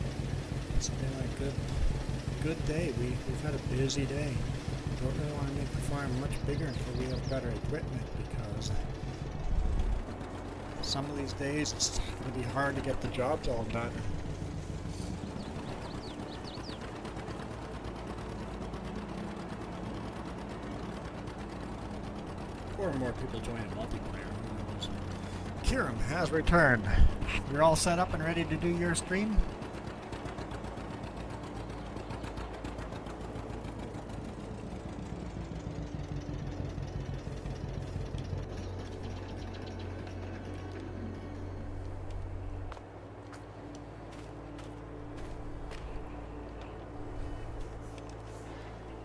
It's been a good, good day. We, we've had a busy day. Don't really want to make the farm much bigger until we have better equipment because some of these days it's going to be hard to get the jobs all done. Or more people join in multiplayer, has returned. You're all set up and ready to do your stream?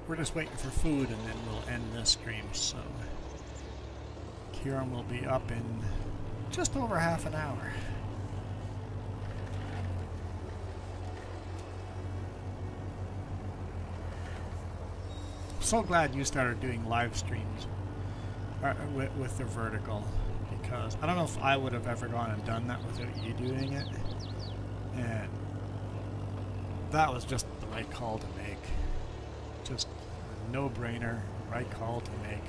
We're just waiting for food and then we'll end this stream, so Kiram will be up in just over half an hour. so glad you started doing live streams uh, with, with the vertical because I don't know if I would have ever gone and done that without you doing it. And that was just the right call to make. Just no-brainer right call to make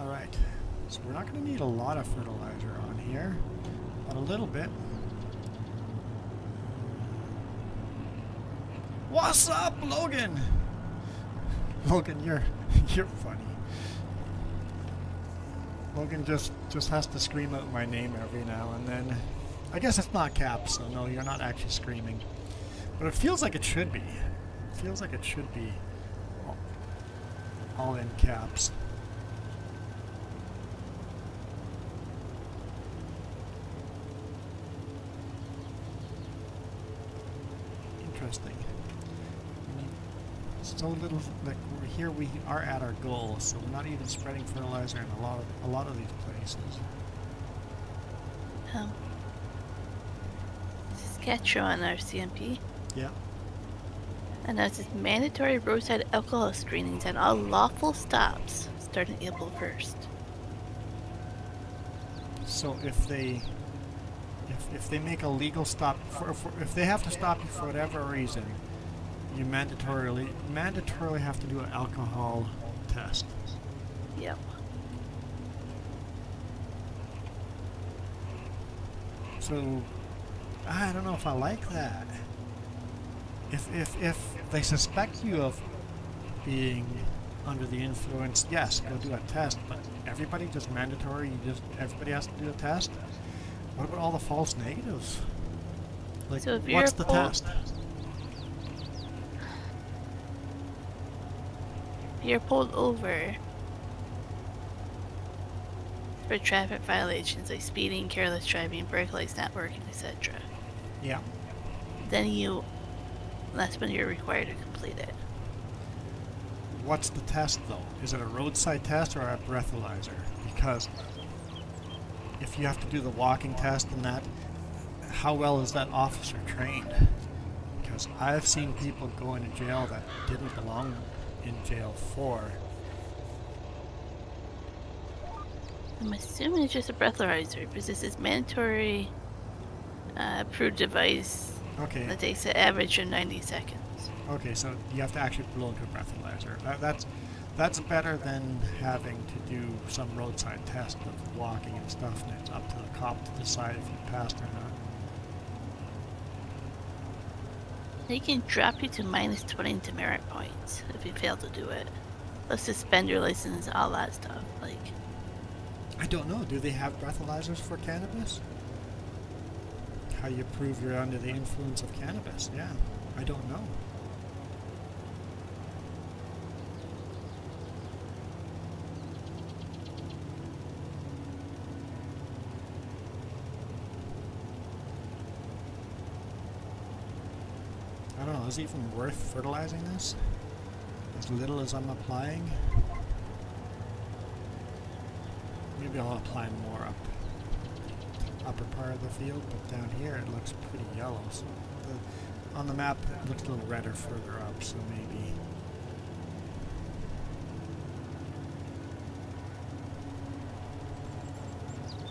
Alright, so we're not going to need a lot of fertilizer on here, but a little bit. What's up, Logan? Logan, you're you're funny. Logan just just has to scream out my name every now and then. I guess it's not caps, so no, you're not actually screaming. But it feels like it should be. It feels like it should be all in caps. Interesting. I mean, So little, like here, we are at our goal, so we're not even spreading fertilizer in a lot of a lot of these places. Um, Saskatchewan RCMP Yeah. announces mandatory roadside alcohol screenings at all lawful stops starting April 1st. So if they, if if they make a legal stop, for, for if they have to stop you for whatever reason, you mandatorily mandatorily have to do an alcohol test. Yep. So I don't know if I like that. If if if they suspect you of being under the influence, yes, go do a test. But everybody just mandatory. You just everybody has to do a test. What about all the false negatives? Like, So what's the test? If you're pulled over for traffic violations like speeding, careless driving, brake lights not working, etc., Yeah. then you that's when you're required to complete it. What's the test though? Is it a roadside test or a breathalyzer? Because if you have to do the walking test and that, how well is that officer trained? Because I've seen people go into jail that didn't belong in jail for. I'm assuming it's just a breathalyzer because this is mandatory uh, approved device Okay, that takes an average of 90 seconds. okay, so you have to actually blow into a breathalyzer. That, that's that's better than having to do some roadside test of walking and stuff, and it's up to the cop to decide if you passed or not. They can drop you to minus 20 demerit points if you fail to do it. They'll suspend your license, all that stuff. Like, I don't know. Do they have breathalyzers for cannabis? how you prove you're under the influence of cannabis. Yeah, I don't know. Is it even worth fertilizing this? As little as I'm applying? Maybe I'll apply more up upper part of the field, but down here it looks pretty yellow. So the, on the map it looks a little redder further up, so maybe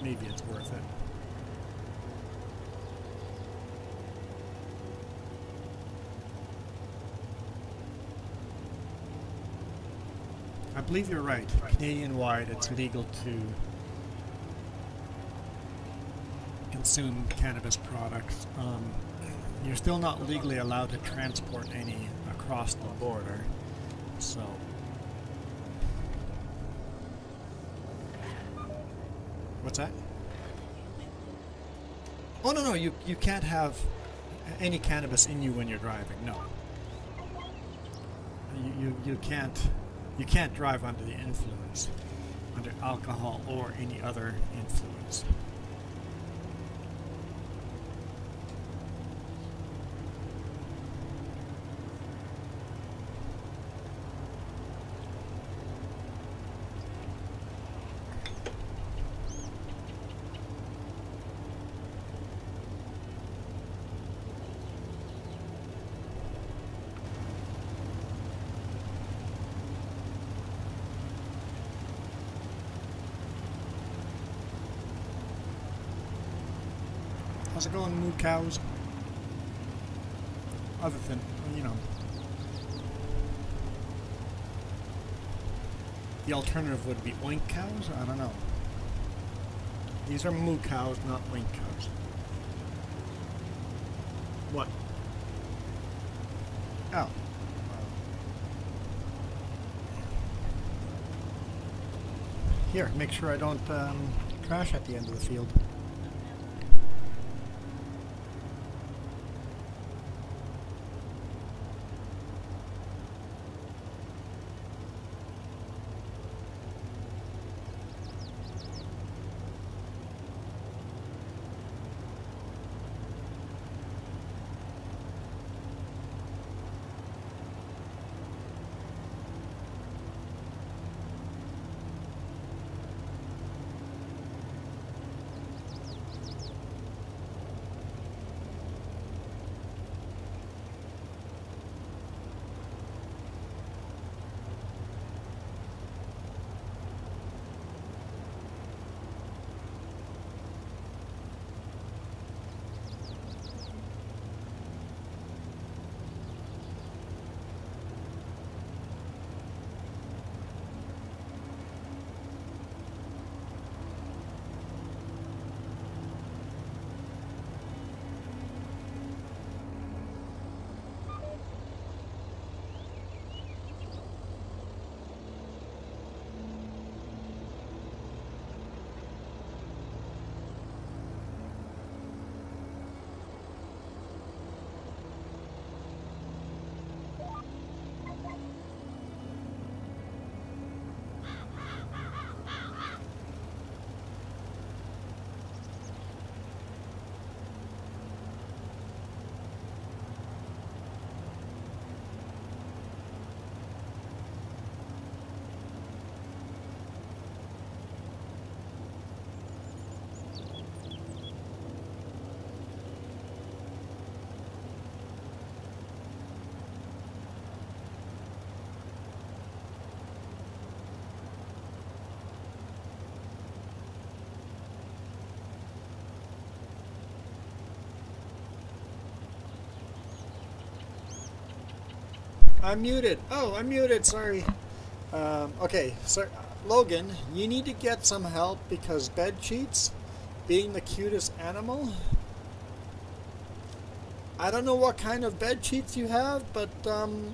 maybe it's worth it. Believe you're right. Canadian-wide, it's legal to consume cannabis products. Um, you're still not legally allowed to transport any across the border. So. What's that? Oh no no you you can't have any cannabis in you when you're driving. No. You you, you can't you can't drive under the influence, under alcohol or any other influence. How's it going, moo cows? Other than, you know. The alternative would be oink cows? I don't know. These are moo cows, not oink cows. What? Oh. Here, make sure I don't um, crash at the end of the field. I'm muted. Oh, I'm muted. Sorry. Um, okay, so Logan, you need to get some help because bed sheets, being the cutest animal. I don't know what kind of bed sheets you have, but um,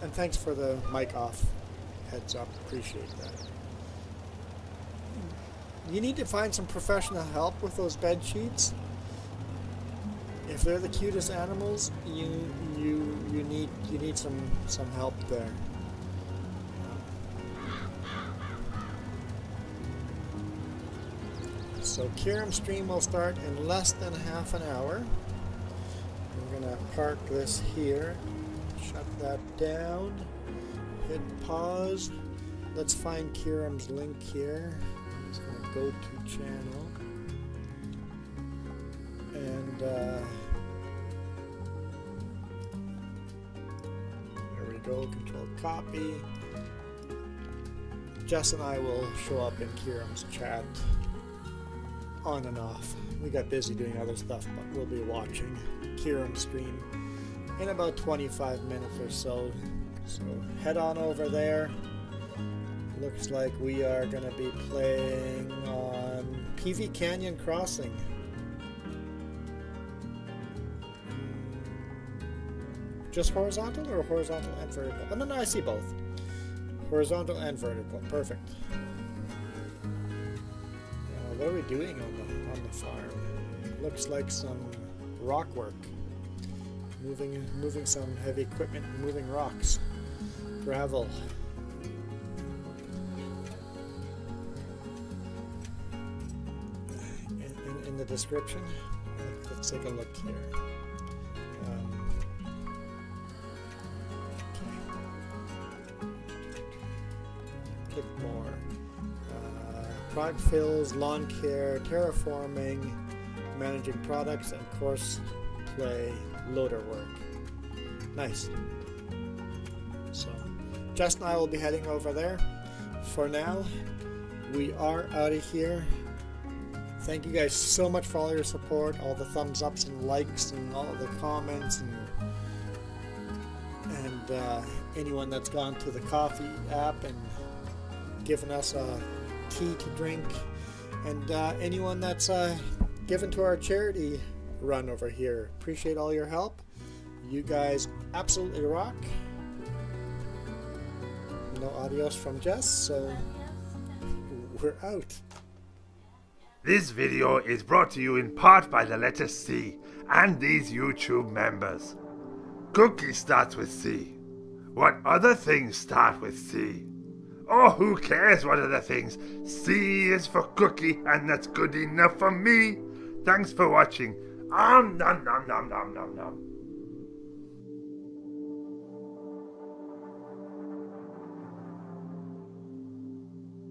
and thanks for the mic off. Heads up, appreciate that. You need to find some professional help with those bed sheets if they're the cutest animals, you you you need you need some some help there. So Kiram stream will start in less than half an hour. We're gonna park this here, shut that down, hit pause. Let's find Kiram's link here. Gonna go to channel and uh, copy. Jess and I will show up in Kiram's chat on and off. We got busy doing other stuff, but we'll be watching Kiram's stream in about 25 minutes or so. So head on over there. Looks like we are going to be playing on PV Canyon Crossing. Just horizontal or horizontal and vertical? Oh, no, no, I see both. Horizontal and vertical. Perfect. Uh, what are we doing on the on the farm? Looks like some rock work. Moving moving some heavy equipment, moving rocks. Gravel. In, in, in the description, let's take a look here. Fills, lawn care, terraforming, managing products, and course play loader work. Nice. So, Jess and I will be heading over there. For now, we are out of here. Thank you guys so much for all your support, all the thumbs ups and likes, and all the comments, and and uh, anyone that's gone to the Ko-fi app and given us a tea to drink, and uh, anyone that's uh, given to our charity run over here. Appreciate all your help. You guys absolutely rock. No adios from Jess, so we're out. This video is brought to you in part by the letter C and these YouTube members. Cookie starts with C. What other things start with C? Oh, who cares what other things? C is for cookie, and that's good enough for me. Thanks for watching. Um, nom nom nom nom nom nom.